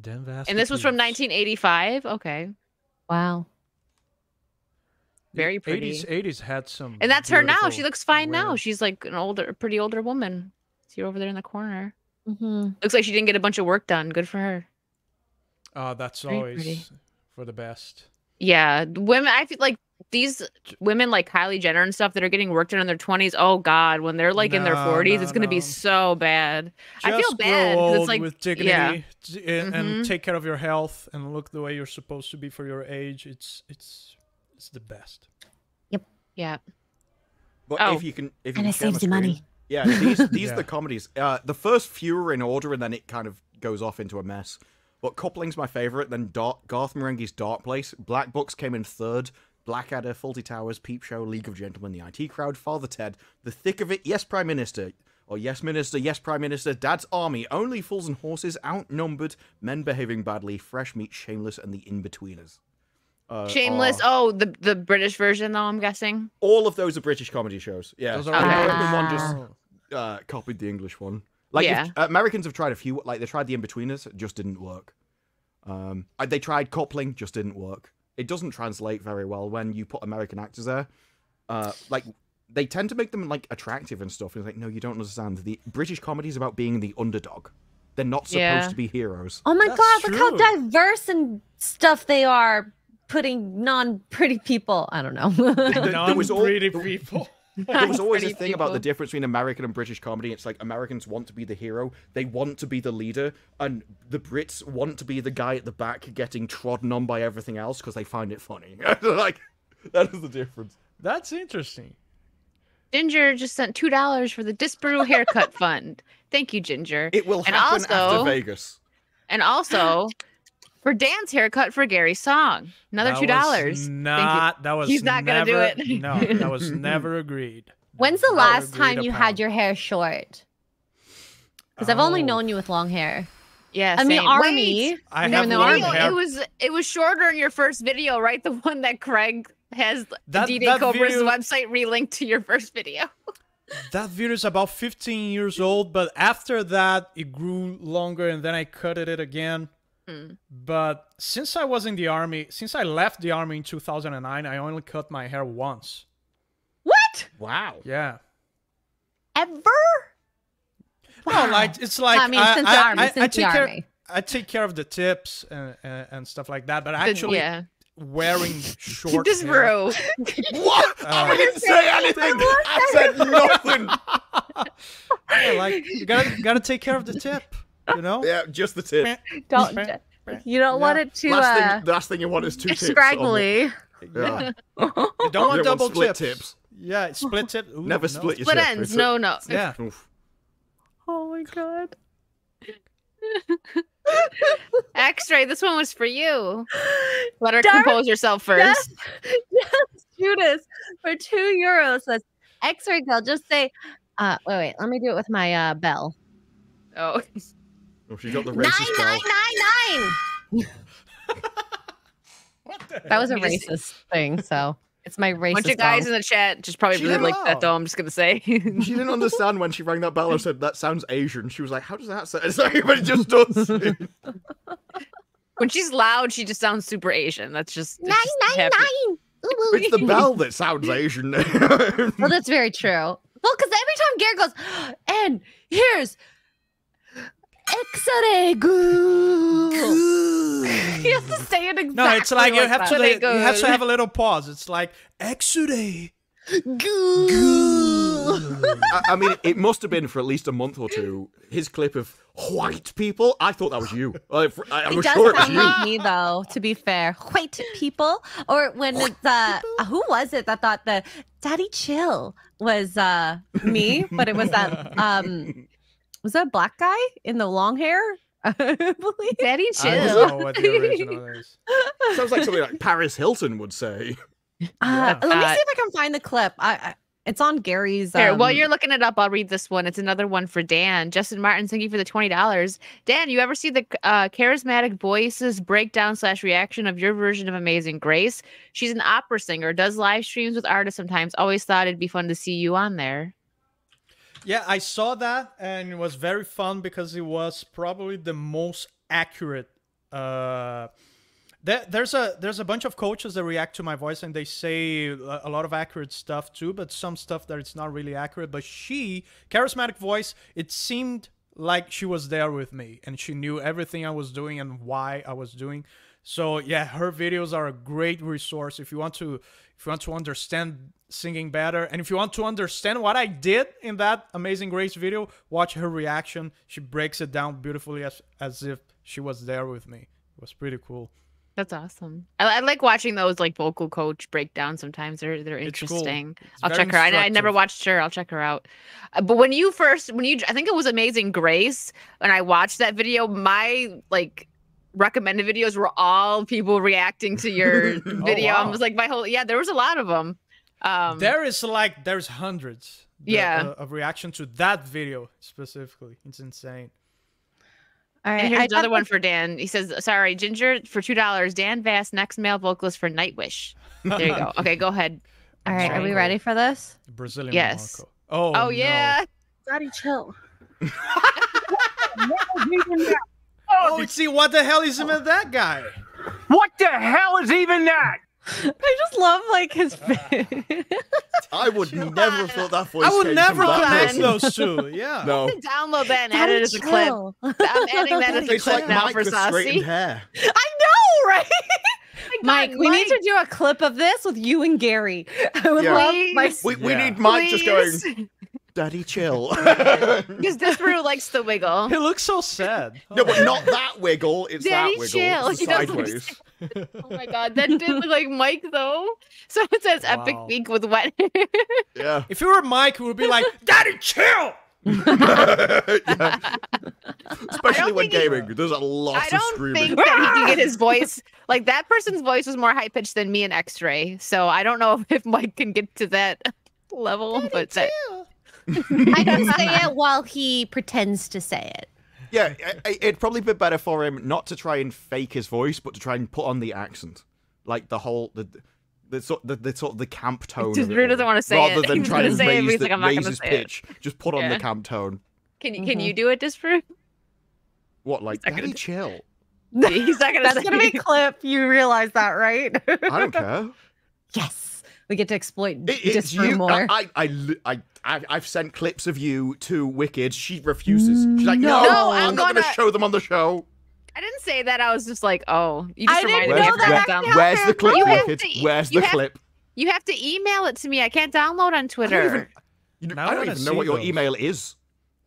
Dan And this was from 1985. Okay. wow. The very pretty. 80s, 80s had some. And that's her now. She looks fine now. She's like an older, pretty older woman. See her over there in the corner. hmm Looks like she didn't get a bunch of work done. Good for her. Oh, that's Very always pretty. for the best. Yeah, women. I feel like these women, like Kylie Jenner and stuff, that are getting worked done in their twenties. Oh God, when they're like in their forties, no, it's gonna be so bad. I feel bad, Grow 'cause it's like- with dignity yeah. t- and, Mhm. and take care of your health and look the way you're supposed to be for your age. It's it's it's the best. Yep. Yeah. but oh. if you can, if you And can it share my saves you money. Yeah, these these are the comedies. Uh, the first few are in order, and then it kind of goes off into a mess. But Coupling's my favorite. Then Dark, Garth Marenghi's Dark Place. Black Books came in third. Blackadder, Fawlty Towers, Peep Show, League of Gentlemen, The IT Crowd, Father Ted, The Thick of It, Yes, Prime Minister, or yes, minister, yes, prime minister, dad's army, only fools and horses, outnumbered, men behaving badly, fresh meat, shameless, and the in-betweeners. Uh, Shameless. are- Oh, the the British version though. I'm guessing. all of those are British comedy shows. Yeah, Those the are American one just uh, copied the English one. Like if- Yeah. Americans have tried a few. Like they tried the in-betweeners, it just didn't work. Um, uh, they tried coupling, just didn't work. It doesn't translate very well when you put American actors there. Uh, like they tend to make them like attractive and stuff. And it's like, no, you don't understand. The British comedy is about being the underdog. They're not supposed Yeah. to be heroes. Oh my That's god, look how diverse and stuff they are putting non-pretty people. I don't know. there was Non-pretty there- people. there was always a Pretty thing about the difference between American and British comedy. It's like Americans want to be the hero, they want to be the leader, and the Brits want to be the guy at the back getting trodden on by everything else because they find it funny. like that is the difference. That's interesting. Ginger just sent two dollars for the Disparu haircut fund. Thank you, Ginger. It will And happen after Vegas. And also for Dan's haircut for Gary's song. Another That two dollars. was Not that was He's not gonna do it. no, that was never agreed. When's the last time you upon. had your hair short? Because I've only Oh. known you with long hair. Yeah. I the same. army. Wait, I when have the long army. Hair. it was it was shorter in your first video, right? The one that Craig has That- D-Day that Cobra's video- website relinked to your first video. That video is about 15 years old, but after that, it grew longer and then I cut it again. Mm. But since I was in the army, since I left the army in 2009, I only cut my hair once. What? Wow. Yeah. Ever? No, like it's like I mean, since the army, since the take care. army. I take care of the tips and, and, and stuff like that, but actually yeah. wearing short This hair. bro. What? Uh, I didn't say anything. I said nothing. Yeah, like you gotta gotta take care of the tip, you know. yeah, just the tip. Don't you don't want it to last uh, thing, last thing you want is two tips. scraggly. Yeah. You don't want don't want double split tips. tips. Yeah, split tip. Ooh, Never no. split your Split tip. ends. It's No, no. Yeah. Oof. Oh my god. X-ray, this one was for you. Let her Dark- compose herself first. Yes, yes, Judas for two euros says X-ray girl. Just say, uh, wait, wait. Let me do it with my uh bell. Oh. Oh, she got the racist nine bell. nine nine. What the That was a You just- racist thing, so it's my racist. bunch of guys song. in the chat just probably She really like that well. though. I'm just gonna say. She didn't understand when she rang that bell and said, that sounds Asian. She was like, how does that sound? It's like, but it just does. when she's loud, she just sounds super Asian. That's just it's nine just nine happy. nine. Ooh, ooh. it's the bell that sounds Asian. Well, that's very true. Well, because every time Gary goes, and here's X-ray goo. he has to say it exactly. No, it's like you have that. to They you have to have a little pause. It's like exude. Goo. I, I mean, it must have been for at least a month or two. His clip of white people. I thought that was you. I, I, I It was does sure it was sound you. like me though, to be fair. White people. Or when it's uh who was it that thought that Daddy Chill was uh me, but it was that um was that a black guy in the long hair? I believe. Daddy I don't know what the original is. Sounds like something like Paris Hilton would say. Uh, Yeah. let me Uh, see if I can find the clip. I, I it's on Gary's. Here, while um, you're looking it up, I'll read this one. It's another one for Dan. Justin Martin, thank you for the twenty dollars. Dan, you ever see the uh, charismatic voices breakdown slash reaction of your version of Amazing Grace? She's an opera singer, does live streams with artists sometimes. Always thought it'd be fun to see you on there. Yeah, I saw that and it was very fun because it was probably the most accurate. Uh, there, there's a there's a bunch of coaches that react to my voice and they say a a lot of accurate stuff too, but some stuff that it's not really accurate. But she, charismatic voice, it seemed like she was there with me and she knew everything I was doing and why I was doing. So yeah, her videos are a great resource if you want to if you want to understand singing better and if you want to understand what I did in that Amazing Grace video, watch her reaction. She breaks it down beautifully as as if she was there with me. It was pretty cool. That's awesome. I, I like watching those like vocal coach breakdowns. Sometimes they're they're cool. interesting. It's I'll check her. I, I never watched her. I'll check her out. Uh, but when you first, when you, I think it was Amazing Grace, and I watched that video, my like recommended videos were all people reacting to your video. I was like, my whole yeah, there was a lot of them. Um, There is like there's hundreds. the- Yeah. a, a reaction to that video specifically. It's insane. All right. And here's I another one for Dan. He says, "Sorry, Ginger, for two dollars. Dan Vasc, next male vocalist for Nightwish." There you go. Okay, go ahead. All right. Are we ready for this? Brazilian Yes. Morocco. Oh, Oh, no. yeah. Daddy, chill. Oh, see what the hell is even that guy? What the hell is even that? I just love like his face. I would never have thought that voice. I would came never from that connect those two. Yeah. No, Download that and add it as a clip. I'm adding that as a it's clip like now Mike for with Saucy. hair. I know, right? Mike, God, we need to do a clip of this with you and Gary. I would Yeah. love my. We, we Yeah. need Mike just going, Daddy, chill. Because this brew likes to wiggle. He looks so sad. no, but not that wiggle. It's Daddy, that wiggle. chill. It's the He does look sideways. Oh my god, that did look like Mike though. Someone says epic Wow. week with wet hair. Yeah. If you were Mike, we would be like, Daddy, chill! Yeah. Especially when think he- gaming, there's a lot I of don't think that he can get his voice like that person's voice was more high pitched than me and X-Ray. So I don't know if Mike can get to that level, but that, I can say it while he pretends to say it. Yeah, i- i- it'd probably be better for him not to try and fake his voice, but to try and put on the accent, like the whole the the sort the, the sort of the camp tone. Just of Drew doesn't wanna say rather it. than He's trying gonna say it, raise, he's the, like, "I'm not raise gonna his say it." pitch. Just put on Yeah. the camp tone. can you can mm-hmm. you do it, Disparu? What like not gonna chill? He's not gonna That's gonna be a clip. You realize that, right? I don't care. yes, we get to exploit It, Disparu you. more. I, I, I, li- I, I, I've sent clips of you to Wicked. She refuses. She's like, No. no, No, I'm, I'm not going to show them on the show. I didn't say that. I was just like, oh, you just I didn't reminded me. Where's, I know that to where- where's the clip, You Wicked? to- Where's the have- clip? You have to email it to me. I can't download on Twitter. even- You know, I I don't even know what your those. email is.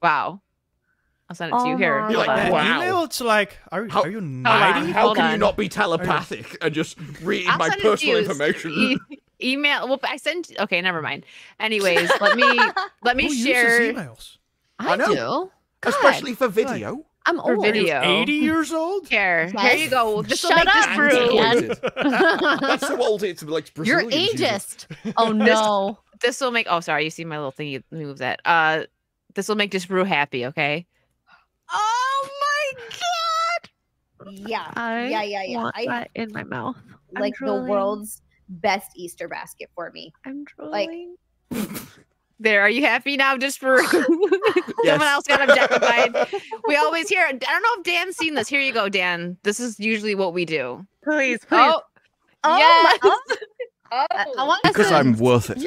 Wow. I'll send it to you here. You're like, wow. Email, it's like, are, How- are you 90? How Hold can you not be telepathic and just read I'll my send it to personal information? Email. Well, I sent. Okay, never mind. Anyways, let me let me Who share. uses emails? I, I know. do. God, Especially for video. I'm old. video. 80 years old? Here, here you go. This Shut make up, brew. Dan. That's so old. It's like Brazilian You're Brazilians ageist. Oh no. This will make. Oh, sorry. You see my little thingy. Let me move that. Uh, this will make Disparu happy. Okay. Oh my god! Yeah, I yeah, yeah, yeah. want I that in my mouth. I'm like the drooling. world's best Easter basket for me. I'm like- There. Are you happy now? Just for Yes. someone else got objectified. we always hear. I don't know if Dan's seen this. Here you go, Dan. This is usually what we do. please, oh. please. Oh, Oh, yes. Oh, I want Because to- I'm worth it.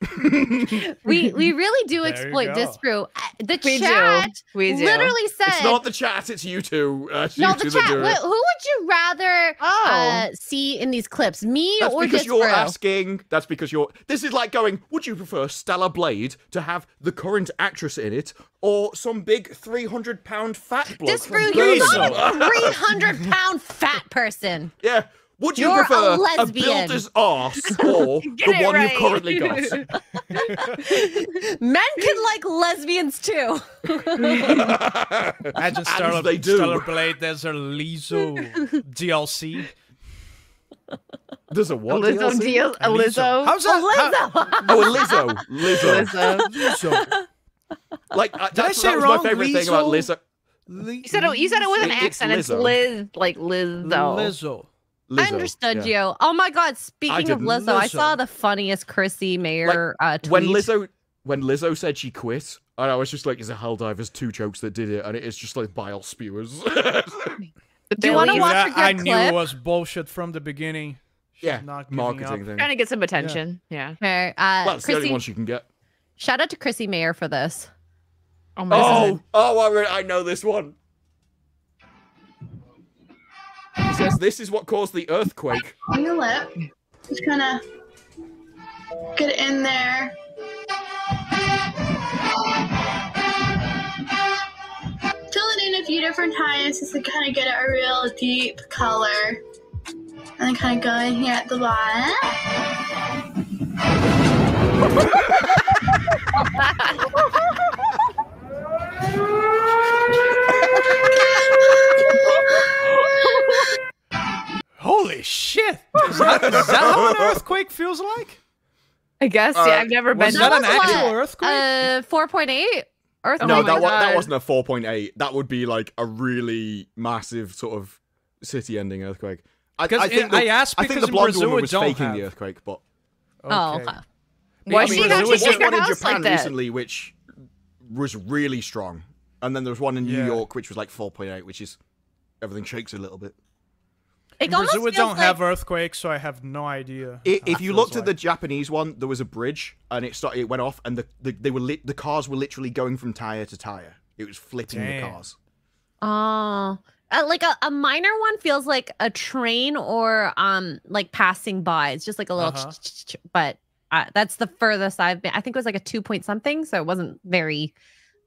we we really do There exploit go. Uh, The We do. chat we do. Literally It's not the chat, it's you two. Uh, it's no you the chat. that do Wh- it. Who would you rather Oh. uh, see in these clips, me That's or because Disparu? you're asking. That's because you're. This is like going. Would you prefer Stellar Blade to have the current actress in it, or some big three hundred pound fat bloke? Disparu, from you're not a 300 pound fat person. Yeah. Would you You're prefer a, lesbian. builder's arse or the one right. you've currently got? Men can like lesbians too. Imagine And Stellar, they do. Stellar Blade, there's a Lizzo DLC. There's a what? Lizzo, DLC? deal, A Lizzo. How's that? How- Oh, a Lizzo. Lizzo. Lizzo. Lizzo. Like uh, Did I say that was wrong? my favorite thing about Lizzo? Lizzo. Li- You said it. You said it with an It- accent. It's Lizzo. Liz, like Lizzo. Lizzo. Lizzo. I understood yeah. you. Oh my god! Speaking of didn't. Lizzo, I saw the funniest Chrissie Mayr uh, tweet. When Lizzo when Lizzo said she quit, and I was just like, "Is it Helldivers two jokes that did it?" And it is just like bile spewers. Do you wanna watch Yeah, a good I knew it was bullshit from the beginning. She's yeah, not giving marketing up. thing. Trying to get some attention. Yeah. Okay, uh, Well, it's the only one she can get. shout out to Chrissie Mayr for this. Oh my Oh, oh, I, re- I know this one. It says this is what caused the earthquake. on your lip. Just kind of get it in there. Fill it in a few different times just to kind of get it a real deep color. And then kind of go in here at the bottom. Holy shit! Is that, is that how an earthquake feels like? I guess. Uh, yeah, I've never been. Was to that one. an actual what? earthquake? Uh, four point eight. Earthquake. no, Oh that wa- that wasn't a 4.8. That would be like a really massive sort of city-ending earthquake. I, Because I think it- the, I asked I think the blonde Brazil woman was faking have. the earthquake, but Oh, Okay. okay. Why I she mean, got there to was shake one her in Japan like recently, which was really strong, and then there was one in New Yeah. York which was like 4.8, which is everything shakes a little bit. It almost Brazil, we feels don't like, have earthquakes, so I have no idea. I- how if you feels looked at the. Japanese one, there was a bridge, and it started. It went off, and the, the they were lit, the cars were literally going from tire to tire. It was flipping the cars. Oh, uh, like a, a minor one feels like a train or um like passing by. It's just like a little, Uh-huh. but uh, that's the furthest I've been. I think it was like a two point something, so it wasn't very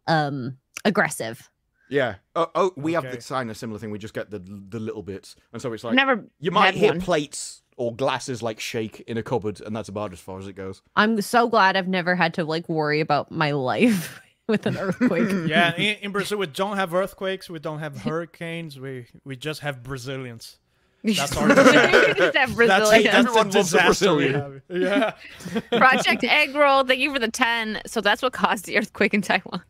um aggressive. Yeah. Oh, oh we have Okay. the sign a similar thing. We just get the the little bits, and so it's like Never. you might had hear one. plates or glasses like shake in a cupboard, and that's about as far as it goes. I'm so glad I've never had to like worry about my life with an earthquake. Yeah, in, in Brazil we don't have earthquakes, we don't have hurricanes, we we just have Brazilians. That's our You disaster. That's, Brazilians. that's Everyone the a disaster we Brazilian. have. Yeah. Project Egg Roll, thank you for the 10. So that's what caused the earthquake in Taiwan.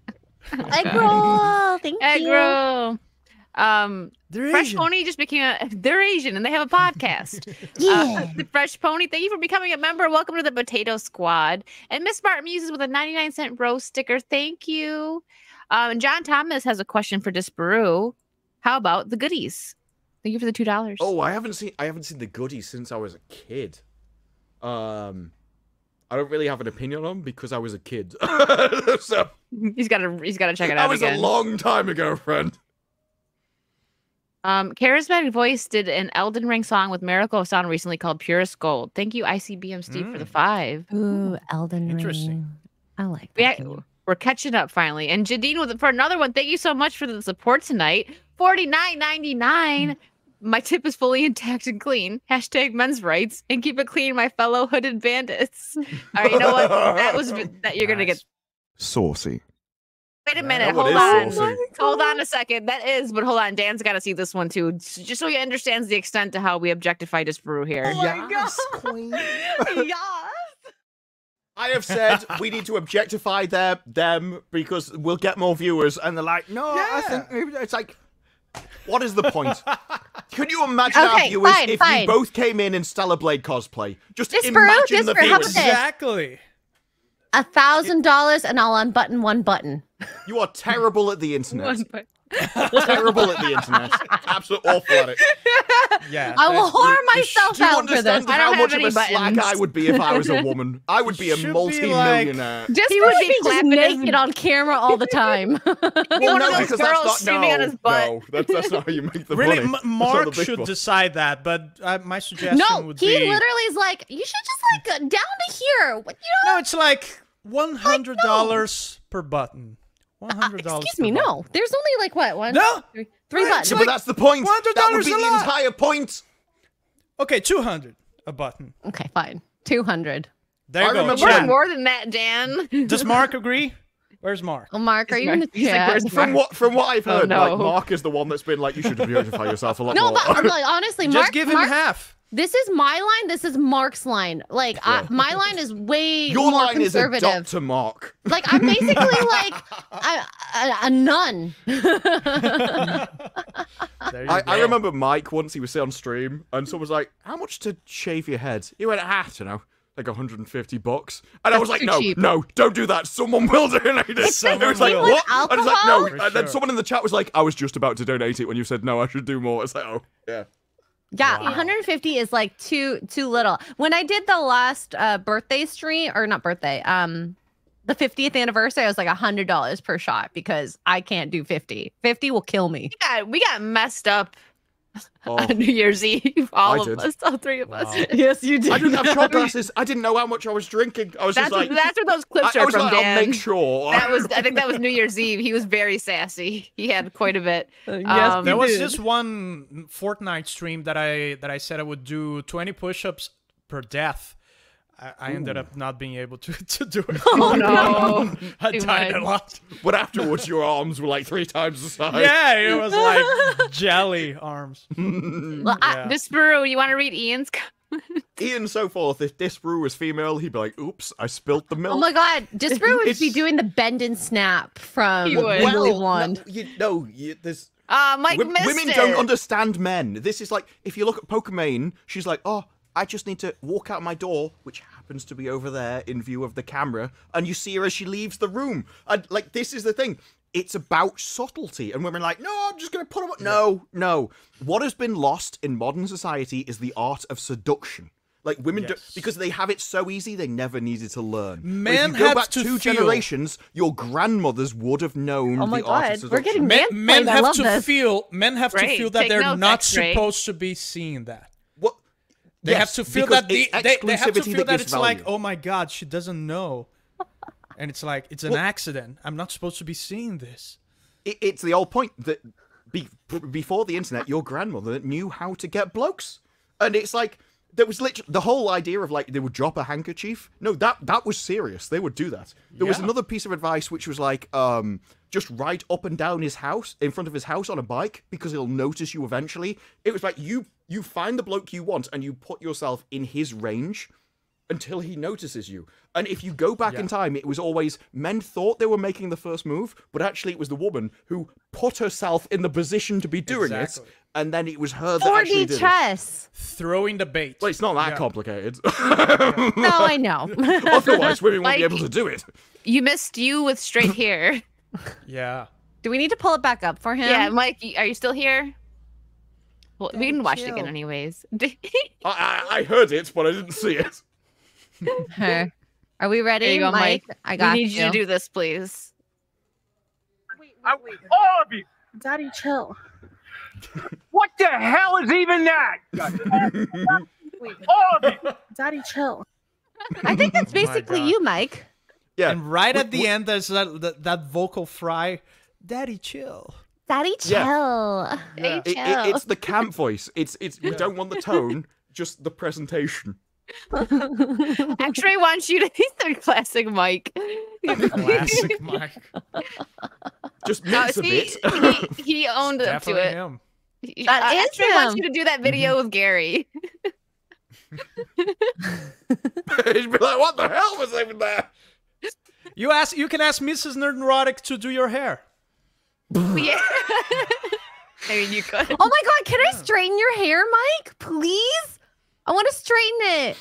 Egg roll, thank Egg you. Roll. Um, They're Fresh Asian. Pony just became a. They're Asian and they have a podcast. Yeah. Uh, the Fresh Pony, thank you for becoming a member. Welcome to the Potato Squad. And Miss Martin Muses with a 99 cent rose sticker. Thank you. Um, and John Thomas has a question for Disparu. How about the goodies? Thank you for the two dollars. Oh, I haven't seen I haven't seen the goodies since I was a kid. Um, I don't really have an opinion on because I was a kid. so he's got to he's got to check it out. that was again. a long time ago, friend. Um, Charismatic Voice did an Elden Ring song with Miracle of Sound recently called Purest Gold. Thank you, ICBM Steve, for the Mm. five. Ooh, Elden Interesting. Ring. I like We that. ha- game. we're catching up finally. And Jadine with for another one. Thank you so much for the support tonight. Forty nine ninety nine. My tip is fully intact and clean. Hashtag men's rights and keep it clean, my fellow hooded bandits. All right, you know what? That was that you're gonna get. Saucy. Wait a minute. Hold on. saucy. Hold on a second. That is, but hold on. Dan's got to see this one too, just so he understands the extent to how we objectify this brew here. Oh yes, queen. I have said we need to objectify them, them because we'll get more viewers, and they're like, no, I think maybe it's like, what is the point? Can you imagine our viewers fine, if fine. you both came in in Stellar Blade cosplay? Just Disparu, imagine the Disparu, how viewers. Exactly. A thousand dollars and I'll unbutton one button. You are terrible at the internet. One point. terrible at the internet. Absolutely awful at it. Yeah. I will that- whore it- it myself Do you out for this. understand I how don't much have of a any slag buttons. I would be if I was a woman? I would be a Should be multi-millionaire. Just He he would would be be just clapping his- naked on camera all the time. Well, one no, because that's not streaming no, on his butt. No, that's, that's not how you make the Really, money. M- That's not Mark should boss. decide that, but uh, my suggestion no, would he be literally is like, you should just like go down to here. You know, no. It's like one hundred dollars per button. One uh, hundred dollars. excuse me, no. There's only like what one, No. three, three Right, buttons. Yeah, but that's the point. $100 That would be the lot. entire point. Okay, two hundred a button. Okay, fine. Two hundred. There I you go. remember- We're more than that, Dan. Does Mark agree? Where's Mark? Oh, Mark, are He's you in the like- he's like, From what from what I've Oh, heard, like. Mark is the one that's been like, you should beautify yourself a lot no, more. but I'm like honestly, Just give him Mark, half. This is my line. This is Mark's line. Like I, my line is way Your more line is a conservative. Dr. Mark. Like I'm basically like a, a, a nun. I, I remember Mike once he was say on stream and someone was like, How much to shave your head? He went, Ah, I don't know, like 150 bucks. And I was like, No, cheap. no, don't do that. Someone will donate it. Someone it was like, will. What? I was like, No. For And then someone in the chat was like, I was just about to donate it when you said no, I should do more. It's like, Oh, yeah. Yeah, Wow. 150 is like too too little. When I did the last uh, birthday stream, or not birthday, um, the 50th anniversary, I was like hundred dollars per shot because I can't do 50. 50 will kill me. We got, we got messed up Oh. on New Year's Eve. All I of did. us, all three of us. Yes, you did. I didn't have shot glasses. I didn't know how much I was drinking. I was That's just like, that's where those I, clips I are was from, like, Dan. I'll make sure. That was I think that was New Year's Eve. He was very sassy. He had quite a bit. yes, Um, There was did. this one Fortnite stream that I that I said I would do 20 push-ups per death. I, I ended up not being able to, to do it. Oh no. I Too died a lot. But afterwards, your arms were like three times the size. Yeah, it was like jelly arms. Well, I- Yeah. Disparu, you want to read Ian's? Ian so forth, if Disparu was female, he'd be like, oops, I spilt the milk. Oh my god, Disparu would be doing the bend and snap from He would. Legally Well, Blonde. No, you, no you, there's Uh, Mike Wom- missed women it. don't understand men. This is like if you look at Pokimane, she's like, oh, I just need to walk out my door, which happens to be over there in view of the camera, and you see her as she leaves the room. And like this is the thing. It's about subtlety, and women are like, no, I'm just gonna put them. Up. No, no. What has been lost in modern society is the art of seduction. Like women, do, because they have it so easy, they never needed to learn. But Men if you go back to two feel- generations, your grandmothers would have known Oh my the art of god, seduction. we're getting Men, men have to this. feel. Men have to feel that take they're notes, not X-ray. supposed to be seeing that. They Yes, have to feel that the, it's they, they have to feel that it's like, oh my god, she doesn't know, and it's like it's an Well- accident. I'm not supposed to be seeing this. it, it's the old point that be, before the internet, your grandmother knew how to get blokes, and it's like there was literally the whole idea of like they would drop a handkerchief. No, that that was serious. They would do that. There was another piece of advice which was like um just ride up and down his house in front of his house on a bike because he'll notice you eventually. It was like you you find the bloke you want and you put yourself in his range until he notices you. And if you go back in time, it was always men thought they were making the first move, but actually it was the woman who put herself in the position to be doing Exactly. it, and then it was her that actually 4D did it. Throwing the bait. Well, it's not that Yeah. complicated. No, I know. Otherwise, women won't be able to do it. You missed you with straight hair. Yeah. Do we need to pull it back up for him? yeah, Mike, are you still here? Well, we can watch it again anyways. I, I, I heard it, but I didn't see it. Her. Are we ready, you go, Mike? Mike. I we need you to do this, please. I, all of you. Daddy, chill. What the hell is even that? all of you. Daddy, chill. I think that's Oh basically God. you, Mike. Yeah. And right at the wh- end, there's that, that that vocal fry. Daddy, chill. Daddy, chill. Yeah. Hey, It- it- it's the camp voice. It's it's we don't want the tone, just the presentation. X-Ray wants you to. He's the classic Mike. Classic Mike. Just No, mince a he, bit. he, he owned up to it. him. He- That uh, is X-Ray wants you to do that video with Gary. He'd be like, "What the hell was even there?" You ask. You can ask Mrs. Nerdrotic to do your hair. Yeah. I mean, you could. Oh my god, can I straighten your hair, Mike? Please? I want to straighten it.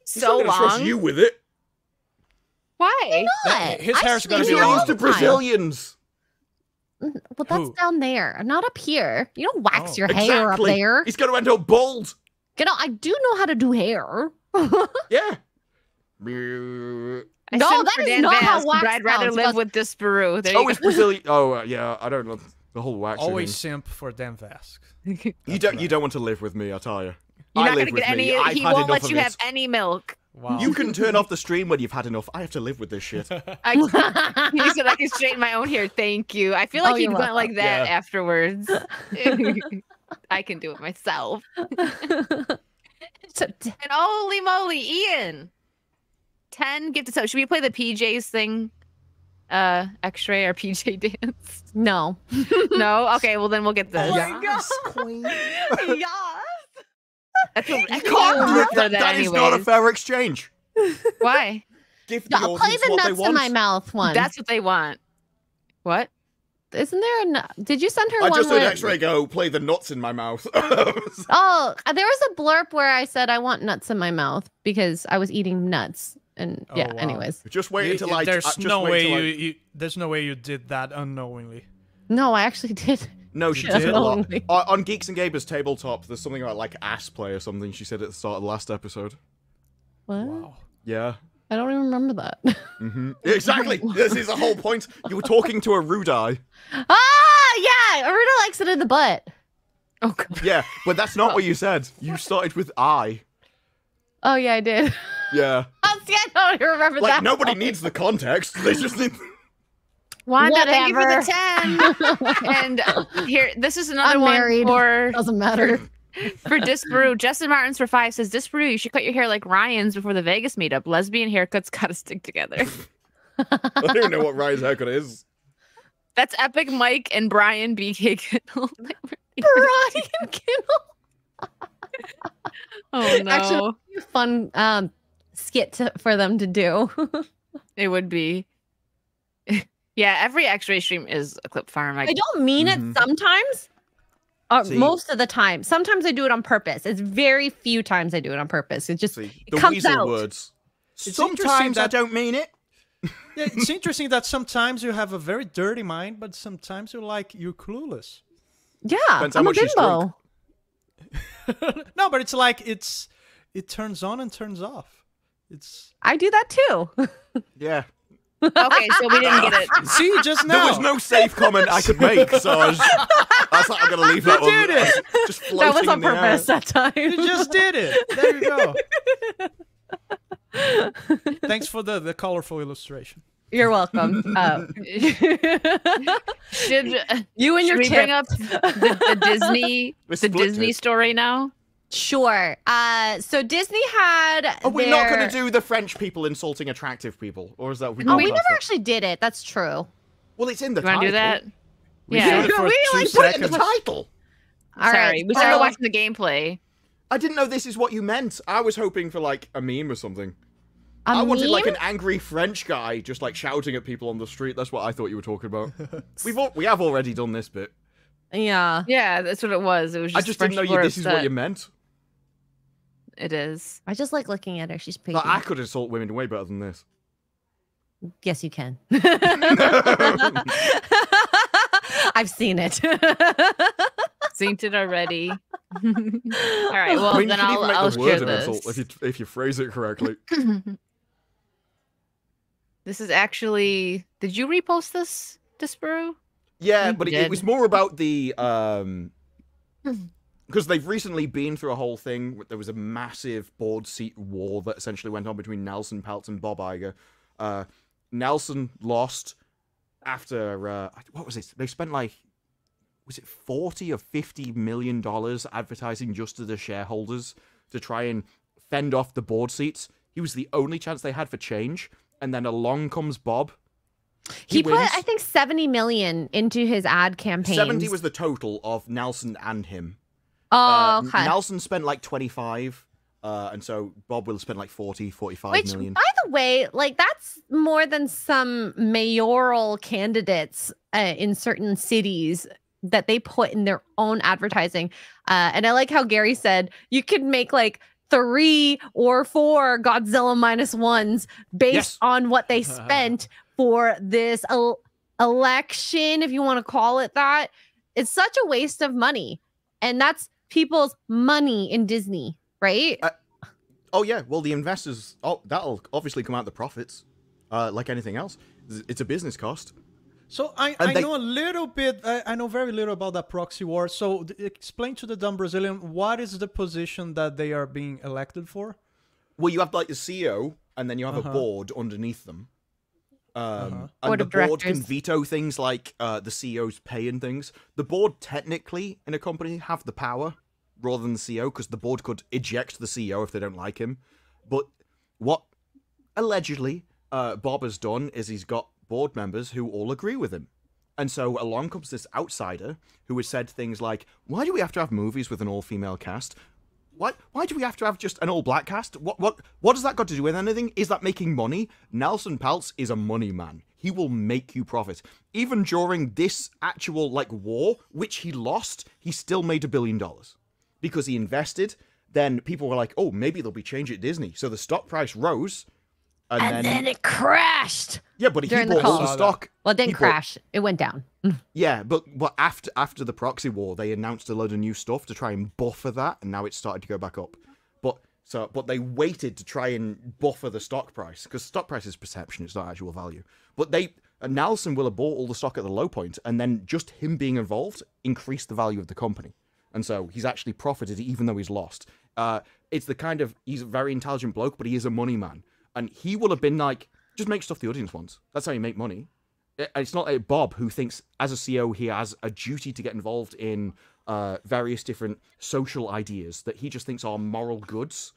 He's so not gonna trust long. you with it. Why? That- What? his I hair's gonna straighten be You're long. used to. Brazilians. Mm, well, that's Who? down there, not up here. You don't wax Oh. your hair up there. He's going to end up bald. You know, I do know how to do hair. Yeah. I No, sent that for is Dan not how Vasc, wax but I'd rather sounds. live with Disparu. There Oh, it's Brazilian. Oh, uh, yeah. I don't know the whole wax. Always thing. simp for Dan Vasc. You don't. You don't want to live with me. I tell you. You're I not live gonna with get any. me. I've he won't let you have any milk. Wow. You can turn off the stream when you've had enough. I have to live with this shit. I, he said I can straighten my own hair. Thank you. I feel Oh, like he you're went like that Yeah. afterwards. I can do it myself. And holy moly, Ian. 10 gifted subs. Should we play the PJs thing? Uh, X-ray or PJ dance? no. no? Okay, well then we'll get this. Yes, queen. That's what You I can't do it. for That, that that is not a fair exchange. Why? Give the I'll play the nuts want. in my mouth one. That's what they want. What? Isn't there a? Did you send her I one? just heard where- X-ray go play the nuts in my mouth. Oh, uh, there was a blurb where I said I want nuts in my mouth because I was eating nuts. And Oh, yeah, wow. anyways. just wait until you- I. there's uh, no way you, I- you. There's no way you did that unknowingly. No, I actually did. No, she did did? a lot. On on Geeks and Gamers tabletop, there's something about like ass play or something. She said at the start of the last episode. What? Wow. Yeah. I don't even remember that. hmm Exactly. this is the whole point. You were talking to a Rudai. ah, yeah. Aruda likes it in the butt. Oh, God. Yeah, but that's not what you said. You started with I. Oh, yeah, I did. Yeah. Oh, see, I don't even remember Like that. nobody needs the context. They just need. Wanda, thank you for the 10. and uh, here, this is another I'm one married. for Doesn't matter. For Disparu. Justin Martins for five says Disparu, you should cut your hair like Ryan's before the Vegas meetup. Lesbian haircuts gotta stick together. I don't even know what Ryan's haircut is. That's epic Mike and Brian BK Kittle. Brian Kittle. oh no. Actually, fun um skit to, for them to do. It would be. yeah, every X-ray stream is a clip farm. I, I don't mean Mhm. it sometimes. Uh, or See- most of the time. Sometimes I do it on purpose. It's very few times I do it on purpose. It just See, it the comes out. words. It's Sometimes interesting I don't mean it. Yeah, it's interesting that sometimes you have a very dirty mind, but sometimes you're like you're clueless. Yeah, Depends I'm a much bimbo. no, but it's like it's it turns on and turns off. It's I do that too. Yeah. Okay, so we didn't get it. see just now. There was no safe comment I could make, so I was, I was like, I'm gonna leave that You on. did it. Just that floating was on in the air. that time. you just did it. There you go. Thanks for the the colorful illustration. You're welcome. Uh, Should you and should your we bring up the, the Disney the Disney it. story now? Sure. Uh, so Disney had. Are we not gonna do the French people insulting attractive people, or is that we? Oh, we never that? actually did it. That's true. Well, it's in the You want to do that? title. We Yeah. did it for We, two like, Put it in the title. All Sorry, right, we started so- watching the gameplay. I didn't know this is what you meant. I was hoping for like a meme or something. A I wanted like an angry French guy just like shouting at people on the street. That's what I thought you were talking about. We've al- we have already done this bit. Yeah. Yeah, that's what it was. It was I just, just French didn't know you. people This is what you meant. It is. I just like looking at her. She's pretty. Like, I could insult women way better than this. Yes, you can. I've seen it. seen it already. All right, well I mean, then you can I'll even make I'll the word share an this. insult if you if you phrase it correctly. this is actually. Did you repost this, Disparu? Yeah, You but it, it was more about the um because they've recently been through a whole thing. There was a massive board seat war that essentially went on between Nelson Peltz and Bob Iger. Uh, Nelson lost after uh, what was it? They spent like was it forty or fifty million dollars advertising just to the shareholders to try and fend off the board seats. He was the only chance they had for change, and then along comes Bob. he put. I think, seventy million into his ad campaign. 70 was the total of Nelson and him. Oh, Uh, okay. Nelson spent like 25, uh, and so Bob will spend like 40, 45 Which, million. by the way, like that's more than some mayoral candidates uh, in certain cities that they put in their own advertising. Uh, and I like how Gary said you could make like three or four Godzilla minus ones based Yes. on what they spent for this el- election, if you want to call it that. It's such a waste of money. And that's people's money in Disney, right? Uh, Oh, yeah. Well, the investors, oh, that'll obviously come out the profits, uh, like anything else. It's- It's a business cost. So I, And I they- know a little bit. I, I know very little about that proxy war. So d- explain to the dumb Brazilian what is the position that they are being elected for? Well, you have like the CEO, and then you have a Uh-huh. board underneath them. Um, Uh-huh. And Board the of board can veto things like uh, the CEO's pay and things. The board, technically, in a company, have the power rather than the CEO, because the board could eject the CEO if they don't like him. But what allegedly uh, Bob has done is he's got board members who all agree with him. And so along comes this outsider who has said things like, "Why do we have to have movies with an all-female cast? Why why do we have to have just an all-black cast? What what what does that got to do with anything? Is that making money? Nelson Peltz is a money man. He will make you profit. Even during this actual like war, which he lost, he still made a billion dollars because he invested. Then people were like, "Oh, maybe there'll be change at Disney." So the stock price rose, and, and then it crashed. yeah, but he during the bought all the stock. Well, it didn't bought- crash. It went down. Yeah, but but after after the proxy war, they announced a load of new stuff to try and buffer that, and now it's started to go back up. But so but they waited to try and buffer the stock price because stock price is perception; it's not actual value. But they uh, Nelson will have bought all the stock at the low point, and then just him being involved increased the value of the company, and so he's actually profited even though he's lost. Uh, it's the kind of he's a very intelligent bloke, but he is a money man, and he will have been like, just make stuff the audience wants. That's how you make money it- it's not like Bob who thinks as a CEO he has a duty to get involved in uh, various different social ideas that he just thinks are moral goods.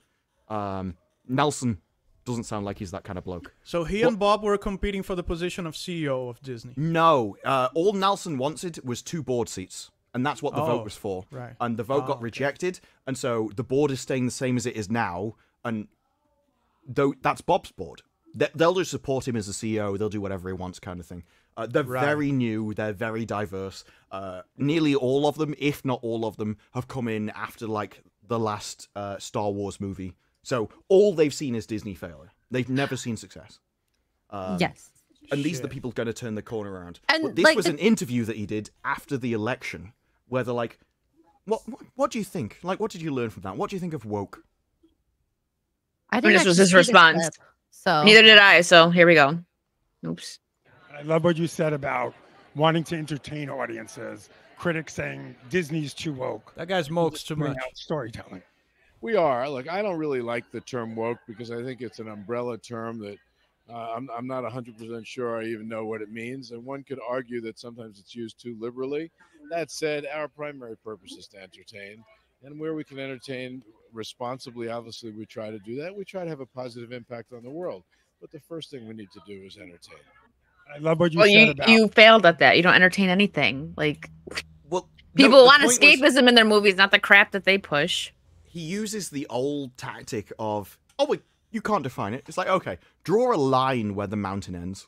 Um, Nelson doesn't sound like he's that kind of bloke. So he and Bob were competing for the position of CEO of Disney. No, uh, all Nelson wanted was two board seats, and that's what the Oh, vote was for. right. And the vote Ah, got okay. rejected, and so the board is staying the same as it is now. and though that's Bob's board. They- They'll just support him as the CEO. They'll do whatever he wants, kind of thing. Uh, they're Right. very new. They're very diverse. Uh, nearly all of them, if not all of them, have come in after like the last uh, Star Wars movie. So all they've seen is Disney failure. They've never seen success. Um, yes. and these are the people going to turn the corner around. And, But this like, was an interview that he did after the election, where they're like, "What? What, what do you think? Like, what did you learn from that? What do you think of woke?" I think this was his response. clip, So Neither did I. So here we go. Oops. I love what you said about wanting to entertain audiences. Critics saying Disney's too woke. That guy's smokes too Bring much. storytelling. We are. Look, I don't really like the term woke because I think it's an umbrella term that uh, I'm, I'm not 100% sure I even know what it means. And one could argue that sometimes it's used too liberally. That said, our primary purpose is to entertain. And where we can entertain responsibly, obviously, we try to do that. We try to have a positive impact on the world. But the first thing we need to do is entertain. I love what you Well, said you about you failed at that. You don't entertain anything. Like Well, people the want point was- escapism in their movies, not the crap that they push. he uses the old tactic of, "Oh, wait, you can't define it." It's like, okay, draw a line where the mountain ends.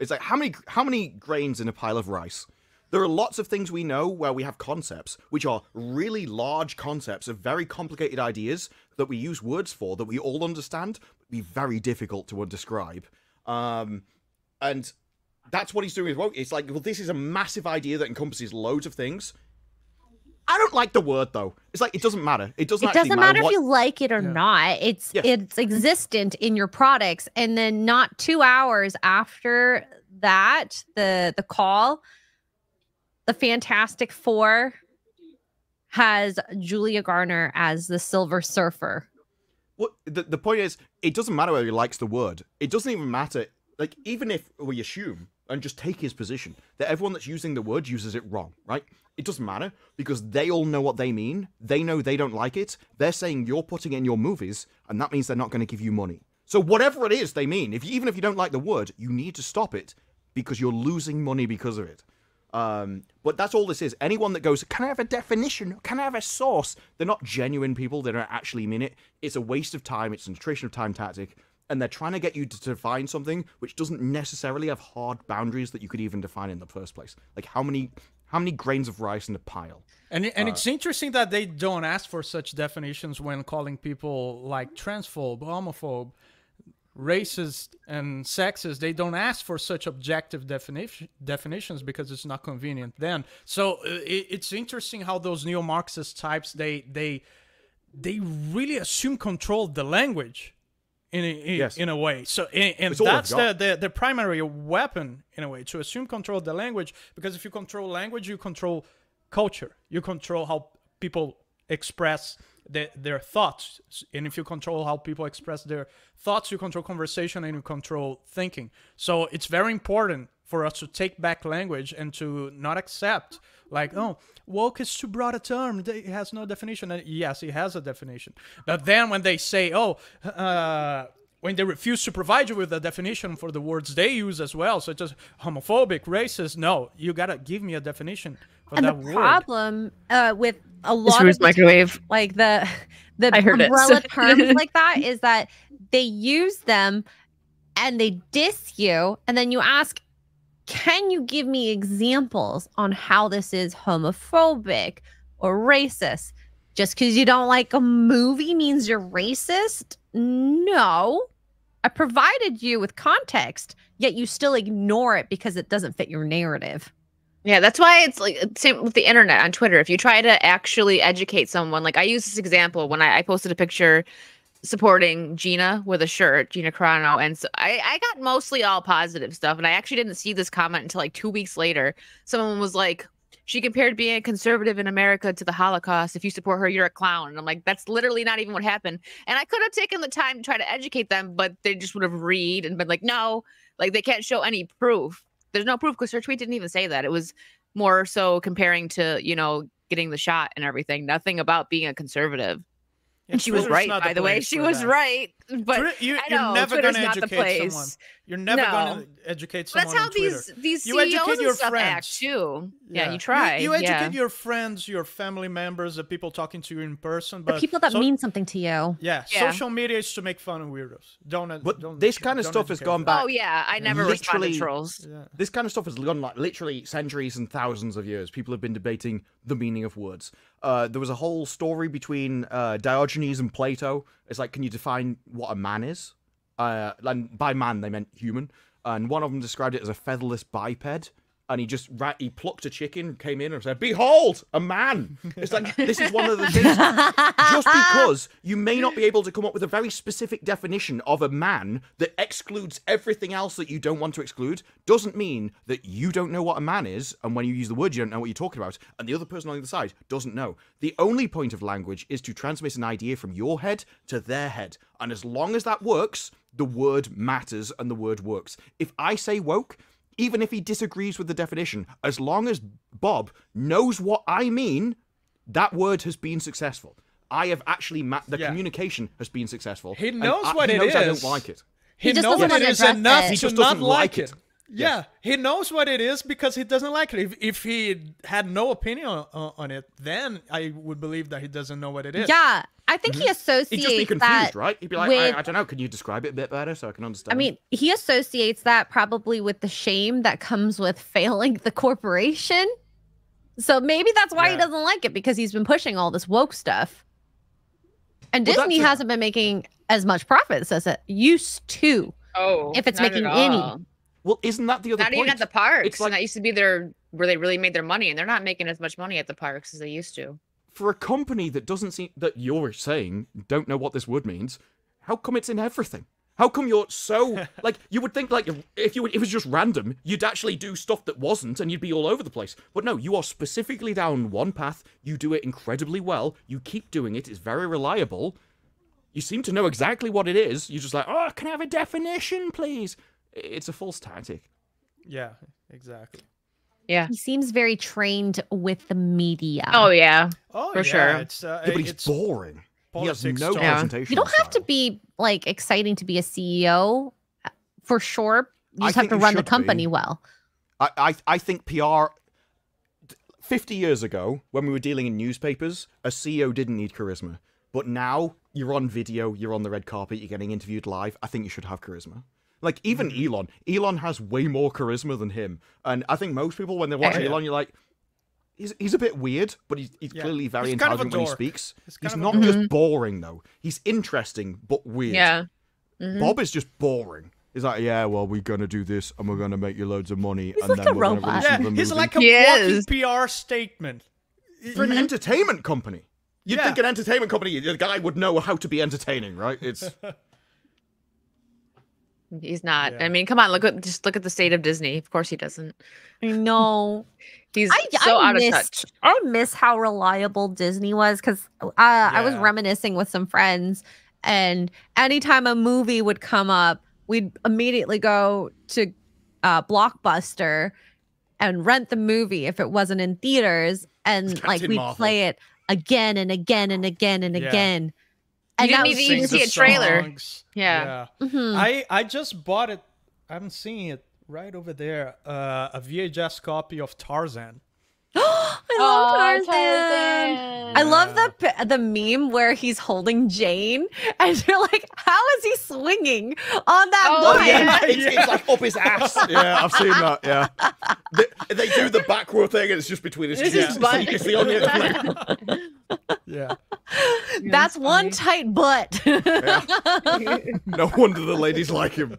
It's like how many how many grains in a pile of rice? There are lots of things we know where we have concepts, which are really large concepts of very complicated ideas that we use words for that we all understand, but be very difficult to describe. Um, and that's what he's doing with woke. It's like, well, this is a massive idea that encompasses loads of things. I don't like the word though. It's like it doesn't matter. It doesn't. it actually doesn't matter what- if you like it or Yeah. not. It's Yeah. it's existent in your products, and then not two hours after that, the the call, the Fantastic Four has Julia Garner as the Silver Surfer. What the, the point is, it doesn't matter whether he likes the word. It doesn't even matter. Like even if we assume and just take his position that everyone that's using the word uses it wrong, right? It doesn't matter because they all know what they mean. They know they don't like it. They're saying you're putting in your movies, and that means they're not going to give you money. So whatever it is they mean, if you, even if you don't like the word, you need to stop it because you're losing money because of it. Um, but that's all this is. Anyone that goes, can I have a definition? Can I have a source? They're not genuine people. They don't actually mean it. It's a waste of time. It's an attrition of time tactic. And they're trying to get you to define something which doesn't necessarily have hard boundaries that you could even define in the first place. Like how many how many grains of rice in a pile? And and Uh, it's interesting that they don't ask for such definitions when calling people like transphobe, homophobe, racist, and sexist. They don't ask for such objective definition definitions because it's not convenient then. So uh, it, it's interesting how those neo-Marxist types they they they really assume control of the language in a, in, Yes. in a way. So and, and It's all they've that's the, the the primary weapon in a way to assume control of the language because if you control language, you control culture. You control how people express their, their thoughts. And if you control how people express their thoughts, you control conversation and you control thinking. So it's very important for us to take back language and to not accept like, oh, woke is too broad a term. It has no definition. And yes, it has a definition. But then when they say, oh, uh, when they refuse to provide you with a definition for the words they use as well, such as homophobic, racist, no, you gotta give me a definition for and the that word. problem uh, with a lot Rue's of the microwave. like the the I heard it. umbrella terms like that is that they use them and they diss you and then you ask can you give me examples on how this is homophobic or racist just because you don't like a movie means you're racist no i provided you with context yet you still ignore it because it doesn't fit your narrative Yeah, that's why it's like same with the internet on Twitter. If you try to actually educate someone, like I use this example when I, I posted a picture supporting Gina with a shirt, Gina Carano, and so I, I got mostly all positive stuff, and I actually didn't see this comment until like two weeks later. Someone was like, "She compared being a conservative in America to the Holocaust. If you support her, you're a clown." And I'm like, "That's literally not even what happened." And I could have taken the time to try to educate them, but they just would have read and been like, "No, like they can't show any proof." there's no proof because her tweet didn't even say that. It was more so comparing to, you know, getting the shot and everything. Nothing about being a conservative. And she was right, by the way. She was that. right. But Twitter- you, I you're never gonna educate someone. You're never No. gonna educate someone. That's how on these these You CEOs educate and your stuff friends. act too. Yeah, you try. You, educate yeah. your friends, your family members, the people talking to you in person. The people that so- mean something to you. Yeah, Yeah. social media is to make fun of weirdos. Don't. But don't this kind of stuff has gone them. back. Oh yeah, I never respond to trolls. Yeah. This kind of stuff has gone like literally centuries and thousands of years. People have been debating the meaning of words. Uh, there was a whole story between uh, Diogenes and Plato. It's like, can you define what a man is? Uh, and by man they meant human. And one of them described it as a featherless biped. And he just he plucked a chicken, came in and said, "Behold, a man." It's like this is one of the things. just because you may not be able to come up with a very specific definition of a man that excludes everything else that you don't want to exclude doesn't mean that you don't know what a man is and when you use the word you don't know what you're talking about and the other person on the other side doesn't know the only point of language is to transmit an idea from your head to their head and as long as that works the word matters and the word works if i say woke even if he disagrees with the definition as long as bob knows what i mean that word has been successful. I have actually ma- the Yeah. communication has been successful. He and knows I, what he it knows I don't like it. He, He just knows doesn't what it wanna is address enough it. He to just not doesn't like like it. it. Yeah, he knows what it is because he doesn't like it. If, if he had no opinion on, on it, then I would believe that he doesn't know what it is. Yeah, I think he associates He'd just be confused, that right? He'd be like, with I, I don't know. Can you describe it a bit better so I can understand? I mean, he associates that probably with the shame that comes with failing the corporation. So maybe that's why he doesn't like it because he's been pushing all this woke stuff. And Well, Disney a- hasn't been making as much profits as it used to. Oh, If it's not making at any. well, isn't that the other Not point? even at the parks. It's like- that used to be their where they really made their money, and they're not making as much money at the parks as they used to. For a company that doesn't seem that you're saying don't know what this word means, how come it's in everything? How come you're so like you would think like if you would, if it was just random, you'd actually do stuff that wasn't and you'd be all over the place. But no, you are specifically down one path. You do it incredibly well. You keep doing it. It's very reliable. You seem to know exactly what it is. You're just like, oh, can I have a definition, please? It's a false tactic. Yeah, exactly. Yeah. He seems very trained with the media. Oh yeah. Oh, For yeah, sure. It's, uh, Yeah, but he's it's boring. He has no talk. Yeah. presentation. you don't have to be like exciting to be a CEO uh, for sure. You I just have to run the should be. company well. I, I I think PR. Fifty years ago, when we were dealing in newspapers, a CEO didn't need charisma. But now you're on video, you're on the red carpet, you're getting interviewed live. I think you should have charisma. Like even Mm-hmm. Elon, Elon has way more charisma than him, and I think most people when they watch Yeah. Elon, you're like, he's he's a bit weird, but he's he's Yeah. clearly very He's kind of intelligent when he speaks. He's He's, kind of a not just boring though. He's interesting but weird. Yeah. Mhm. Bob is just boring. He's like, yeah, well, we're gonna do this, and we're gonna make you loads of money, He's and like then a we're gonna robot. release Yeah, another he's like a He walking. PR statement. for an entertainment company. You'd Yeah. think an entertainment company, the guy would know how to be entertaining, right? It's He's not. Yeah. I mean, come on, look at just look at the state of Disney. Of course he doesn't. I know. He's I, so I out of touch. I miss how reliable Disney was because uh, I was reminiscing with some friends, and anytime a movie would come up, we'd immediately go to uh, Blockbuster and rent the movie if it wasn't in theaters, and It's like we'd Marvel. play it again and again and again and Yeah. again. You didn't even even see a trailer. songs. Yeah. Mhm. I I just bought it. I'm seeing it right over there. Uh, a VHS copy of Tarzan. I love Tarzan. I love the the meme where he's holding Jane, and you're like, "How is he swinging on that Oh, line?" yeah. it's, it's like up his ass. Yeah, I've seen that. Yeah, they, they do the backward thing, and it's just between his It's cheeks. his It's, butt. it's the only thing. Yeah. That's one tight butt. No wonder the ladies like him.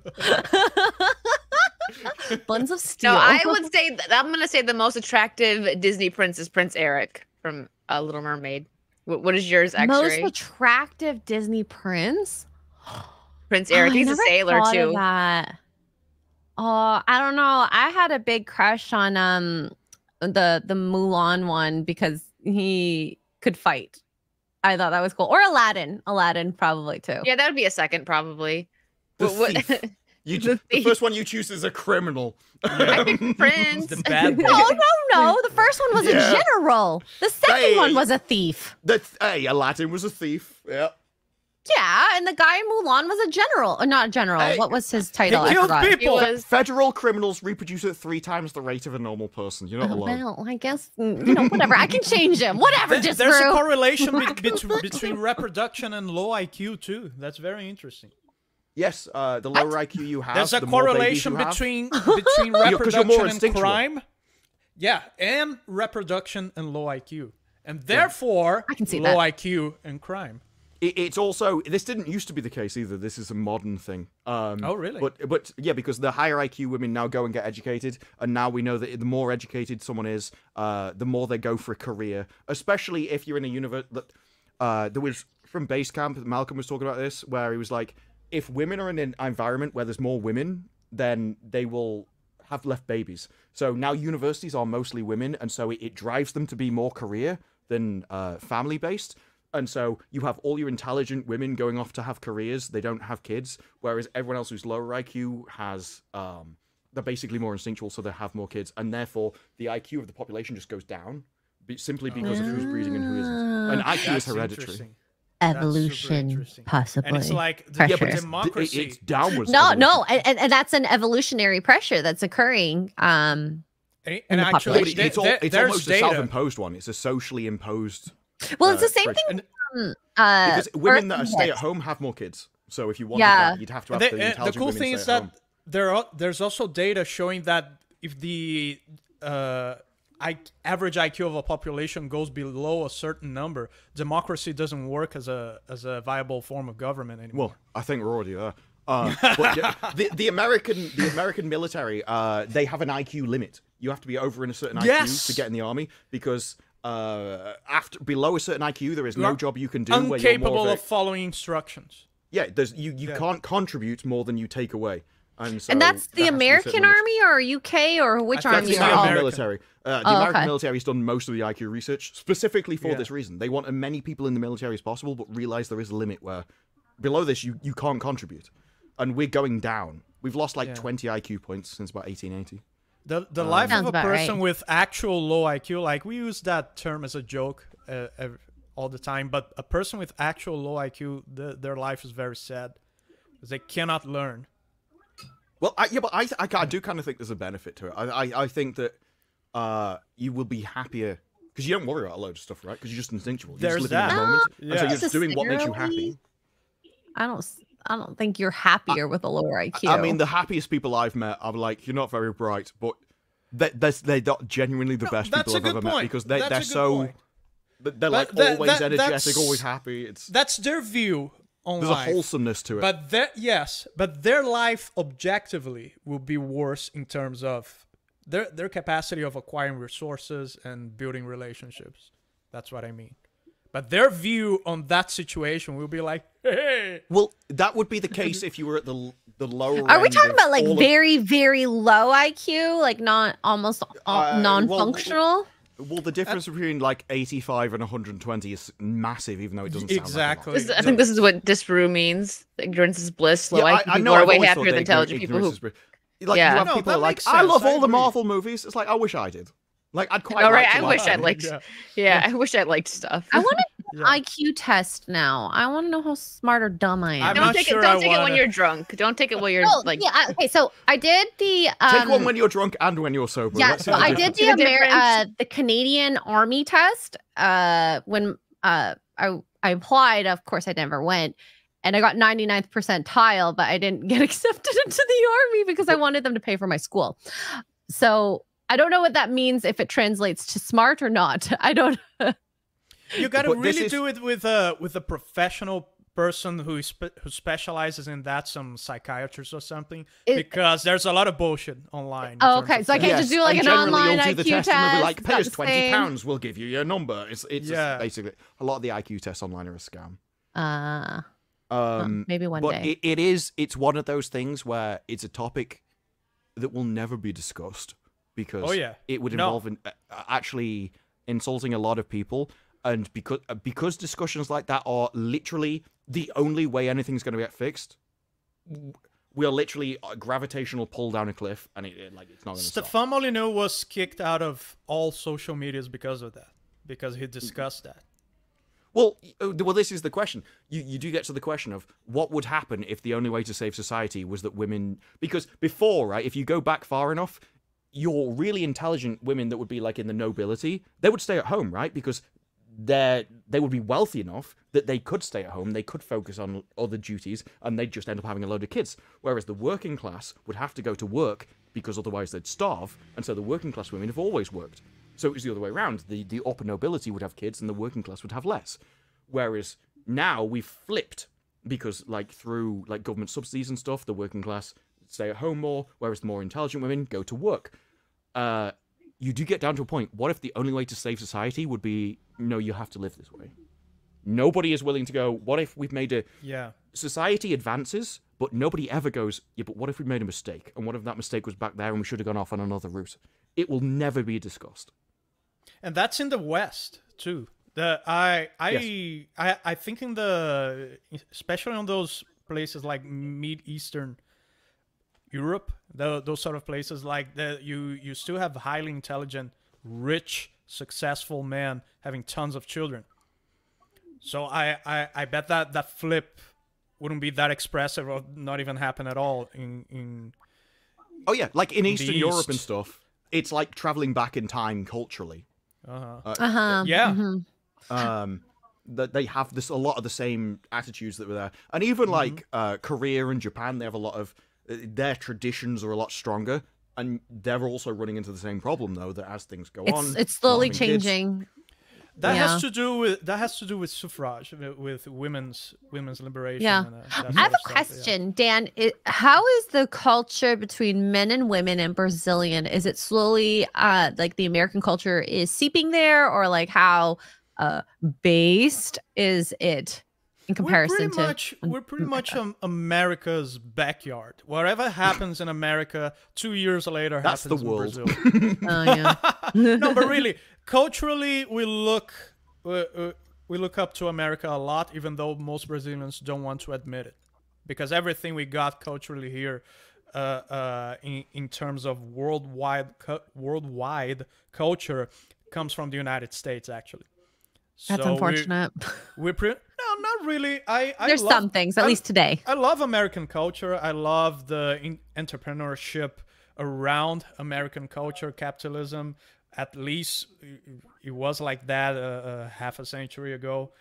Buns of steel. No, I would say th- I'm gonna say the most attractive Disney prince is Prince Eric from uh, Little Mermaid. Wh- what is yours, most X-ray? attractive Disney prince. Prince Eric. Oh, I He's a sailor thought of too. that. Oh, I don't know. I had a big crush on um the the Mulan one because he could fight. I thought that was cool. Or Aladdin. Aladdin probably too. Yeah, that would be a second probably. The What- what- thief. You The the, the first one you choose is a criminal. I picked Prince. The bad boy. No, no, no. The first one was Yeah. a general. The second Hey. one was a thief. The hey, Aladdin was a thief. Yeah. Yeah, and the guy in Mulan was a general. Or not a general. Hey. What was his title? I killed forgot. He people. was Federal criminals reproduce at three times the rate of a normal person. You're not Oh, alone. well, I guess mm, you know whatever. I can change him. Whatever, Th- just There's a correlation be- between, between reproduction and low IQ too. That's very interesting. Yes, uh, the lower IQ you have, There's a the more babies correlation you have. between between 'cause you're reproduction more and crime. Yeah, and reproduction and low IQ, and therefore I can see low that. IQ and crime. It, it's also this didn't used to be the case either. This is a modern thing. Um, Oh, really? But but yeah, because the higher IQ women now go and get educated, and now we know that the more educated someone is, uh, the more they go for a career. Especially if you're in a universe that uh, there was from Based Camp. Malcolm was talking about this, where he was like, if women are in an environment where there's more women, then they will have left babies. So now universities are mostly women, and so it, it drives them to be more career than uh, family based. And so you have all your intelligent women going off to have careers. They don't have kids, whereas everyone else who's lower IQ has um, they're basically more instinctual, so they have more kids, and therefore the IQ of the population just goes down, simply because of who's breeding and who isn't. And IQ is That's hereditary. Interesting. That's super evolution, possibly. And it's like Pressure. Yeah, but it's, democracy. it- it's downwards. no, evolution. no, and, and- and that's an evolutionary pressure that's occurring. Um, and, and actually, But it's, all, it's there's almost a self-imposed one. It's a socially imposed. well, it's uh, the same pressure. thing. And- um, uh, because women that birth stay at home have more kids. So if you wanted Yeah. that, you'd have to have The, the, uh, the cool thing is that home. there are there's also data showing that if the uh, I, average IQ of a population goes below a certain number, democracy doesn't work as a as a viable form of government anymore. Well, I think we're already there. Uh, but yeah, the, the American the American military uh, they have an IQ limit. You have to be over in a certain Yes! IQ to get in the army because uh, after below a certain IQ there is no are job you can do where you're Incapable more of following instructions. yeah. There's you you Yeah. can't contribute more than you take away. And, so and that's the has to be a certain American army or UK or which think army That's the are the all? American American. military. Uh, the Oh, American okay. military has done most of the IQ research specifically for Yeah. this reason. They want as many people in the military as possible, but realize there is a limit where below this you, you can't contribute, and we're going down. We've lost like Yeah. 20 IQ points since about 1880. The the Um, life of a person right. with actual low IQ, like we use that term as a joke uh, ev- all the time, but a person with actual low IQ, the, their life is very sad because they cannot learn. Well, I, yeah, but I, I, I do kind of think there's a benefit to it. I, I, I think that uh, you will be happier because you don't worry about a load of stuff, right? Because you're just instinctual. You There's just live in that. the moment, and so Yeah. you're just doing what makes you happy. Necessarily. I don't. s- I don't think you're happier with a lower IQ. I mean, the happiest people I've met, I'm like, you're not very bright, but they, they're, they're not genuinely the No, best that's people a I've good ever met point. because they, That's a they're good so. point. They're like But that- always that- energetic, that's- always happy. It's That's their view on there's life. a wholesomeness to it. But their yes, but their life objectively will be worse in terms of their their capacity of acquiring resources and building relationships. That's what I mean. But their view on that situation will be like, hey, well, that would be the case if you were at the the lower. Are we talking about like all of- very, very low IQ, like not almost Uh, non-functional? Well, the difference between like 85 and 120 is massive, even though it doesn't sound Exactly. Like This- I think this is what Disparu means. Ignorance is bliss. a Low lot. IQ yeah, I, I people know. are I've way happier than that intelligent people who is br- Like Yeah. you have No, people that who are like, makes I love I all the. Marvel movies. It's like I wish I did. Like I'd quite. Oh, know, like right? to I like wish I liked. them. Yeah. Yeah, I wish I liked stuff. I want an Yeah. IQ test now. I want to know how smart or dumb I am. I'm don't not take sure it. Don't I take it when you're drunk. Don't take it when you're Oh, like. yeah. I- Okay, so I did the. Um, Take one when you're drunk and when you're sober. yeah, so I did difference. the the Amer- uh, the Canadian Army test. Uh, when uh I I applied, of course I never went, and I got 99th percentile, but I didn't get accepted into the army because I wanted them to pay for my school. So I don't know what that means if it translates to smart or not. I don't. You got to really is- do it with a with a professional person who is spe- who specializes in that, some psychiatrist or something, It- because there's a lot of bullshit online. Oh, okay, so I can't just do, like, and an online you'll do the IQ test, and they'll be like, it's pay us twenty same. pounds, we'll give you your number. It's it's Yeah. basically a lot of the IQ tests online are a scam. Uh, well, Um, maybe one but day. it, it is it's one of those things where it's a topic that will never be discussed because Oh, yeah. it would No. involve in, uh, actually insulting a lot of people and because uh, because discussions like that are literally the only way anything's going to get fixed we are literally a gravitational pull down a cliff, and it, it- like it's not going to. Stefan Molyneux was kicked out of all social medias because of that, because he discussed that. Well, uh, well, this is the question. You you do get to the question of what would happen if the only way to save society was that women, because before, right, if you go back far enough, your really intelligent women that would be like in the nobility, they would stay at home, right? Because they they would be wealthy enough that they could stay at home, they could focus on other duties, and they'd just end up having a load of kids. Whereas the working class would have to go to work because otherwise they'd starve, and so the working class women have always worked. So it was the other way around. The the upper nobility would have kids, and the working class would have less. Whereas now we've flipped because like through like government subsidies and stuff, the working class stay at home more, whereas the more intelligent women go to work. Uh, you do get down to a point. What if the only way to save society would be no, you have to live this way? Nobody is willing to go. What if we've made a Yeah. society advances, but nobody ever goes. Yeah, but what if we made a mistake? And what if that mistake was back there and we should have gone off on another route? It will never be discussed. and that's in the west too the i i Yes. i i think in the especially on those places like mid eastern europe the, those sort of places like the you you still have highly intelligent rich successful men having tons of children so i i, I bet that that flip wouldn't be that expressive or not even happen at all in in Oh yeah, like in the Eastern Europe and stuff, it's like traveling back in time culturally. uh-huh. Uh, Uh-huh. Yeah. mhm. um that they have this a lot of the same attitudes that were there and even like uh korea and japan they have a lot of their traditions are a lot stronger and they're also running into the same problem though that as things go on It's it's slowly not having kids- changing. That Yeah. has to do with that has to do with suffrage, with, with women's women's liberation. Yeah. and, uh, I have a stuff, yeah. question, Dan. It, how is the culture between men and women in Brazilian? Is it slowly uh like the American culture is seeping there, or like how uh based is it in comparison we're pretty to? much we're pretty much um, America's backyard. Whatever happens in America, two years later That's the happens in. Brazil. Oh yeah. no, but really, culturally, we look uh, uh, we look up to America a lot, even though most Brazilians don't want to admit it, because everything we got culturally here, uh, uh, in in terms of worldwide cu- worldwide culture, comes from the United States. Actually, That's So we- unfortunate. We're pretty no, not really. I, I There's love- some things, at I- least today. I love American culture. I love the in- entrepreneurship around American culture, capitalism. At least it- was like that uh, uh, half a century ago,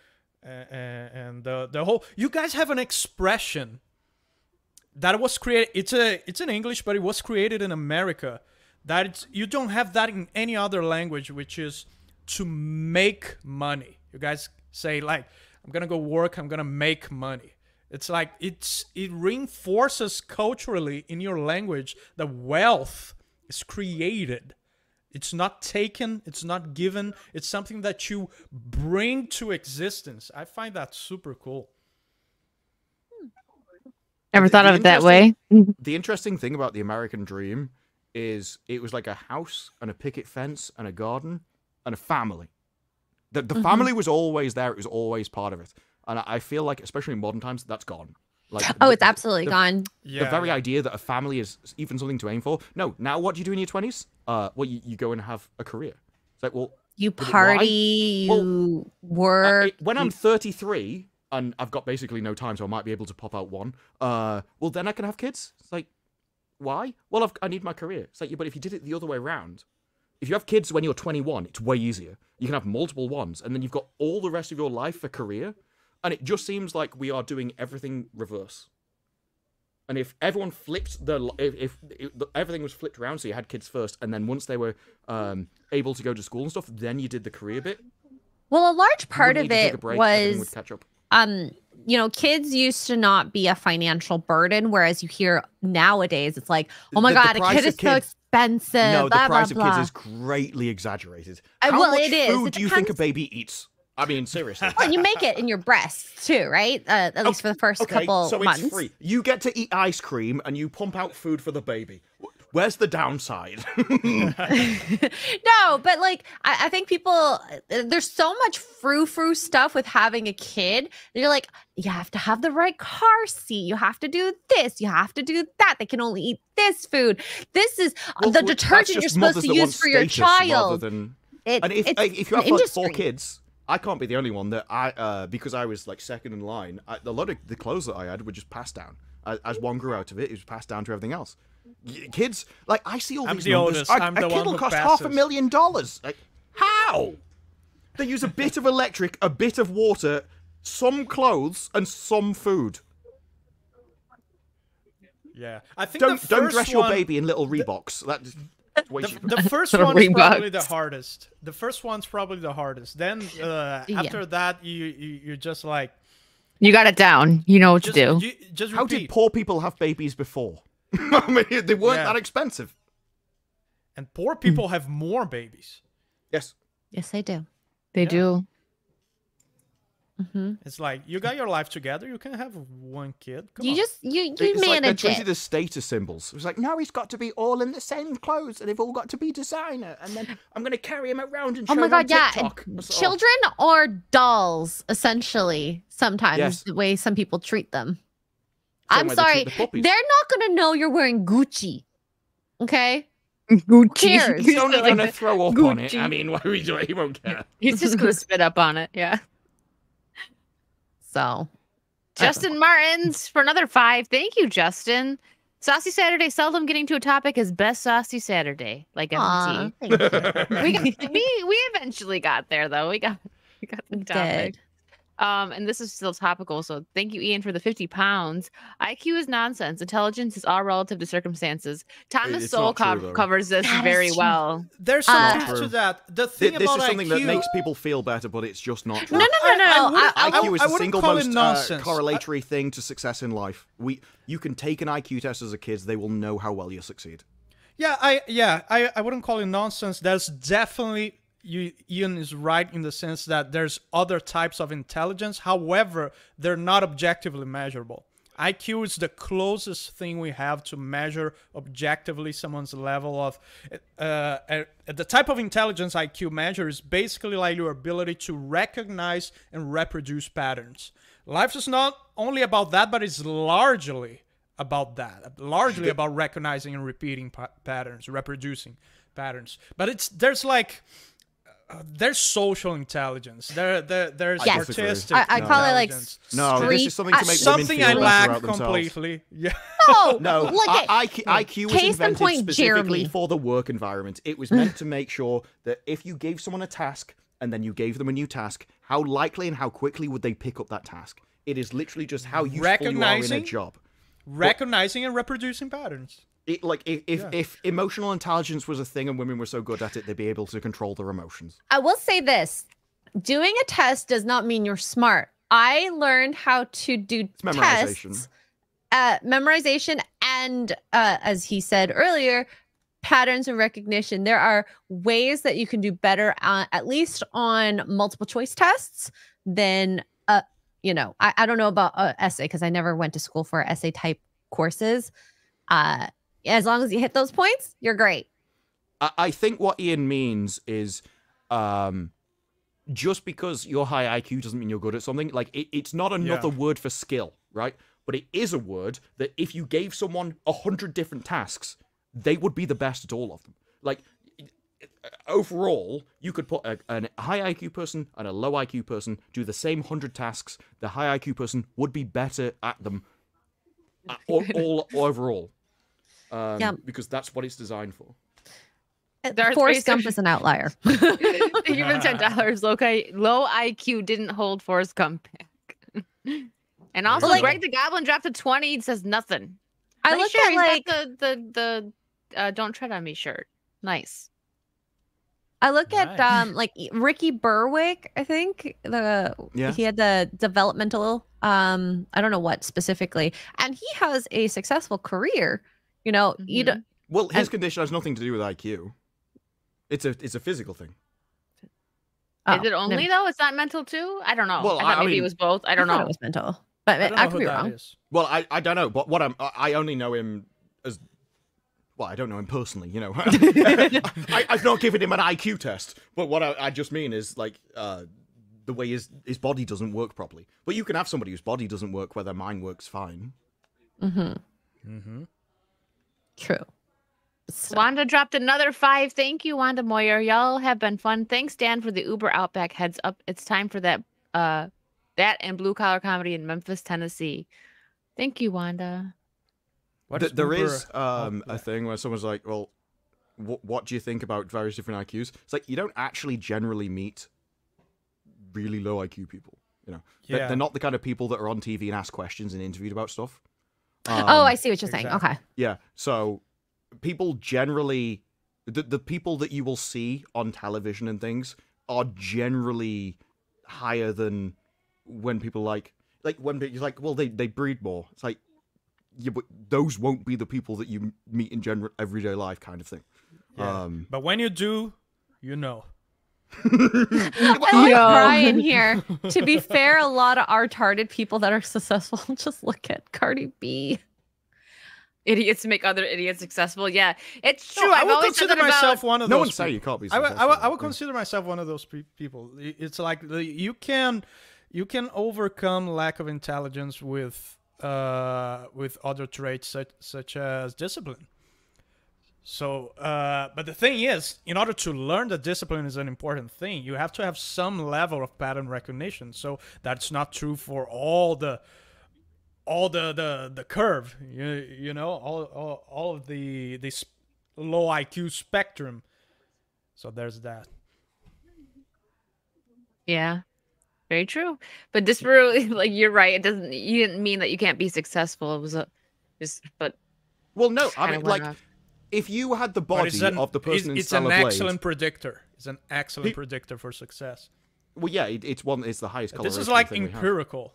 uh, and the the whole. You guys have an expression that was created. It's a it's in English, but it was created in America. That it's you don't have that in any other language, which is to make money. You guys say like, I'm gonna go work. I'm gonna make money. It's like it's it reinforces culturally in your language that wealth is created. It's not taken, it's not given, it's something that you bring to existence. I find that super cool. Never thought the of it that way. The interesting thing about the American dream is it was like a house and a picket fence and a garden and a family. The the Mhm. family was always there. It was always part of it. And I I feel like, especially in modern times, that's gone. Like Oh, the- it's absolutely the- gone. the very idea that a family is even something to aim for. No, now what do you do in your twenties? Uh, well, you, you go and have a career. It's like, well, You party, Well, you I- work. it- when I'm 33 and I've got basically no time, so I might be able to pop out one. Uh, well, then I can have kids. It's like, why? Well, I've, I need my career. It's like, yeah, but if you did it the other way around, if you have kids when you're 21, it's way easier. You can have multiple ones, and then you've got all the rest of your life for career. And it just seems like we are doing everything reverse. And if everyone flipped the, if, if, if the- everything was flipped around, so you had kids first, and then once they were um, able to go to school and stuff, then you did the career bit. well, a large part of need to take it break, was catch up. um you know kids used to not be a financial burden whereas you hear nowadays it's like oh my The- the god a kid is so expensive no, blah the price blah of blah kids is greatly exaggerated. Uh, How well, much it is. food It do you think a baby eats? I mean, seriously. well, you make it in your breasts too right uh, at least for the first okay, couple so months it's free. You get to eat ice cream and you pump out food for the baby. Wh- Where's the downside? no, but like I, I think people there's so much frou frou stuff with having a kid. You're like, you have to have the right car seat. You have to do this. You have to do that. They can only eat this food. This is Well, the well, detergent you're supposed to use for your child. than- It- and if it's if you have like four kids, I can't be the only one that I uh because I was like second in line. I, a lot of the clothes that I had were just passed down. As, as one grew out of it, it was passed down to everything else. Y- Kids, like I see all I'm these the numbers. oldest. A, I'm a the kid one will cost half a million dollars. Like how? They use a bit of electric, a bit of water, some clothes, and some food. Yeah, I think Don't the don't first dress your one- baby in little Reeboks. That's way the, the first Little one's probably the hardest. The first one's probably the hardest. Then uh, Yeah. after that, you, you you're just like You got it down. You know what just to do. You, just How did poor people have babies before? I mean, they weren't Yeah. that expensive. and poor people have more babies. Yes. Yes, they do. They Yeah. do. hmm It's like you got your life together. You can have one kid. Come You on. just you you it's like they're manage treated it. as status symbols. It was like, no, he's got to be all in the same clothes, and they've all got to be designer, and then I'm going to carry him around and show Oh my him god, yeah. TikTok. and It's all- Children are dolls, essentially, sometimes Yes. the way some people treat them. Same I'm way they treat sorry. the puppies. They're not gonna know you're wearing Gucci. Okay? Gucci. cares? He's only going to throw up on it. I mean, what are we doing? He won't care. He's just gonna spit up on it. Yeah. So Justin Martins for another five. Thank you, Justin. Saucy Saturday, seldom getting to a topic as best Saucy Saturday. Like Aw, MT. thank you. we got, we we eventually got there though. We got we got the We topic. did. Um, and this is still topical, so thank you, Ian, for the 50 pounds. IQ is nonsense. Intelligence is all relative to circumstances. Thomas it's Sowell not true, co- covers this That very well. There's some Uh, truth to True. that. The Th- thing This about is something IQ, that makes people feel better, but it's just not true. No, no, no, no, I- I no. I- I- IQ is I the single most uh, nonsense. I- correlatory thing to success in life. We, you can take an IQ test as a kid; they will know how well you succeed. Yeah, I yeah, I, I wouldn't call it nonsense. There's definitely you Ian is right in the sense that there's other types of intelligence. However, they're not objectively measurable. IQ is the closest thing we have to measure objectively someone's level of uh, uh, the type of intelligence IQ measures is basically like your ability to recognize and reproduce patterns. Life is not only about that, but it's largely about that largely about recognizing and repeating pa- patterns reproducing patterns but it's there's like uh, there's social intelligence there, there there's I disagree. artistic I, I call it like intelligence. No, this is something to I- make something women i feel lack better about themselves. completely yeah No, No, look at I, IQ, IQ was Case invented point, specifically Jeremy. for the work environment. It was meant to make sure that if you gave someone a task and then you gave them a new task, how likely and how quickly would they pick up that task? It is literally just how useful you are in a job. recognizing and reproducing patterns It, like if if, Yeah. if emotional intelligence was a thing and women were so good at it, they'd be able to control their emotions. I will say this doing a test does not mean you're smart. I learned how to do memorization. tests, uh, memorization, and uh, as he said earlier, patterns and recognition. There are ways that you can do better, uh, at least on multiple choice tests, than uh, you know. I, I don't know about uh, essay because I never went to school for essay type courses. Uh, as long as you hit those points, you're great. I, I think what Ian means is, um, just because you're high IQ doesn't mean you're good at something. Like it, it's not another word for skill, right? But it is a word that if you gave someone a hundred different tasks, they would be the best at all of them. Like overall, you could put a, a high IQ person and a low IQ person do the same hundred tasks. The high IQ person would be better at them, uh, all, all overall. Um, Yeah. because that's what it's designed for. Darth Forrest Gump is an outlier. Human ten dollars. Low, low IQ didn't hold Forrest Gump back. and also, Well, like- Greg the Goblin dropped a twenty. It says nothing. I Nice look shirt. at He's got like the the the uh, "Don't Tread on Me" shirt. Nice. I look at um like Ricky Berwick, I think the Yeah. he had the developmental um I don't know what specifically, and he has a successful career. You know, you don't. Well, his And- condition has nothing to do with IQ. It's a it's a physical thing. oh, Is it only never- though? It's not mental too. I don't know. Well, I I- thought I maybe it was both. I don't thought know. It was mental, but I I, could be wrong. is. Well, I, I don't know, but what I'm I only know him as well, I don't know him personally, you know. I, I've not given him an IQ test, but what I, I just mean is like uh, the way his his body doesn't work properly. But you can have somebody whose body doesn't work where their mind works fine. Mm-hmm. Mm-hmm. True. So- Wanda dropped another five. Thank you, Wanda Moyer. Y'all have been fun. Thanks, Dan, for the Uber Outback heads up. It's time for that uh that and blue collar comedy in Memphis, Tennessee. Thank you, Wanda. What Th- there Uber is um, a thing where someone's like, "Well, wh- what do you think about various different IQs?" It's like you don't actually generally meet really low IQ people. You know, they're, Yeah. they're not the kind of people that are on TV and ask questions and interviewed about stuff. Oh, Um, I see what you're saying. Okay. Yeah. So people generally the the people that you will see on television and things are generally higher than when people like like when you're like, well, they they breed more. It's like yeah, but those won't be the people that you meet in general everyday life, kind of thing. Yeah. Um, But when you do, you know. I like Yo. Brian here. to be fair, a lot of retarded people that are successful just look at Cardi B. Idiots make other idiots successful. Yeah, it's true. I I've would always said consider that myself about. one of no those. one say people. you can't be. I would, I would, successful. I would consider myself one of those pe- people. It's like you can you can overcome lack of intelligence with uh, with other traits such, such as discipline. So, uh, but the thing is, in order to learn that discipline is an important thing, you have to have some level of pattern recognition. So that's not true for all the all the the the curve. You you know all all, all of the the sp- low IQ spectrum. So there's that. Yeah, very true. But this really, like, you're right. It doesn't. You didn't mean that you can't be successful. It was a just, but Well, no, I kinda mean, like, off. If you had the body it's an, of the person in it's, it's Stellar an Blade, excellent predictor. It's an excellent Pe- predictor for success. well, yeah, it, it's one. It's the highest. This is like thing we have. empirical.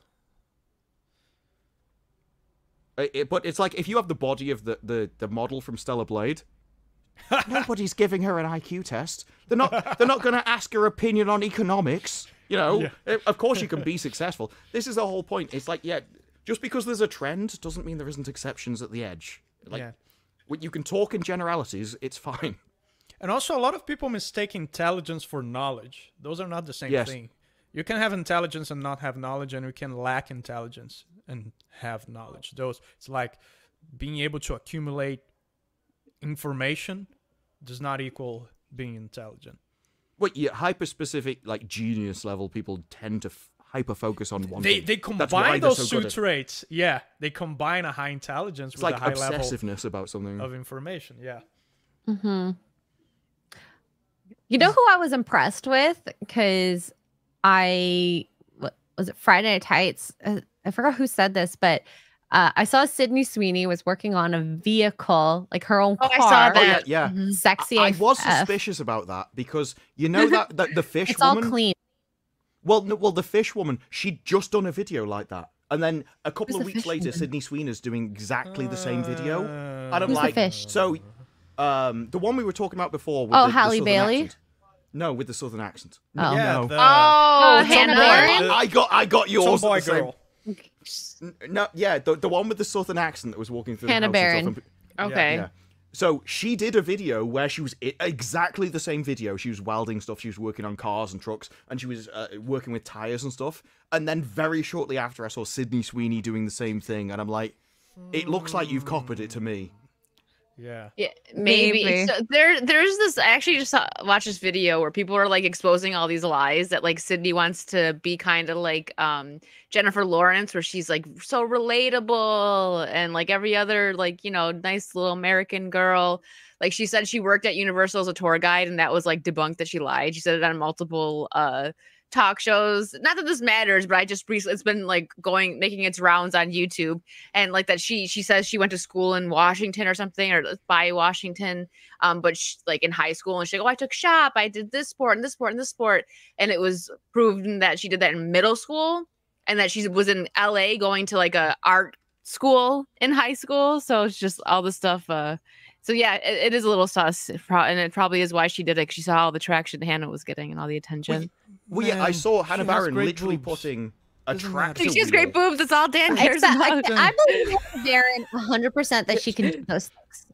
Uh, it- but it's like if you have the body of the, the, the model from Stellar Blade, nobody's giving her an IQ test. They're not. They're not going to ask her opinion on economics. You know, Yeah. Uh, of course you can be successful. This is the whole point. It's like, yeah, just because there's a trend doesn't mean there isn't exceptions at the edge. Like, yeah. You can talk in generalities. It's fine. And also, a lot of people mistake intelligence for knowledge. Those are not the same Yes. thing. You can have intelligence and not have knowledge, and you can lack intelligence and have knowledge. Those it's like being able to accumulate information does not equal being intelligent. Well, yeah, hyper specific, like genius level people tend to f- hyper focus on one. They thing. they combine they're those so two traits. Yeah, they combine a high intelligence It's with like a high level obsessiveness about something. of information. Yeah. Mm-hmm. You know who I was impressed with? Because I what was it Friday Night Tights? Uh, I forgot who said this, but uh, I saw Sydney Sweeney was working on a vehicle, like her own Oh, car. I saw Oh yeah, that. yeah. Mhm. Sexy. I, I was suspicious about that because you know that, that the fish It's all woman. clean. Well, no, well, the fish woman, she'd just done a video like that, and then a couple Who's of weeks later, woman? Sydney Sweeney's doing exactly the same video, and I'm Who's the like, fish? so, um, the one we were talking about before. With Oh, the, the Halle southern Bailey? accent. No, with the southern accent. Oh. yeah, no. the Oh, Uh, Hannah Tomboy. I, I got, I got yours. at tomboy the same- girl. No, yeah, the, the one with the southern accent that was walking through Hannah the house and Barron. stuff, Okay. Yeah. So she did a video where she was exactly the same video. She was welding stuff. She was working on cars and trucks, and she was uh, working with tires and stuff. And then very shortly after, I saw Sydney Sweeney doing the same thing, and I'm like, it looks like you've copied it to me. Yeah. Yeah, maybe. Maybe. So there, there's this. I actually just saw, watched this video where people are like exposing all these lies that like Sydney wants to be kind of like um Jennifer Lawrence, where she's like so relatable and like every other like you know nice little American girl. Like she said, she worked at Universal as a tour guide, and that was like debunked that she lied. She said it on multiple uh talk shows. Not that this matters, but I just recently it's been like going making its rounds on YouTube. And like that she she says she went to school in Washington or something or by Washington um but sh like in high school and she like, oh I took shop. I did this sport and this sport and this sport. And it was proven that she did that in middle school and that she was in LA going to like a art school in high school. So it's just all the stuff uh so yeah it, it is a little sus and it probably is why she did it 'cause she saw all the traction Hannah was getting and all the attention Well, yeah, I saw Hannah Barron literally boobs. putting a Doesn't tractor she has great boobs that's all Dan I, cares I, about I believe Darren 100% that she can do those things.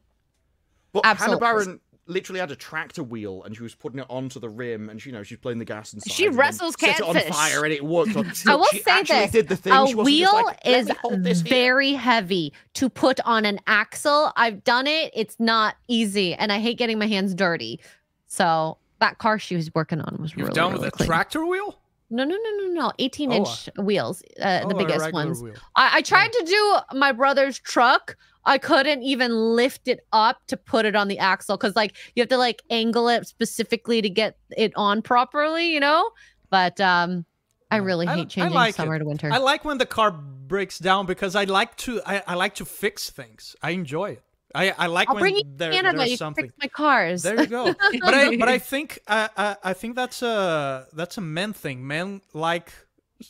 But Absolutely. Hannah Barron literally had a tractor wheel and she was putting it onto the rim and she, you know she's playing the gas inside. She and then set it on fire and it worked. Like, I will she say this: Did the thing. a She wasn't just wheel like, is me hold this here." very heavy to put on an axle. I've done it; it's not easy, and I hate getting my hands dirty. So that car she was working on was You've really, done really with a clean. tractor wheel? No, no, no, no, no. 18 Oh, inch wheels, uh, Oh, the biggest ones. I, I tried to do my brother's truck. I couldn't even lift it up to put it on the axle because, like, you have to like angle it specifically to get it on properly, you know. But um, I really hate I changing like summer it. to winter. I like when the car breaks down because I like to I, I like to fix things. I enjoy it. I, I like I'll when bring you there, Canada. there's You something. fix my cars. There you go. but I but I think I, I I think that's a that's a men thing. Men like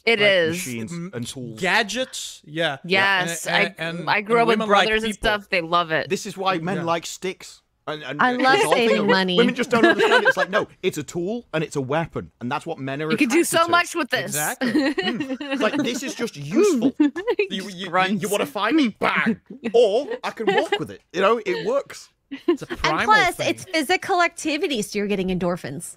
It like is. machines and tools. Gadgets. Yeah. Yes, And- I and- I grew and up with women like brothers and stuff. They love it. This is why men Yeah. like sticks. And, and I it's love the thing saving money. Women just don't understand. it. It's like no, it's a tool and it's a weapon, and that's what men are. you can do so to. much with this. Exactly. Hmm. It's like this is just useful. you, you, you, Grunts. want to fight me? Bang! Or I can walk with it. You know, it works. It's a primal and plus, thing. it's physical activity, so you're getting endorphins.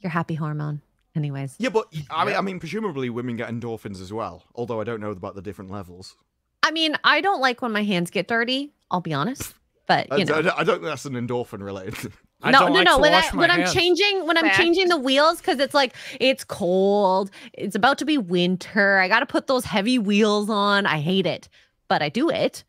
Your happy hormone. Anyways, Yeah, but I mean, I mean, presumably women get endorphins as well. Although I don't know about the different levels. I mean, I don't like when my hands get dirty. I'll be honest, but I, you know. I don't- I don't think that's an endorphin related. I no, don't no, like no. When, I, wash my when I'm changing, when I'm Fact. changing the wheels, because it's like it's cold, it's about to be winter. I got to put those heavy wheels on. I hate it, but I do it.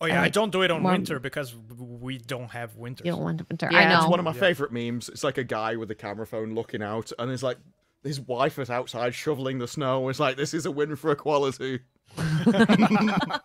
Oh yeah, I like- don't do it on more- winter because we don't have winter. You don't want winter. Yeah. I It's know. It's one of my Yeah. favorite memes. It's like a guy with a camera phone looking out, and it's like his wife is outside shoveling the snow. It's like this is a win for equality.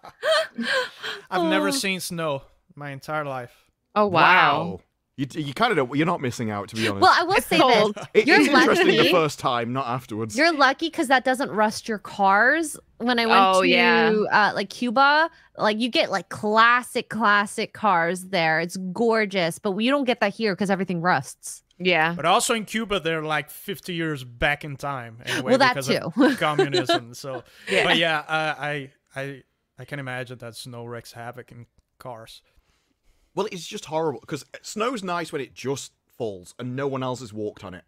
I've never Oh. seen snow my entire life. Oh wow. You, you kind of. You're not missing out, to be honest. Well, I will It's say cold. this: It- you're it's interesting the first time, not afterwards. You're lucky because that doesn't rust your cars. When I went Oh, to yeah. uh, like Cuba, like you get like classic, classic cars there. It's gorgeous, but you don't get that here because everything rusts. Yeah. But also in Cuba, they're like 50 years back in time. Anyway, Well, that because too. Of communism. So, Yeah. but yeah, uh, I I I can imagine that snow wreaks havoc in cars. Well, it's just horrible because snow's nice when it just falls and no one else has walked on it,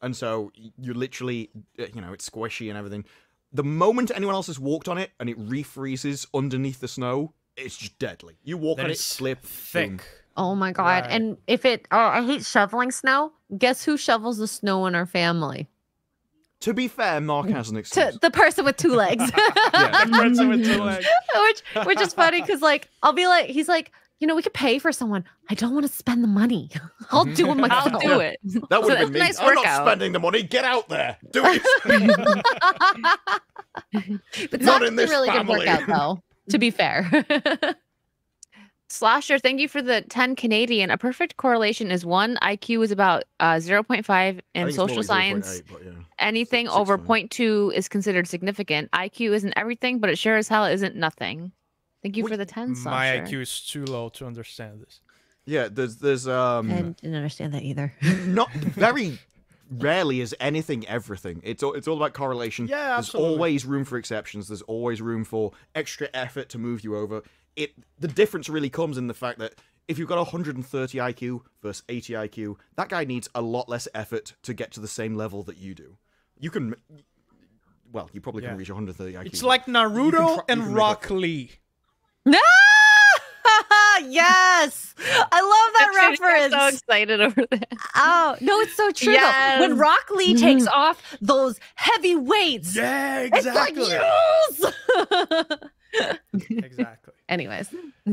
and so y- you literally, uh, you know, it's squishy and everything. The moment anyone else has walked on it and it refreezes underneath the snow, it's just deadly. You walk Then on it, it's slip, thick. boom. Oh my god! Right. And if it, oh, I hate shoveling snow. Guess who shovels the snow in our family? To be fair, Mark has an excuse. To the person with two legs. The person with two legs. which which is funny because like I'll be like he's like you know we could pay for someone. I don't want to spend the money. I'll do it myself. I'll do it. That would So have that's been me. nice I'm not spending the money. Get out there. Do it. It's Not actually in this really family. good workout though. To be fair. Slosher, thank you for the 10 Canadian. A perfect correlation is one IQ is about uh, 0.5 in social science. yeah. Anything Six over point. 0.2 is considered significant. IQ isn't everything, but it sure as hell isn't nothing. Thank you Wait, for the 10, My IQ is too low to understand this. Yeah, there's there's um I didn't understand that either. not very rarely is anything everything. It's all, it's all about correlation. Yeah, absolutely. There's always room for exceptions. There's always room for extra effort to move you over. It the difference really comes in the fact that if you've got 130 IQ versus 80 IQ, that guy needs a lot less effort to get to the same level that you do. You can well, you probably Yeah. can reach 130 IQ. It's like Naruto try- and Rock Lee. Lee. yes, I love that Actually, I'm reference. so excited over that. Oh no, it's so true. though. When Rock Lee mm-hmm. takes off those heavy weights, Yeah, exactly. it's like yes. exactly. Anyways,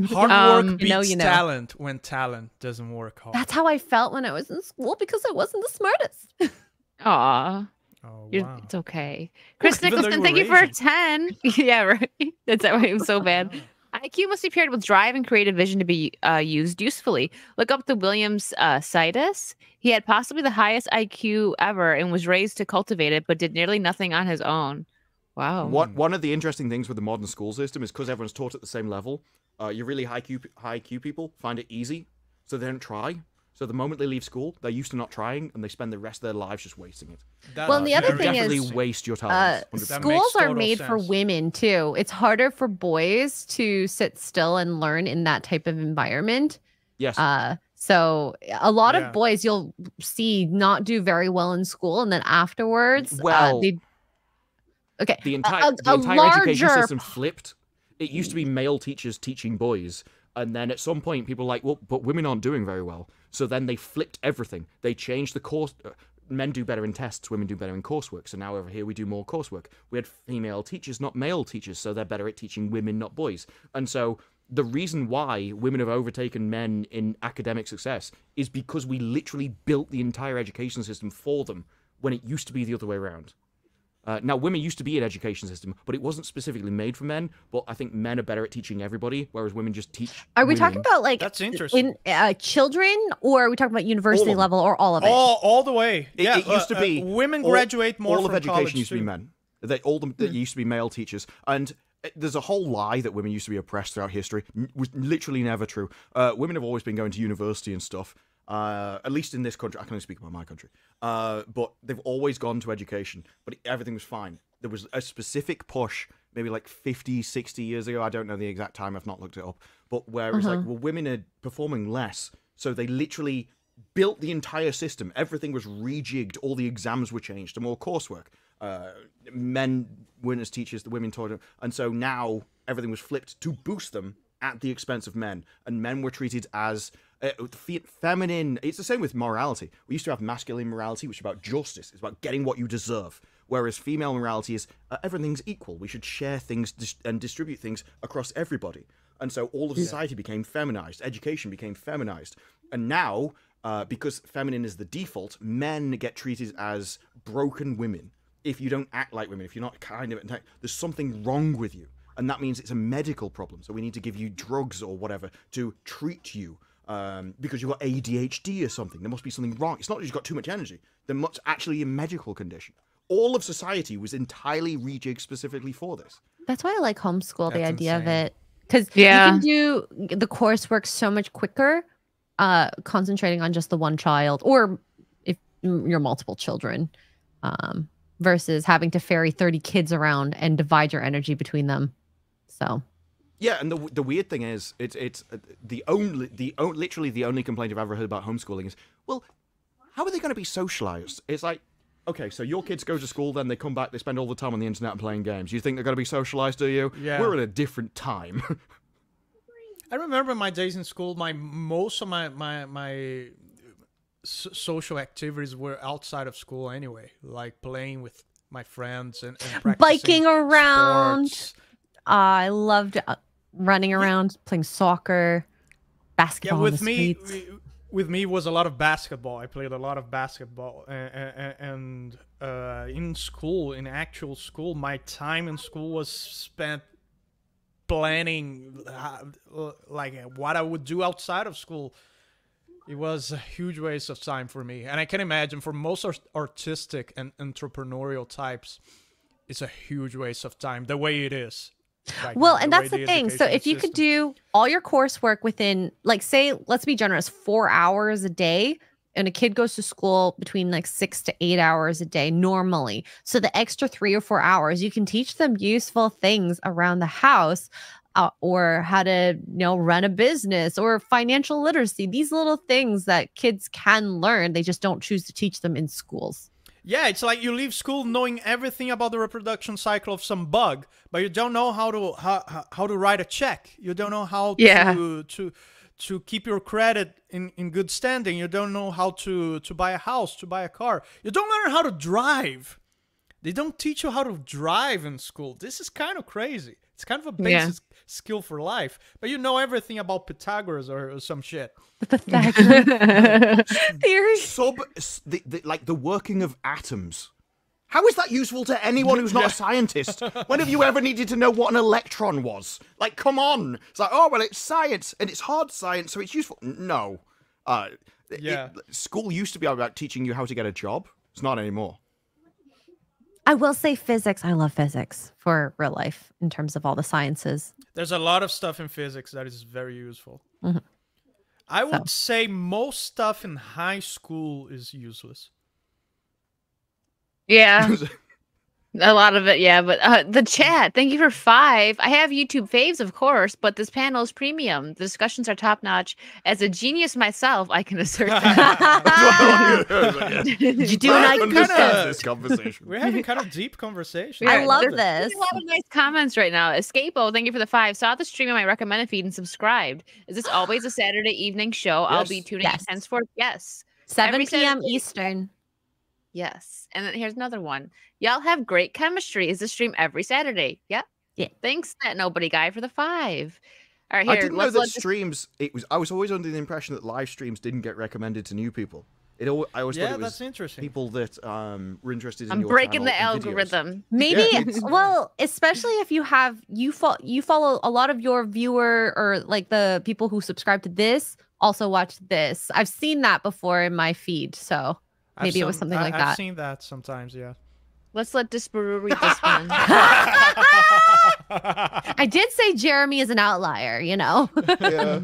Hard work Um, beats know you know. talent when talent doesn't work hard. that's how I felt when I was in school because I wasn't the smartest. Aw, oh, wow. it's okay. Chris even though Nicholson, thank were you for Asian. 10. yeah, right. That's why it was so bad. IQ must be paired with drive and creative vision to be uh, used usefully. Look up the Williams uh, Sidis. He had possibly the highest IQ ever and was raised to cultivate it, but did nearly nothing on his own. Wow. One one of the interesting things with the modern school system is because everyone's taught at the same level. Uh, your really high Q high Q people find it easy, so they don't try. So the moment they leave school, they're used to not trying, and they spend the rest of their lives just wasting it. That- Well, and the other can thing definitely is, waste your Uh, talents. 100%. That schools are total made for women too. It's harder for boys to sit still and learn in that type of environment. yes. Uh, so a lot Yeah. of boys you'll see not do very well in school, and then afterwards, Well, uh, they okay. the entire a- the a entire education system flipped. It used to be male teachers teaching boys, and then at some point people were like, well, but women aren't doing very well. So then they flipped everything. They changed the course. Uh, men do better in tests, women do better in coursework. So now over here we do more coursework. We had female teachers, not male teachers, so they're better at teaching women, not boys. And so the reason why women have overtaken men in academic success is because we literally built the entire education system for them when it used to be the other way around. Uh, now, women used to be an education system, but it wasn't specifically made for men. But I think men are better at teaching everybody, whereas women just teach. Are we talking about like That's interesting. in uh, children, or are we talking about university level, or all of it? all, all the way. It, yeah, it used to uh, uh, be women all- graduate more All from of education college used to be men. They all them that used to be male teachers, and uh, there's a whole lie that women used to be oppressed throughout history. N- was literally never true. Uh, women have always been going to university and stuff. Uh, at least in this country, I can only speak about my country. Uh, but they've always gone to education, but everything was fine. There was a specific push, maybe like 50, 60 years ago. I don't know the exact time. I've not looked it up. But where it was like, well, women are performing less, so they literally built the entire system. Everything was rejigged. All the exams were changed to more coursework. Uh, men weren't as teachers, the women taught them. And so now everything was flipped to boost them at the expense of men. And men were treated as uh, feminine. It's the same with morality. We used to have masculine morality, which is about justice, it's about getting what you deserve. Whereas female morality is uh, everything's equal. We should share things dis- and distribute things across everybody. And so all of society became feminized, education became feminized. And now, uh, because feminine is the default, men get treated as broken women. If you don't act like women, if you're not kind of, there's something wrong with you. And that means it's a medical problem. So we need to give you drugs or whatever to treat you um, because you've got ADHD or something. There must be something wrong. It's not that you've got too much energy. There must actually a medical condition. All of society was entirely rejigged specifically for this. That's why I like homeschool. the That's idea of it, because Yeah. you can do the coursework so much quicker, uh, concentrating on just the one child, or if you're multiple children, um, versus having to ferry thirty kids around and divide your energy between them. So Yeah, and the the weird thing is, it's it's uh, the only the o- literally the only complaint I've ever heard about homeschooling is, well, how are they going to be socialized? It's like, okay, so your kids go to school, then they come back, they spend all the time on the internet playing games. You think they're going to be socialized? Do you? Yeah. We're in a different time. I remember my days in school. My most of my my my social activities were outside of school anyway, like playing with my friends and, and Biking around. sports. I loved uh, running around, playing soccer, basketball. in with me, with me was a lot of basketball. I played a lot of basketball, and, and uh, in school, in actual school, my time in school was spent planning uh, like what I would do outside of school. It was a huge waste of time for me, and I can imagine for most art- artistic and entrepreneurial types, it's a huge waste of time. The way it is. Well, and way that's the thing. So if you could do all your coursework within, like, say, let's be generous, four hours a day, and a kid goes to school between like six to eight hours a day normally. So the extra three or four hours, you can teach them useful things around the house. Uh, or how to you know run a business or financial literacy these little things that kids can learn they just don't choose to teach them in schools Yeah, it's like you leave school knowing everything about the reproduction cycle of some bug, but you don't know how to how, how- to write a check. You don't know how Yeah. to to to keep your credit in, in good standing. You don't know how to to buy a house, to buy a car. You don't learn how to drive. They don't teach you how to drive in school. This is kind of crazy. It's kind of a Yeah. basic skill for life, but you know everything about Pythagoras or, or some shit. theory Sub, the, the, like the working of atoms. How is that useful to anyone who's not a scientist? When have you ever needed to know what an electron was? Like, come on. It's like, oh, well, it's science, and it's hard science, so it's useful. No. Uh, it- Yeah. school used to be about teaching you how to get a job. It's not anymore. I will say physics i love physics for real life in terms of all the sciences There's a lot of stuff in physics that is very useful. Mhm. I would say most stuff in high school is useless. Yeah. A lot of it, yeah. But uh, the chat, thank you for five. I have YouTube faves, of course, but this panel is premium. The discussions are top notch. As a genius myself, I can assert that. you do We're an having IQ this- test. this conversation. We're having kind of deep conversation. I love there's- this. A lot of nice comments right now. Escapo, thank you for the five. Saw the stream on my recommended feed and subscribed. Is this always a Saturday evening show? I'll be Yes. tuning Yes. in henceforth. Yes. 7 Every p.m. Eastern. Yes. And then here's another one. Y'all have great chemistry. Is the stream every Saturday? Yep. Yeah. Thanks, that nobody guy, for the five. All right, here. I didn't know let's that let this- streams. It was. I was always under the impression that live streams didn't get recommended to new people. It. al- I always Yeah, thought it was that's interesting. people that um were interested in. I'm your breaking the channel and videos. algorithm. Maybe Yeah. well, especially if you have you follow you follow a lot of your viewer or like the people who subscribe to this also watch this. I've seen that before in my feed, so I've maybe it was something I- like I've that. seen that sometimes, yeah. Let's let Disparu read this one. I did say Jeremy is an outlier, you know. yeah.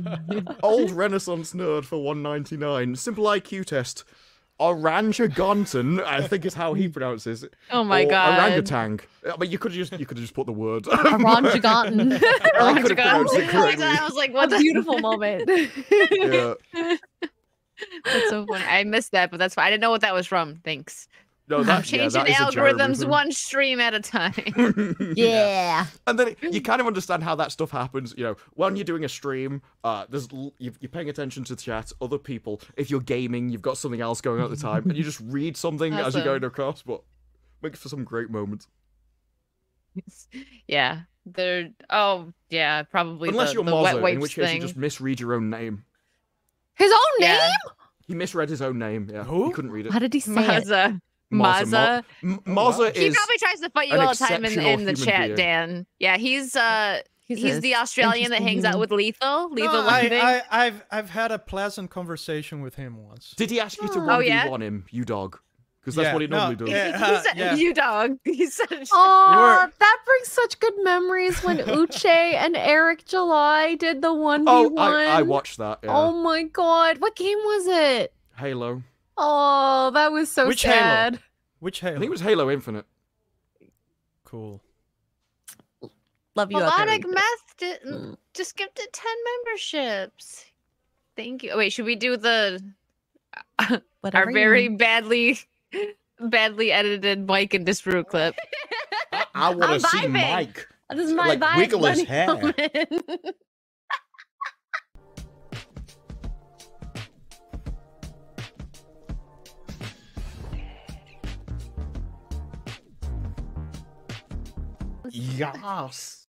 Old Renaissance nerd for 199. Simple IQ test. Orangutangon, I think is how he pronounces it. Oh my or God. Orangutan. I mean, you could just you could have just put the word. Orangutan. I could have pronounced it oh correctly. I was like, what What a beautiful moment. Yeah. That's so funny. I missed that, but that's fine. I didn't know what that was from. Thanks. No, I'm that, yeah, changing that is algorithms one stream at a time. yeah. And then you kind of understand how that stuff happens. You know, when you're doing a stream, uh, there's you- you're paying attention to the chat, other people. If you're gaming, you've got something else going on at the time, and you just read something as you're going across. But makes for some great moments. yeah. They're oh yeah, probably Unless the, you're the wet Mozzo, in which case thing. you just misread your own name. His own name? Yeah. He misread his own name. Yeah, Who? he couldn't read it. How did he say? Mazza. Mazza. Mazza. M- Oh, wow. Mazza He is probably tries to fight you all the time in, in the chat, being. Dan. Yeah, he's uh he's, He's the Australian that hangs out with Lethal. Lethal No, I, London. I, I've I've had a pleasant conversation with him once. Did he ask you to Oh, one v yeah? one him, you dog? Because that's Yeah, what he no, normally does. yeah. he uh, said, yeah. you dog. He said Oh, that brings such good memories when Uche and Eric July did the one v Oh, one. I, I watched that. Yeah. Oh my god, what game was it? Halo. Oh, that was so Which Halo? sad. Which I think it was Halo Infinite. cool. Love you, out there, Melodic Uche. Meth di- Mm. just gifted 10 memberships. Thank you. Oh, wait, should we do the Whatever our very want. badly badly edited Mike and Disparu clip? I, I want I'm to see. Mike. This is my like, vibe. wiggle his Bunny hair. Yes.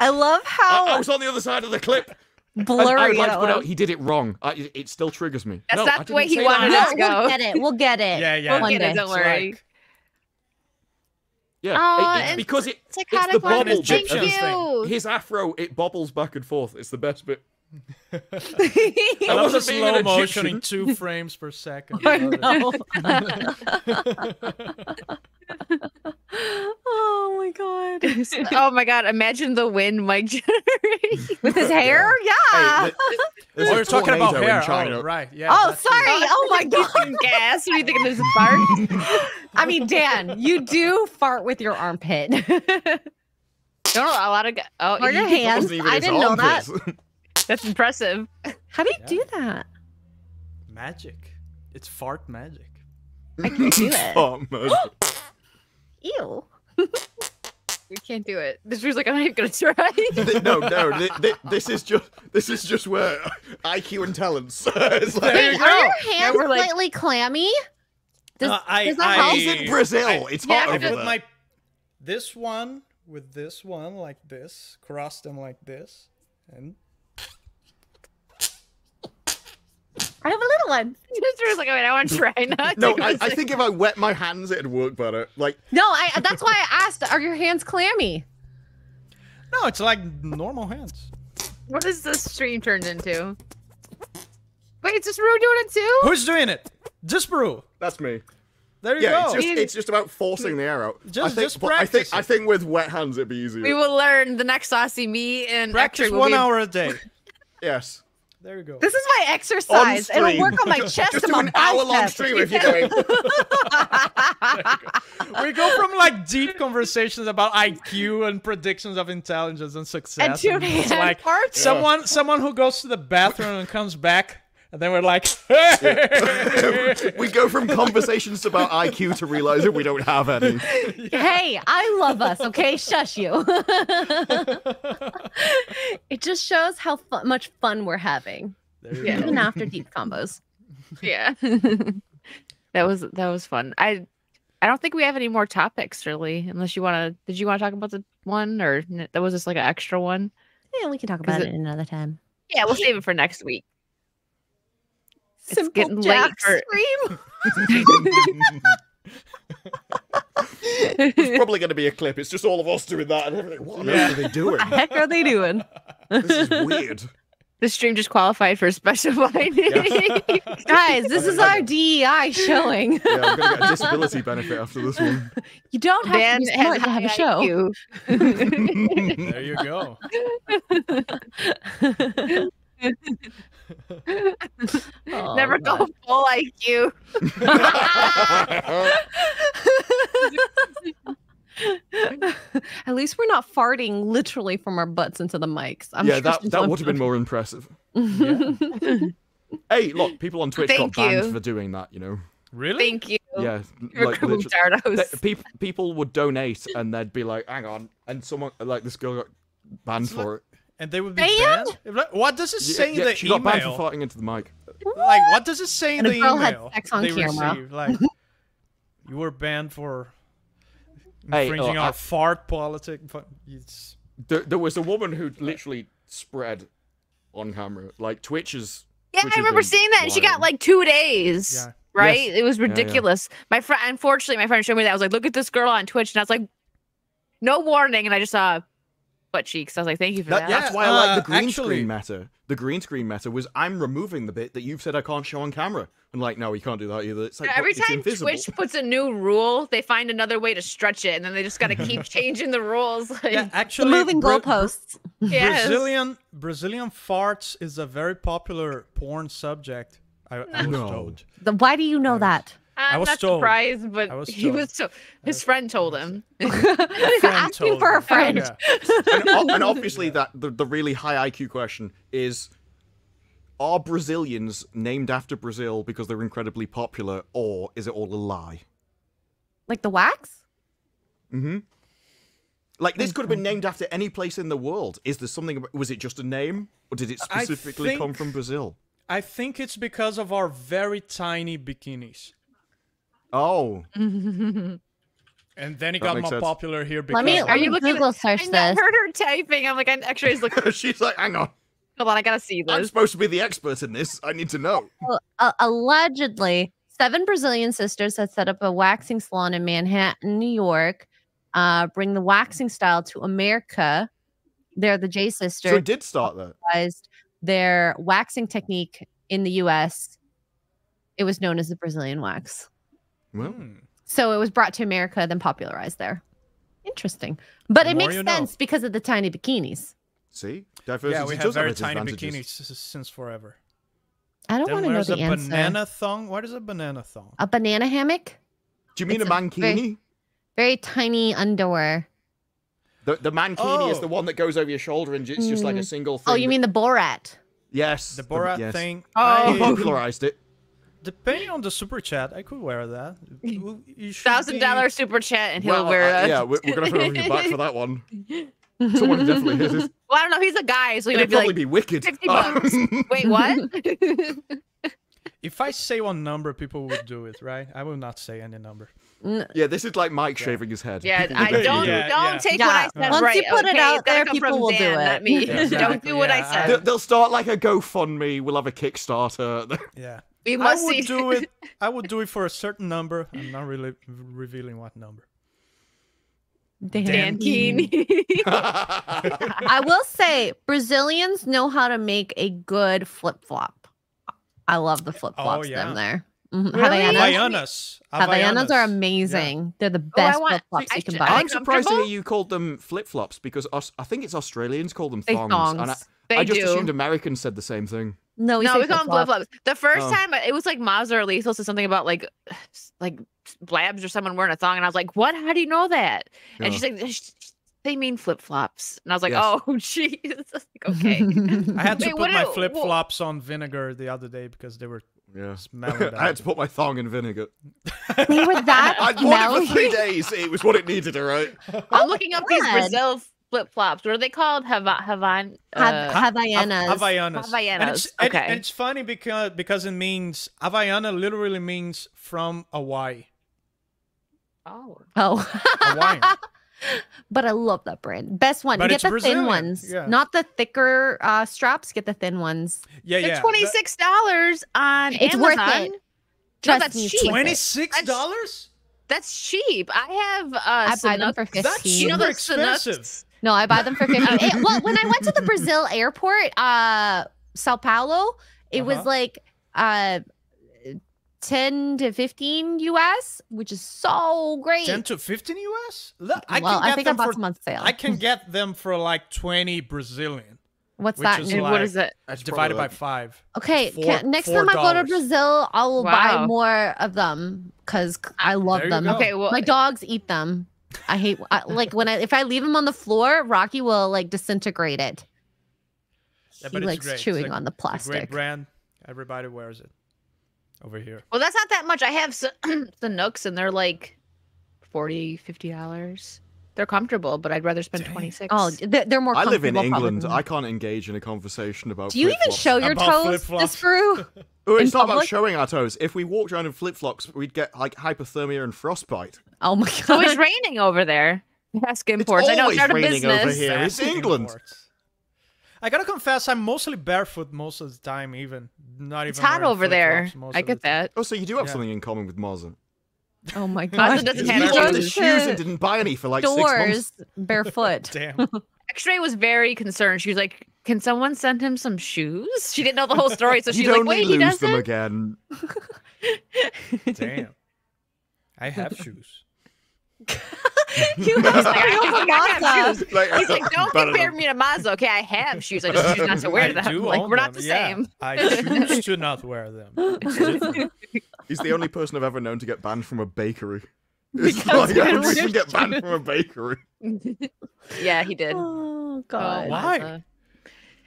I love how I was on the other side of the clip. Blurry I would like to point out he did it wrong. I, it- it still triggers me. That's no, not the way he wanted that. it to No, go. we'll get it. We'll get it. Yeah, yeah. We'll One get it, day. don't worry. like- Yeah, Aw, it- it's it's because it it's the Psychotic one. bobble Thank bit. Egyptians thing. you. His afro it bobbles back and forth. It's the best bit. I I love the wasn't being an slow motion in two frames per second. I know. oh my god. oh my god, imagine the wind Mike generated. With his hair? Yeah. Hey, th- there's Oh, a you're talking about hair. Oh, China. Oh, right. Yeah. oh, that's it. sorry. Oh my god. gas. What are you thinking there's a fart? I mean, Dan, you do fart with your armpit. Don't know, a lot of gu- oh Or your hands. I didn't know that. Armpits. That's impressive. How do you Yeah. do that? Magic. It's fart magic. I can do it. oh, man. Ew. We can't do it. This was like I'm not even gonna try. No, no. th- th- this is just this is just where IQ and talents. it's like, Wait, you are your hands we're like- slightly clammy? Does, Uh, I- does that I- help? he's in Brazil. It's Yeah, hot I over there. my this one with this one like this, cross them like this, and I have a little one. This was like, wait, I want to try not. No, I, I think if I wet my hands, it'd work better. Like, No, I. That's why I asked. Are your hands clammy? no, it's like normal hands. What is this stream turned into? Wait, is this Rue doing it too? Who's doing it? Just brew. that's me. There you Yeah, go. it's just it's just about forcing the air out. I Just- think, just but I think practice I think with wet hands it'd be easier. We will learn the next saucy me and Practice will one be- hour a day. Yes. There you go. This is my exercise. It'll work on my chest Just and do my an hour-long stream if you're going. we go from like deep conversations about IQ and predictions of intelligence and success. And two it's hand like parts. someone someone who goes to the bathroom and comes back, and then we're like, we go from conversations about IQ to realizing we don't have any. Hey, I love us. Okay, shush you. it just shows how fu- much fun we're having, There you Yeah. go. even after deep combos. Yeah. that was that was fun. I I don't think we have any more topics really, unless you want to. Did you want to talk about the one, or that was just like an extra one? Yeah, we can talk about it- it another time. Yeah, we'll save it for next week. It's Simple getting late Jack for- scream. It's probably going to be a clip. It's just all of us doing that. And everything. What on Yeah. earth are they doing? What the heck are they doing? This is weird. The stream just qualified for special finding. Guys, this is our DEI showing. Yeah, I'm going to get a disability benefit after this one. You don't have Van to be had smart to have a show. IQ. there you go. Oh, Never God. go full IQ. At least we're not farting literally from our butts into the mics. I'm yeah, sure that, that would have been more impressive. Hey, look, people on Twitch Thank got banned you. for doing that, you know? Really? Thank you. Yeah, like literally- Dardos. People people would donate and they'd be like, "Hang on," and someone like this girl got banned It's not- for it. And they would be Banned? banned. What does it Yeah, say in yeah, the she got banned email? for farting into the mic. Like, what does it say in And the a girl had email? sex on they camera. received? Like, you were banned for Hey, infringing uh, our I- fart politic. fu- It's There, there was a woman who literally spread on camera, like Twitch's. Yeah, Twitch I remember seeing that, and she got like two days. Yeah. Right? Yes. It was yeah. ridiculous. My friend, unfortunately, my friend showed me that. I was like, "Look at this girl on Twitch," and I was like, "No warning," and I just saw butt cheeks. I was like, "Thank you for That, that." that's Yeah, why I like uh, the green actually- screen meta. The green screen meta was I'm removing the bit that you've said I can't show on camera. And like, no, you can't do that either. It's like Every but it's time invisible. Twitch puts a new rule, they find another way to stretch it, and then they just got to keep changing the rules. Like, yeah, The actually moving Bra- goalposts. yes. Brazilian Brazilian farts is a very popular porn subject. I, I was No. told. The- why do you know that? I'm was not told. surprised, but was he was so. His friend told him. Friend Asking told for a friend. Yeah. and, and obviously that the, the really high IQ question is are Brazilians named after Brazil because they're incredibly popular or is it all a lie? Like the wax? Mm-hmm. Like this could have been named after any place in the world. Is there something about, was it just a name or did it I specifically come from Brazil? I think it's because of our very tiny bikinis. Oh. And then it That got more sense. popular here because Let me, are you looking at- Google search this? I heard her typing. I'm like, I actually was looking. She's like, hang on. Hold on, I gotta see this. I'm supposed to be the expert in this. I need to know. Well, uh, allegedly, seven Brazilian sisters had set up a waxing salon in Manhattan, New York. Uh, bring the waxing style to America. They're the J So sisters. it did start there. utilized their waxing technique in the U.S. It was known as the Brazilian wax. Well, Hmm. So it was brought to America, then popularized there. Interesting, but The it makes you know. sense because of the tiny bikinis. see? Diversity Yeah, we have does very its tiny bikinis since forever. I don't want to know where's the a answer. banana thong? What is a banana thong? A banana hammock, Do you mean It's a a very- mankini? very tiny underwear. The, the mankini is Oh. the one that goes over your shoulder and it's just like a Mm. single thing. Oh, you mean the Borat? yes? The Borat yes. thing. Oh. He popularized it. Depending on the super chat, I could wear that. You- you Thousand be- dollar super chat, and he'll Well, wear. uh, a- yeah, we're, we're gonna have to have you back for that one. Someone definitely hit it. Well, I don't know. He's a guy, so he It'd be probably like, be wicked. 50 bucks. "Wait, what?" If I say one number, people would do it, right? I will not say any number. N- yeah, this is like Mike shaving his head. yeah, I don't. do it. Yeah, don't yeah. take Yeah, what I said once right. you put it okay? out It's gotta there, people from will do it. Not me. Exactly, don't do what yeah, I I- said. They'll, they'll start like a GoFundMe. We'll have a Kickstarter. Yeah. we I must would see. do it. I would do it for a certain number. I'm not really revealing what number. Dan Keen. I will say Brazilians know how to make a good flip flop. I love the flip flops Oh, yeah. them there. Mhm. Really? Havaianas. Havaianas. Havaianas are Yeah. amazing. They're the Oh, best want- flip flops I you can should- buy. I I'm surprised to hear comfortable? you called them flip flops because Aus- I think it's Australians call them They thongs. thongs. And I, They I just do. assumed Americans said the same thing. No, we no, we call them flip flip-flops. The first Oh. time it was like Maz or Lethal said something about like like blabs or someone wearing a thong, and I was like, "What? How do you know that?" And she's like, "They mean flip flops," and I was like, Yes. "Oh, jeez." Like, okay. I had to Wait, put my flip flops on vinegar the other day because they were Yeah. I had to put my thong in vinegar. They were that I'd it for three days. It was what it needed, all right? I'm looking up these Brazil flip flops. What are they called? Hava- Havan. Hav- Uh, Havaianas. Havaianas. And it's, Havaianas, and- and it's funny because because it means Havaiana literally means from Hawaii. oh. Oh. Hawaiian. But I love that brand. Best one. But get it's the Brazilian, thin ones, yeah. not the thicker uh, straps. Get the thin ones. Yeah, They're yeah. twenty six dollars on It's Amazon. worth it. No, that's me, cheap. Twenty six dollars. That's cheap. I have uh I buy them Sanuk- for That's fifteen. You know super the expensive. Sanuks? No, I buy them for 50. It- well, when I went to the Brazil airport, uh, Sao Paulo, it was Uh-huh. like uh, 10 to 15 US, which is so great. Ten to fifteen US. Look, I well, can get I think I them bought for. some on sale. I can get them for like twenty Brazilian. What's which that? is in- And what like- is it? That's divided by five. okay, four- can, next four time I go to. Brazil, I will buy more of them because I love them. go. Okay, well, My uh, dogs eat them. I hate I, like when I if I leave them on the floor, Rocky will like disintegrate it. Yeah, he likes great. Chewing a- on the It's a great plastic. brand. Everybody wears it over here. well, that's not that much. I have some, the Nooks, and they're like 40 dollars. They're comfortable, but I'd rather spend Dang. twenty six. Oh, they're, they're more. I live in England. I can't engage in a conversation about. Do you even show your About toes, flip-flops. Disparu? Oh, it's in not about showing our toes. If we walked around in flip flops, we'd get like hypothermia and frostbite. Oh my god! it's always god! raining over there. Ask imports. I know always start a raining over here. It's Fast England. Imports. I gotta confess, I'm mostly barefoot most of the time. Even not It's even. hot wearing over there. I of the get that. Oh, so you do have Yeah. something in common with Moza. Oh my god! god! doesn't You have just got the shoes. shoes and didn't buy any for like six months. Barefoot. Damn. X-ray was very concerned. She was like, "Can someone send him some shoes?" She didn't know the whole story, so she's like, only "Wait, he lose them doesn't." them again. Damn. I have shoes. You He's have like, I, to can- I have shoes. Like, He's like, "Don't compare than- me to Mazda." Okay, I have shoes. I just choose not to wear I them. do Like we're not them, the yeah. same. I choose to not wear them. He's the only person I've ever known to get banned from a bakery. Because It's like, you're how did you get banned from a bakery? yeah, he did. Oh, oh god! Why?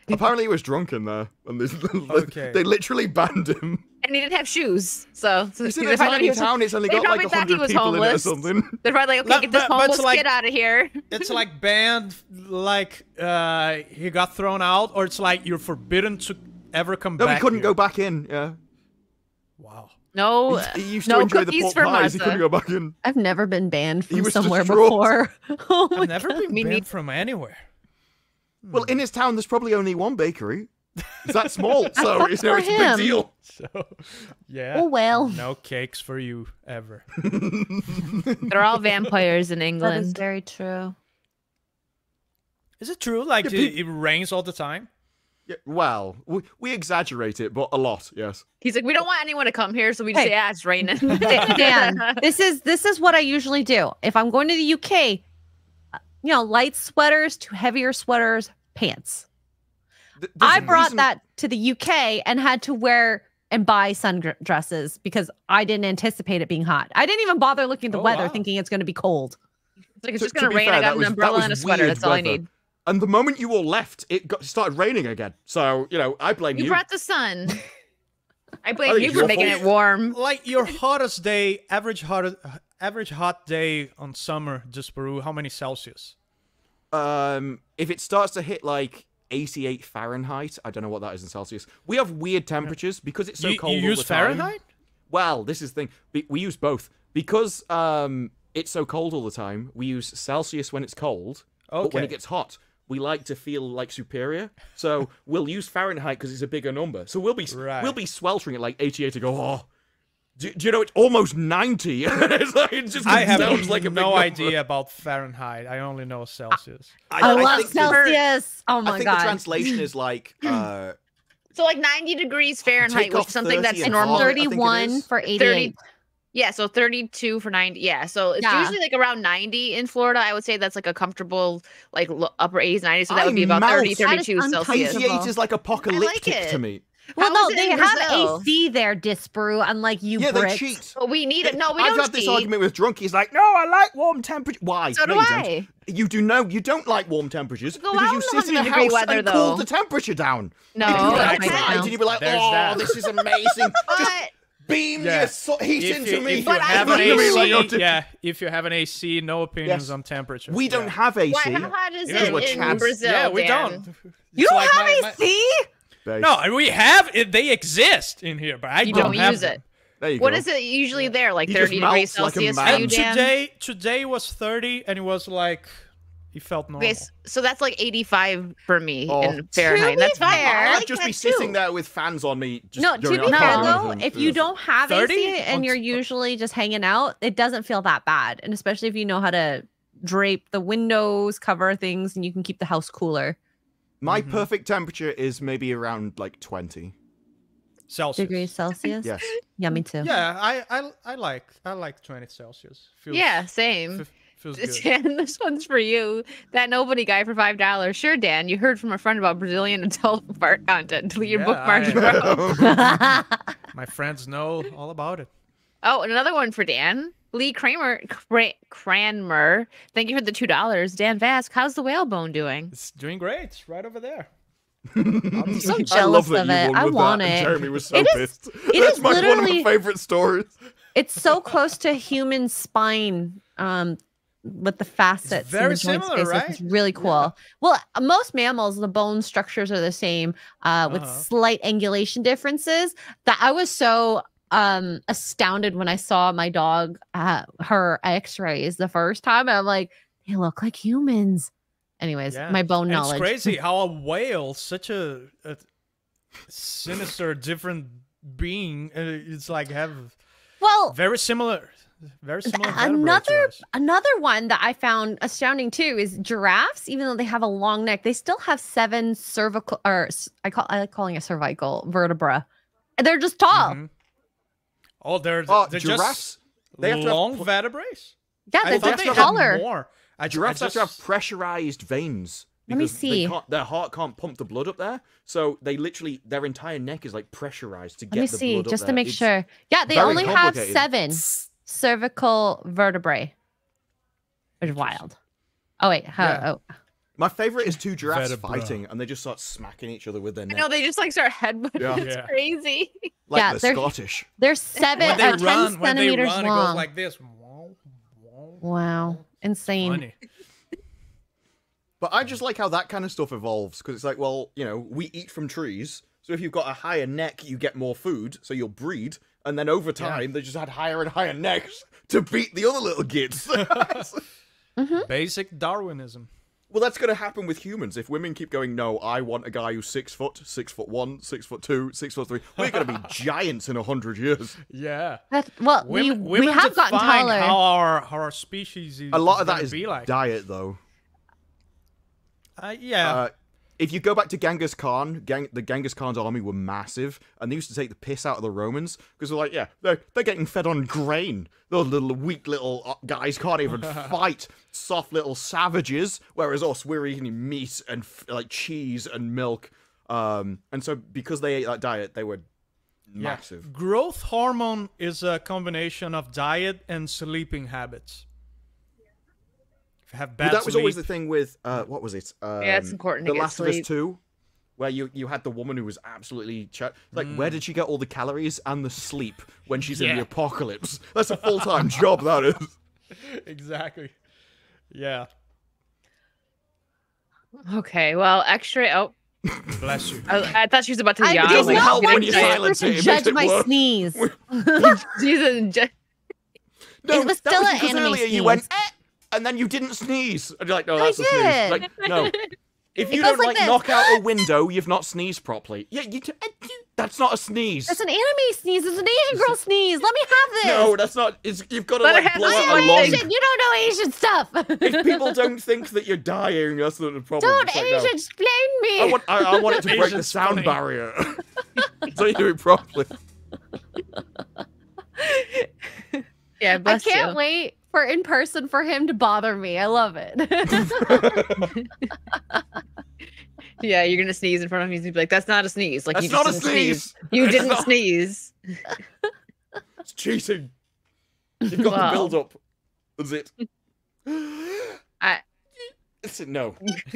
Mazda. Apparently, he was drunk in there, and they, Okay. they literally banned him. And he didn't have shoes, so, so He's in a probably tiny was- town. It's only got like probably thought he hundred was people in it or something. They're probably like, "Okay, Like, get this but- but homeless it's like- kid out of here." It's like banned, like uh, he got thrown out, or it's like you're forbidden to ever come No, back. he couldn't here. go back in. Yeah, Wow. No, he, he used no to enjoy the cookies pork for pies. He couldn't go back in. I've never been banned He from was somewhere distraught. before. Oh my I've never been banned from anywhere. Well, in his town, there's probably only one bakery. It's that small, so thought it's, no, a big deal. So, yeah. Oh well. No cakes for you ever. They're all vampires in That is England. very true. Is it true? Like Yeah, it, peop- it rains all the time? Yeah, well, we, we exaggerate it, but a lot, yes. He's like, we don't want anyone to come here, so we just Hey. say, ah, it's raining. Dan, this is this is what I usually do. If I'm going to the UK, you know, light sweaters to heavier sweaters, pants. Th- there's I a brought reason- that to the UK and had to wear and buy sundresses because I didn't anticipate it being hot. I didn't even bother looking at the Oh, weather wow. thinking it's going to be cold. It's like, it's To- just gonna rain. fair, I got an that umbrella and a sweater. That's all I need. And the moment you all left, it got started raining again. So you know, I blame you. You brought the sun. I blame think you for making fault. it warm. Like your hottest day, average hot, average hot day on summer, just Peru. How many Celsius? Um, if it starts to hit like 88 Fahrenheit, I don't know what that is in Celsius. We have weird temperatures because it's so you, cold. you all use the time. Fahrenheit? Well, this is the thing. We, we use both because um it's so cold all the time. We use Celsius when it's cold, okay. but when it gets hot, we like to feel like superior. So we'll use Fahrenheit because it's a bigger number. So we'll be Right. we'll be sweltering at like 88 to go. Oh, do, do you know it's almost 90? it's like, it just I have sounds like a no number. idea about Fahrenheit. I only know Celsius. I, love think the- Celsius. oh I think god. the translation is like uh, So like 90 degrees Fahrenheit, which is something that's normal. off. I think it 31 for 88. Yeah, so 32 for 90. Yeah, so it's Yeah. usually like around 90 in Florida. I would say that's like a comfortable, like upper 80s, 90s. So that I would be about 30, mouth- That is 32 Celsius. uncomfortable. 88 is like apocalyptic it. to me. Well, How no, they have Brazil? AC there, Disparu, unlike you yeah, Brits. they cheat. But we need it. No, we I've don't had this cheat. argument with drunkies. Like, "No, I like warm temperature." Why? So no, do you don't. You do know you don't like warm temperatures Go because you sit in a house weather, and cool the temperature down. No, If you were I outside and you'd be like, There's "Oh, that. this is amazing." Just beam Yeah. your so- heat If into you, me. if you But I have an think Look at me like AC, yeah. If you have an AC, no opinions Yes. on temperature. We don't yeah. have AC. why, how hot is Because it we're in. Brazil? Yeah, we Dan? don't. You don't like have my- my- AC? Base. No, and we have it. They exist in here, but I You don't, don't have use them. it. There you What go. is it usually there? Like He just 30 degrees melts like Celsius for man. you, Dan? today, today was 30, and it was like, he felt normal. Okay, so that's like 85 for me Oh. in Fahrenheit. be That's fine. fair, I I'd like just that be sitting too. there with fans on me. Just no, to be fair though, if you don't have 30 AC and you're usually just hanging out, it doesn't feel that bad. And especially if you know how to drape the windows, cover things, and you can keep the house cooler. My Mhm. perfect temperature is maybe around like 20. Celsius. Degrees Celsius. Yes. Yeah, me too. Yeah, I, I, I like, I like 20 Celsius. Feels, Yeah, same. f- feels good. Dan, this one's for you. That nobody guy for five dollars. Sure, Dan. You heard from a friend about Brazilian adult fart content. Delete your Yeah, bookmarks, I- bro. My friends know all about it. Oh, and another one for Dan. Lee Kramer, Cra- Cranmer. Thank you for the two dollars. Dan Vasc, how's the whalebone doing? It's doing great. It's right over there. I'm so I jealous love that of you it. I want that, and it. Jeremy was so It is- pissed. it That's is my, one of my favorite stories. It's so close to human spine. Um, with the facets, and very the similar, spaces. It's really cool. Well, uh, most mammals, the bone structures are the same, uh, with Uh-huh. slight angulation differences. That I was so um astounded when I saw my dog uh, her X-rays the first time. I'm like, they look like humans. Anyways, Yeah. my bone knowledge. It's crazy how a whale, such a, a sinister, different being, uh, it's like have Well, very similar, very similar. another another one that I found astounding too is giraffes. Even though they have a long neck, they still have seven cervical or I call I like calling it cervical vertebra. And They're just tall. Mhm. Oh, they're, Oh, they're giraffes? just They have to have long pl- vertebrae. Yeah, they're thought just they had taller. more. I, Giraffes I have to have pressurized veins. Let me because they see. their heart can't pump the blood up there, so they literally their entire neck is like pressurized to Let get me the see blood up just to there. make It's- sure. Yeah, they only have seven cervical vertebrae. Which is wild. Oh wait, how, Yeah. oh My favorite is two giraffes Vertebra. fighting, and they just start smacking each other with their I neck, know they just like start headbutting. Yeah. It's Yeah. crazy. like Yeah, they're they're- Scottish. they're seven when they uh, ten run, when they centimeters run, it long. goes like this. Wow, wow, wow. Insane. Funny. But I just like how that kind of stuff evolves because it's like, well, you know, we eat from trees, so if you've got a higher neck, you get more food, so you'll breed, and then over time they just had higher and higher necks to beat the other little gits. Basic Darwinism. Well, that's going to happen with humans if women keep going. No, I want a guy who's six foot, six foot one, six foot two, six foot three. We're going to be giants in a hundred years. Yeah. That, well, Women, we, women we have gotten taller. How our how our species is A lot of that is be like. diet, though. Uh, yeah. Uh, if you go back to Genghis Khan, Gang- the Genghis Khan's army were massive, and they used to take the piss out of the Romans because they're like, yeah, they're, they're getting fed on grain. Those little weak little uh, guys can't even fight soft little savages, whereas us, we're eating meat and f- like cheese and milk. Um, and so because they ate that diet, they were Yeah. massive. Growth hormone is a combination of diet and sleeping habits. If you have bad But that was always the thing with uh, what was it? Um, Yeah, it's important to The get Last of. Us Two, where you you had the woman who was absolutely ch- like, where Mm. did she get all the calories and the sleep when she's in the apocalypse? That's a full time job. That is. exactly. Yeah. Okay, well, extra. Oh, Bless you. I, I thought she was about to I yawn. did like, not help want when you silence person it, it to makes judge my worse. sneeze. Jesus, ju- No, It was that still was an because anime earlier you went, eh, and then you didn't sneeze. And you're like, no, I that's a sneeze. Like, no. If you don't like like knock out a window, you've not sneezed properly. Yeah, you. T- that's not a sneeze. It's an anime sneeze. It's an Asian girl sneeze. Let me have this. no, that's not. It's, you've got to Let her like have blow out one a I'm long. Asian. You don't know Asian stuff. if people don't think that you're dying, that's not a problem. don't It's like, no. Asian explain me. I want, I, I want it to break Asian the sound spelling. barrier. so you do it properly. yeah, I bless can't you. wait for in person for him to bother me. I love it. Yeah, you're gonna sneeze in front of me. He's gonna be like, "That's not a sneeze." Like That's you just not a didn't sneeze. You It's didn't not- sneeze. It's cheating. You've got Wow. the build up. That's it. I- It's no.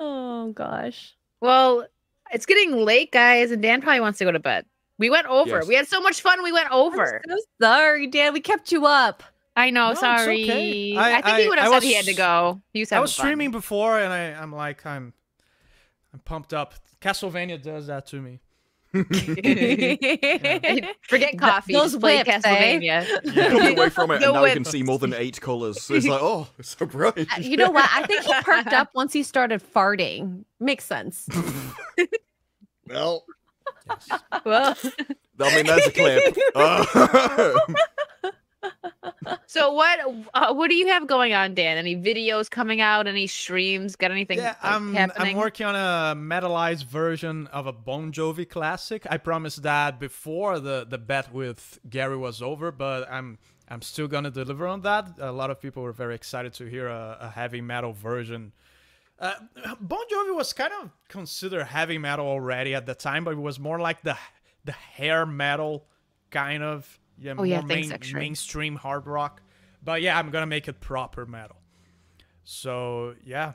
oh gosh. well, it's getting late, guys, and Dan probably wants to go to bed. We went over. Yes. We had so much fun. We went over. I'm so sorry, Dan. We kept you up. I know. No, it's sorry. okay. I, I- think he I- would I have said he had to go. He was I was fun. streaming before, and I, I'm like, I'm, I'm pumped up. Castlevania does that to me. Forget coffee. those just play whips, eh? Castlevania. Comes away from it, The and now you can see more than eight colors. So it's like, oh, it's so bright. Uh, you know what? I think he perked up once he started farting. Makes sense. Well, well, I mean, that's a clip. Uh, so what? Uh, what do you have going on, Dan? Any videos coming out? Any streams? Got anything Yeah, like, I'm, happening? I'm working on a metalized version of a Bon Jovi classic. I promised that before the, the bet with Gary was over, but I'm I'm still gonna deliver on that. A lot of people were very excited to hear a, a heavy metal version. Uh, bon Jovi was kind of considered heavy metal already at the time, but it was more like the the hair metal kind of yeah, Oh, yeah, more main- mainstream hard rock. But yeah, I'm gonna make it proper metal. So yeah,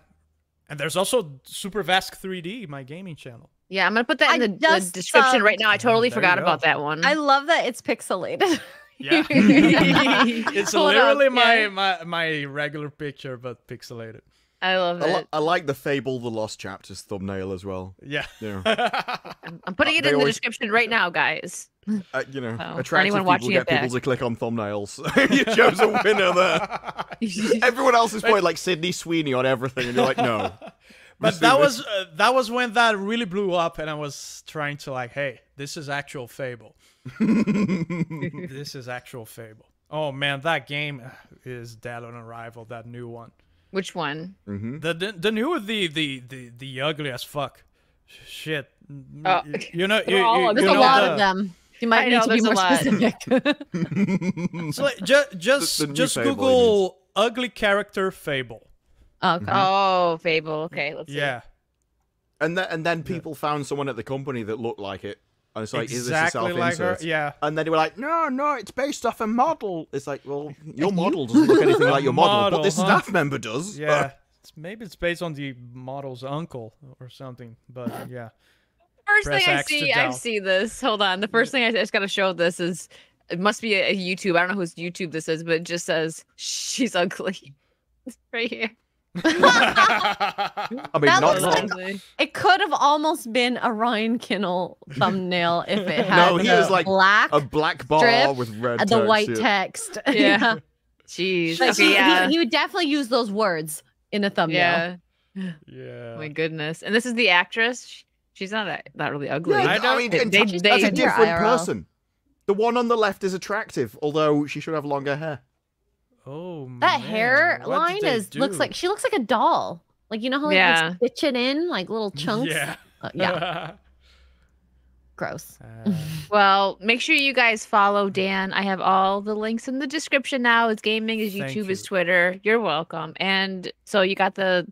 and there's also Super Vasc 3D, my gaming channel. yeah, I'm gonna put that in I the, the just description right now. I totally There forgot about that one. I love that it's pixelated. Yeah, it's Hold literally up, my, my my regular picture but pixelated. I love I, it. li- I like the Fable The Lost Chapters thumbnail as well. Yeah. Yeah. I'm, I'm putting Uh, it they in the always- description right now, guys. Uh, you know, Oh, for attractive anyone people watching get it people back. to click on thumbnails. you chose a winner there. Everyone else is putting like Sydney Sweeney on everything, and you're like, no. But see that this? was uh, that was when that really blew up, and I was trying to like, hey, this is actual Fable. this is actual Fable. Oh man, that game uh, is dead on arrival. That new one. Which one? hmm The the, the new the the the the ugly as fuck. Shit. Oh. You know you, all you, ugly. you There's a know lot the- of them. You I might know, need to be there's a more lot. specific. So like, ju- just the new just Fable, Google ugly character Fable. okay. Oh, Fable. Okay, let's see. Yeah. And then and then people found someone at the company that looked like it, and it's like, is this a exactly like her. self-insert? Yeah. And then they were like, no, no, it's based off a model. It's like, well, your model doesn't look anything like your model, Model, but this huh? staff member does. Yeah. It's, maybe it's based on the model's uncle or something, but yeah. First Press thing I X to see, I see this. Hold on. The first thing I just got to show this is it must be a, a YouTube. I don't know whose YouTube this is, but it just says she's ugly. right here. I mean, That not, looks not like- It could have almost been a Ryan Kinel thumbnail if it had No, he the was like black a black bar strip with red and the text, white yeah. text. Yeah. Jeez. Like, okay, he, yeah. he, he would definitely use those words in a thumbnail. yeah. yeah. My goodness. And this is the actress. She's not a, not really ugly. Yeah, I I, don't- mean, They- enti- they- that's they- a different person. The one on the left is attractive, although she should have longer hair. Oh That man, hairline what did they is looks like she looks like a doll. Like you know how like Yeah. they stitch it in like little chunks. Yeah. Uh, yeah. Gross. Uh, Well, make sure you guys follow Dan. I have all the links in the description now. His gaming, his YouTube, his you. Twitter. You're welcome. And so you got the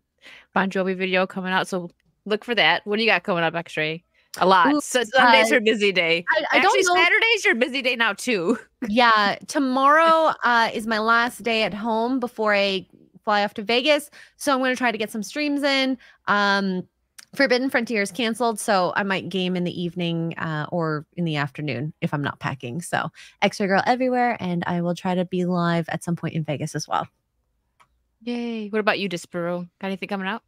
Bon Jovi video coming out. So look for that. What do you got coming up, X-Ray? A lot. Ooh, so Sunday's uh, your busy day. I, I Actually, don't know. Saturday's your busy day now too. yeah, tomorrow uh, is my last day at home before I fly off to Vegas. So I'm going to try to get some streams in. Um, Forbidden Frontier is canceled, so I might game in the evening uh, or in the afternoon if I'm not packing. So X-Ray Girl everywhere, and I will try to be live at some point in Vegas as well. Yay. What about you, Disparu? Got anything coming out?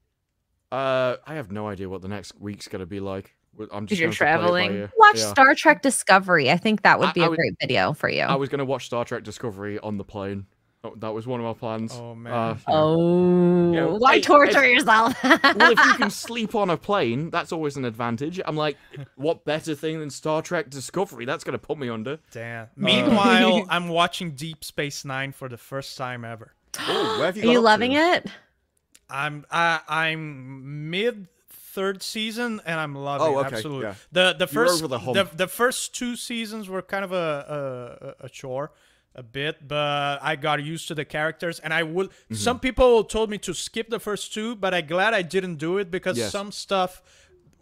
Uh, I have no idea what the next week's gonna be like. I'm just you're going to play it by traveling? Watch Yeah. Star Trek Discovery. I think that would be I a would- great video for you. I was gonna watch Star Trek Discovery on the plane. Oh, that was one of my plans. Oh, man. Uh, you know. Oh, Yeah, why hey, torture hey. yourself? well, if you can sleep on a plane, that's always an advantage. I'm like, what better thing than Star Trek Discovery? That's gonna put me under. Damn. Meanwhile, I'm watching Deep Space Nine for the first time ever. Oh, where have you Are you loving to? it? I'm I, I'm mid third season and I'm loving Oh, it okay, absolutely. yeah. The the first the the, the first two seasons were kind of a a, a chore. a bit, but I got used to the characters, and I would. Mm-hmm. Some people told me to skip the first two, but I'm glad I didn't do it because Yes. some stuff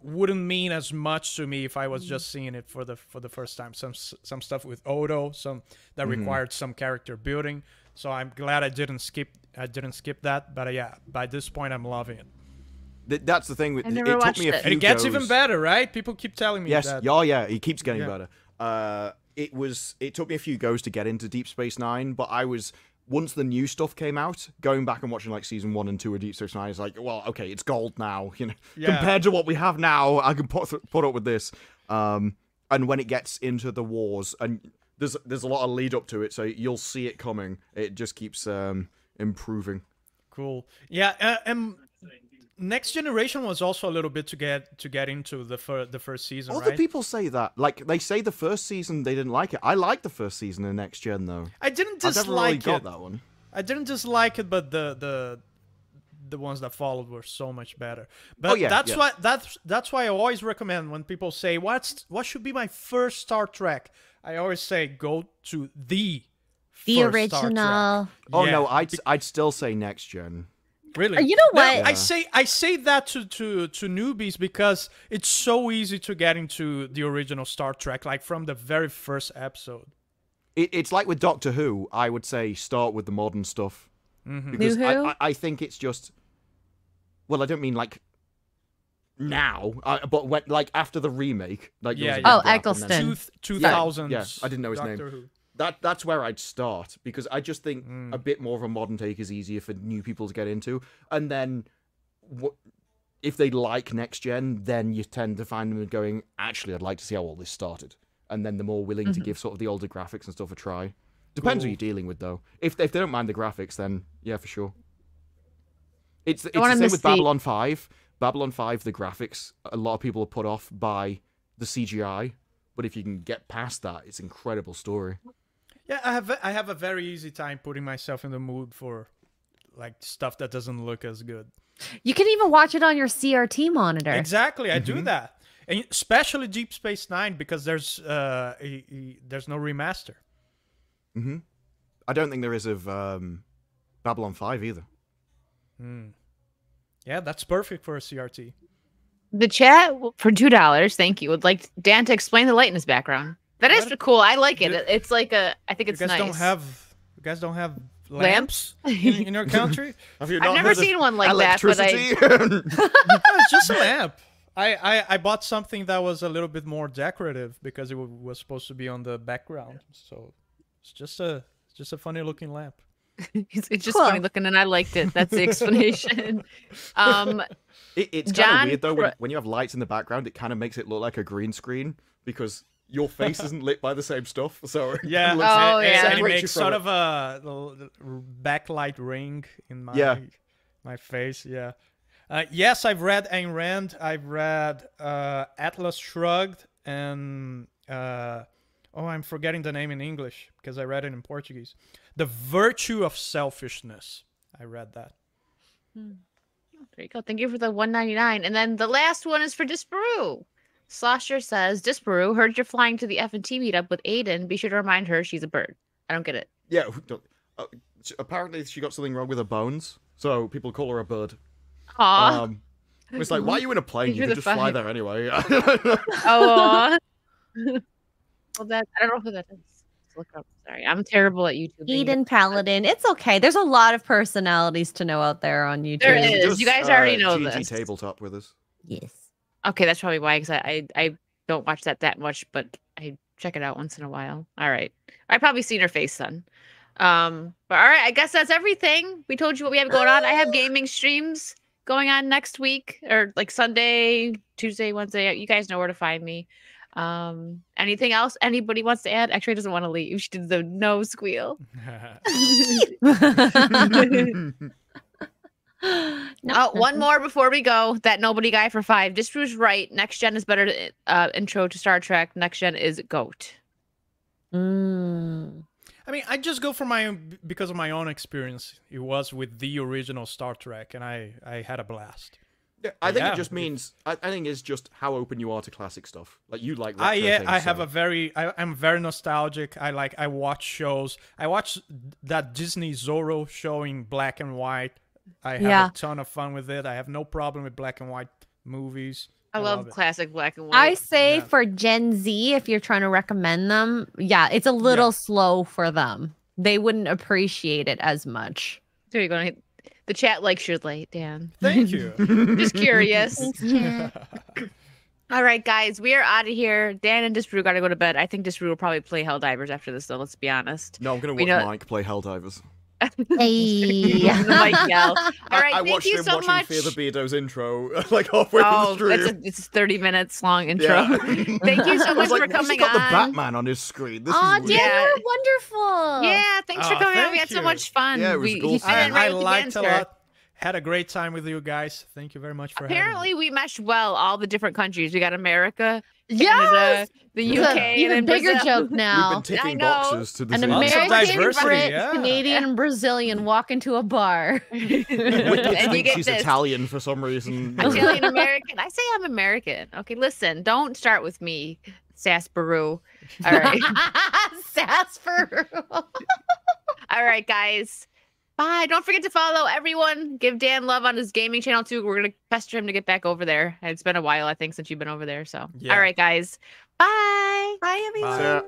wouldn't mean as much to me if I was just seeing it for the for the first time. Some some stuff with Odo, some that Mm-hmm. required some character building. So I'm glad I didn't skip. I didn't skip that, but yeah, by this point I'm loving it, Th- That's the thing. With I it took me a it. few and it gets even better, right? People keep telling me Yes, that. yeah, yeah, it keeps getting Yeah. better. Uh, it was. It took me a few goes to get into Deep Space Nine, but I was once the new stuff came out, going back and watching like season one and two of Deep Space Nine is like, well, okay, it's gold now. You know, Yeah. compared to what we have now, I can put put up with this. Um, and when it gets into the wars, and there's there's a lot of lead up to it, so you'll see it coming. It just keeps um improving. Cool. Yeah, uh, and next generation was also a little bit to get to get into the fir- the first season, Other right? people say that, like they say the first season they didn't like it. I like the first season of Next Gen though. I didn't I've never really dislike got it. that one. I didn't dislike it, but the the the ones that followed were so much better. But Oh, yeah, that's yeah. why that's that's why I always recommend when people say what's what should be my first Star Trek. I always say go to the The first Star Trek. original. Oh Yeah, no, I'd I'd still say next gen. Really? Uh, you know No, what? I Yeah. say I say that to, to to newbies because it's so easy to get into the original Star Trek, like from the very first episode. It, it's like with Doctor Who. I would say start with the modern stuff Mhm. because New I, Who? I, I think it's just. Well, I don't mean like now, I, but when like after the remake, like Yeah, yeah. Oh, big gap and then- Eccleston. Two two Yeah, yeah, I didn't know his name. Who. That that's where I'd start because I just think Mm. a bit more of a modern take is easier for new people to get into, and then what if they like next gen, then you tend to find them going, actually, I'd like to see how all this started, and then they're more willing to Mhm. give sort of the older graphics and stuff a try. Depends who you're dealing with, though. If if they don't mind the graphics, then yeah, for sure. It's it's the same with the- Babylon Five. Babylon Five, the graphics, a lot of people are put off by the CGI, but if you can get past that, it's an incredible story. Yeah, I have I have a very easy time putting myself in the mood for like stuff that doesn't look as good. You can even watch it on your CRT monitor. Exactly, I do Mhm. that, and especially Deep Space Nine because there's uh a, a- there's no remaster. hmm I don't think there is of um, Babylon 5 either. Hmm. Yeah, that's perfect for a CRT. The chat for two dollars, thank you. Would like Dan to explain the lightness background. That is What? cool. I like it. It's like a. I think You it's guys nice. don't have you guys don't have Lamps? lamps, in, in your country? Have you I've never seen one like that, but I. No, it's just a lamp. I, I, I bought something that was a little bit more decorative because it wa- was supposed to be on the background. So it's just a it's just a funny looking lamp. It's, it's just Cool. funny looking, and I liked it. That's the explanation. um, It, it's kind of weird though when, when you have lights in the background. It kind of makes it look like a green screen because your face isn't lit by the same stuff. So Yeah. looks- Oh, and, yeah. and it makes sort it. of a the- the backlight ring in my Yeah. my face. Yeah. Uh, yes, I've read Ayn Rand. I've read uh, Atlas Shrugged and uh, oh, I'm forgetting the name in English because I read it in Portuguese. The Virtue of Selfishness. I read that. there you go. Thank you for the one ninety nine, and then the last one is for Disparu. Slosher says, Disparu, heard you're flying to the F and T meetup with Aiden. Be sure to remind her she's a bird. I don't get it. yeah. don't- uh, apparently, she got something wrong with her bones, so people call her a bird. Aw. Um, it's like, why are you in a plane? You You're could the just fly there anyway. Oh. well, that I don't know who that is. Let's look up. Sorry, I'm terrible at YouTube. Eden Paladin. It's okay. There's a lot of personalities to know out there on YouTube. There is. She does, You guys already uh, know G&G this. tabletop with us. Yes. Okay, that's probably why. Because I, I I don't watch that that much, but I check it out once in a while. All right, I probably seen her face then. Um, but all right, I guess that's everything. We told you what we have going on. I have gaming streams going on next week or like Sunday, Tuesday, Wednesday. You guys know where to find me. Um, anything else anybody wants to add? Actually, doesn't want to leave. She did the no squeal. no, Oh, one nothing. more before we go. That nobody guy for five. Disparu's right. Next gen is better. Uh, intro to Star Trek. Next gen is goat. Mm. I mean, I just go for my own because of my own experience. It was with the original Star Trek, and I I had a blast. Yeah, I think Yeah, it just means I, I think it's just how open you are to classic stuff. Like you like. I yeah, things, I have a very I, I'm very nostalgic. I like I watch shows. I watch that Disney Zorro showing black and white. I have Yeah. a ton of fun with it. I have no problem with black and white movies. I love it. classic black and white. I say Yeah. for Gen Z, if you're trying to recommend them, yeah, it's a little slow for them. They wouldn't appreciate it as much. There you go. The chat likes your late, Dan. Thank you. Just curious. All right, guys, we are out of here. Dan and Disparu got to go to bed. I think Disparu will probably play Helldivers after this, though. Let's be honest. No, I'm gonna We watch Mike play Helldivers. Hey. Mike yell. All I- I, thank you so watching much. Fear the Beardo's intro like halfway Oh, through the oh, it's a, it's a 30 minutes long intro. Yeah. Thank you so much was like, for "What's he coming got the. Batman on his screen. This Aw, is Dan. Yeah. you were wonderful. Yeah, thanks for Oh, coming on. We thank had so much fun. Yeah, it was we, cool he seeing fit I, right I liked a lot. Had a great time with you guys. Thank you very much for Apparently, having me. we meshed well. All the different countries. We got America, Yes! Canada, the UK, a and even bigger Brazil. joke We've now. been ticking know. boxes to the An zoo. Lots of American, Brit, yeah. Canadian, and Brazilian walk into a bar. Whitney and you thinks get she's this. Italian for some reason. Italian American. I say I'm American. Okay, listen, don't start with me, Sasparoo. All right. Sasper. All right, guys. Bye. Don't forget to follow everyone. Give Dan love on his gaming channel too. We're gonna pester him to get back over there. It's been a while, I think, since you've been over there. So, Yeah. all right, guys. Bye. Bye, everyone. Bye. So-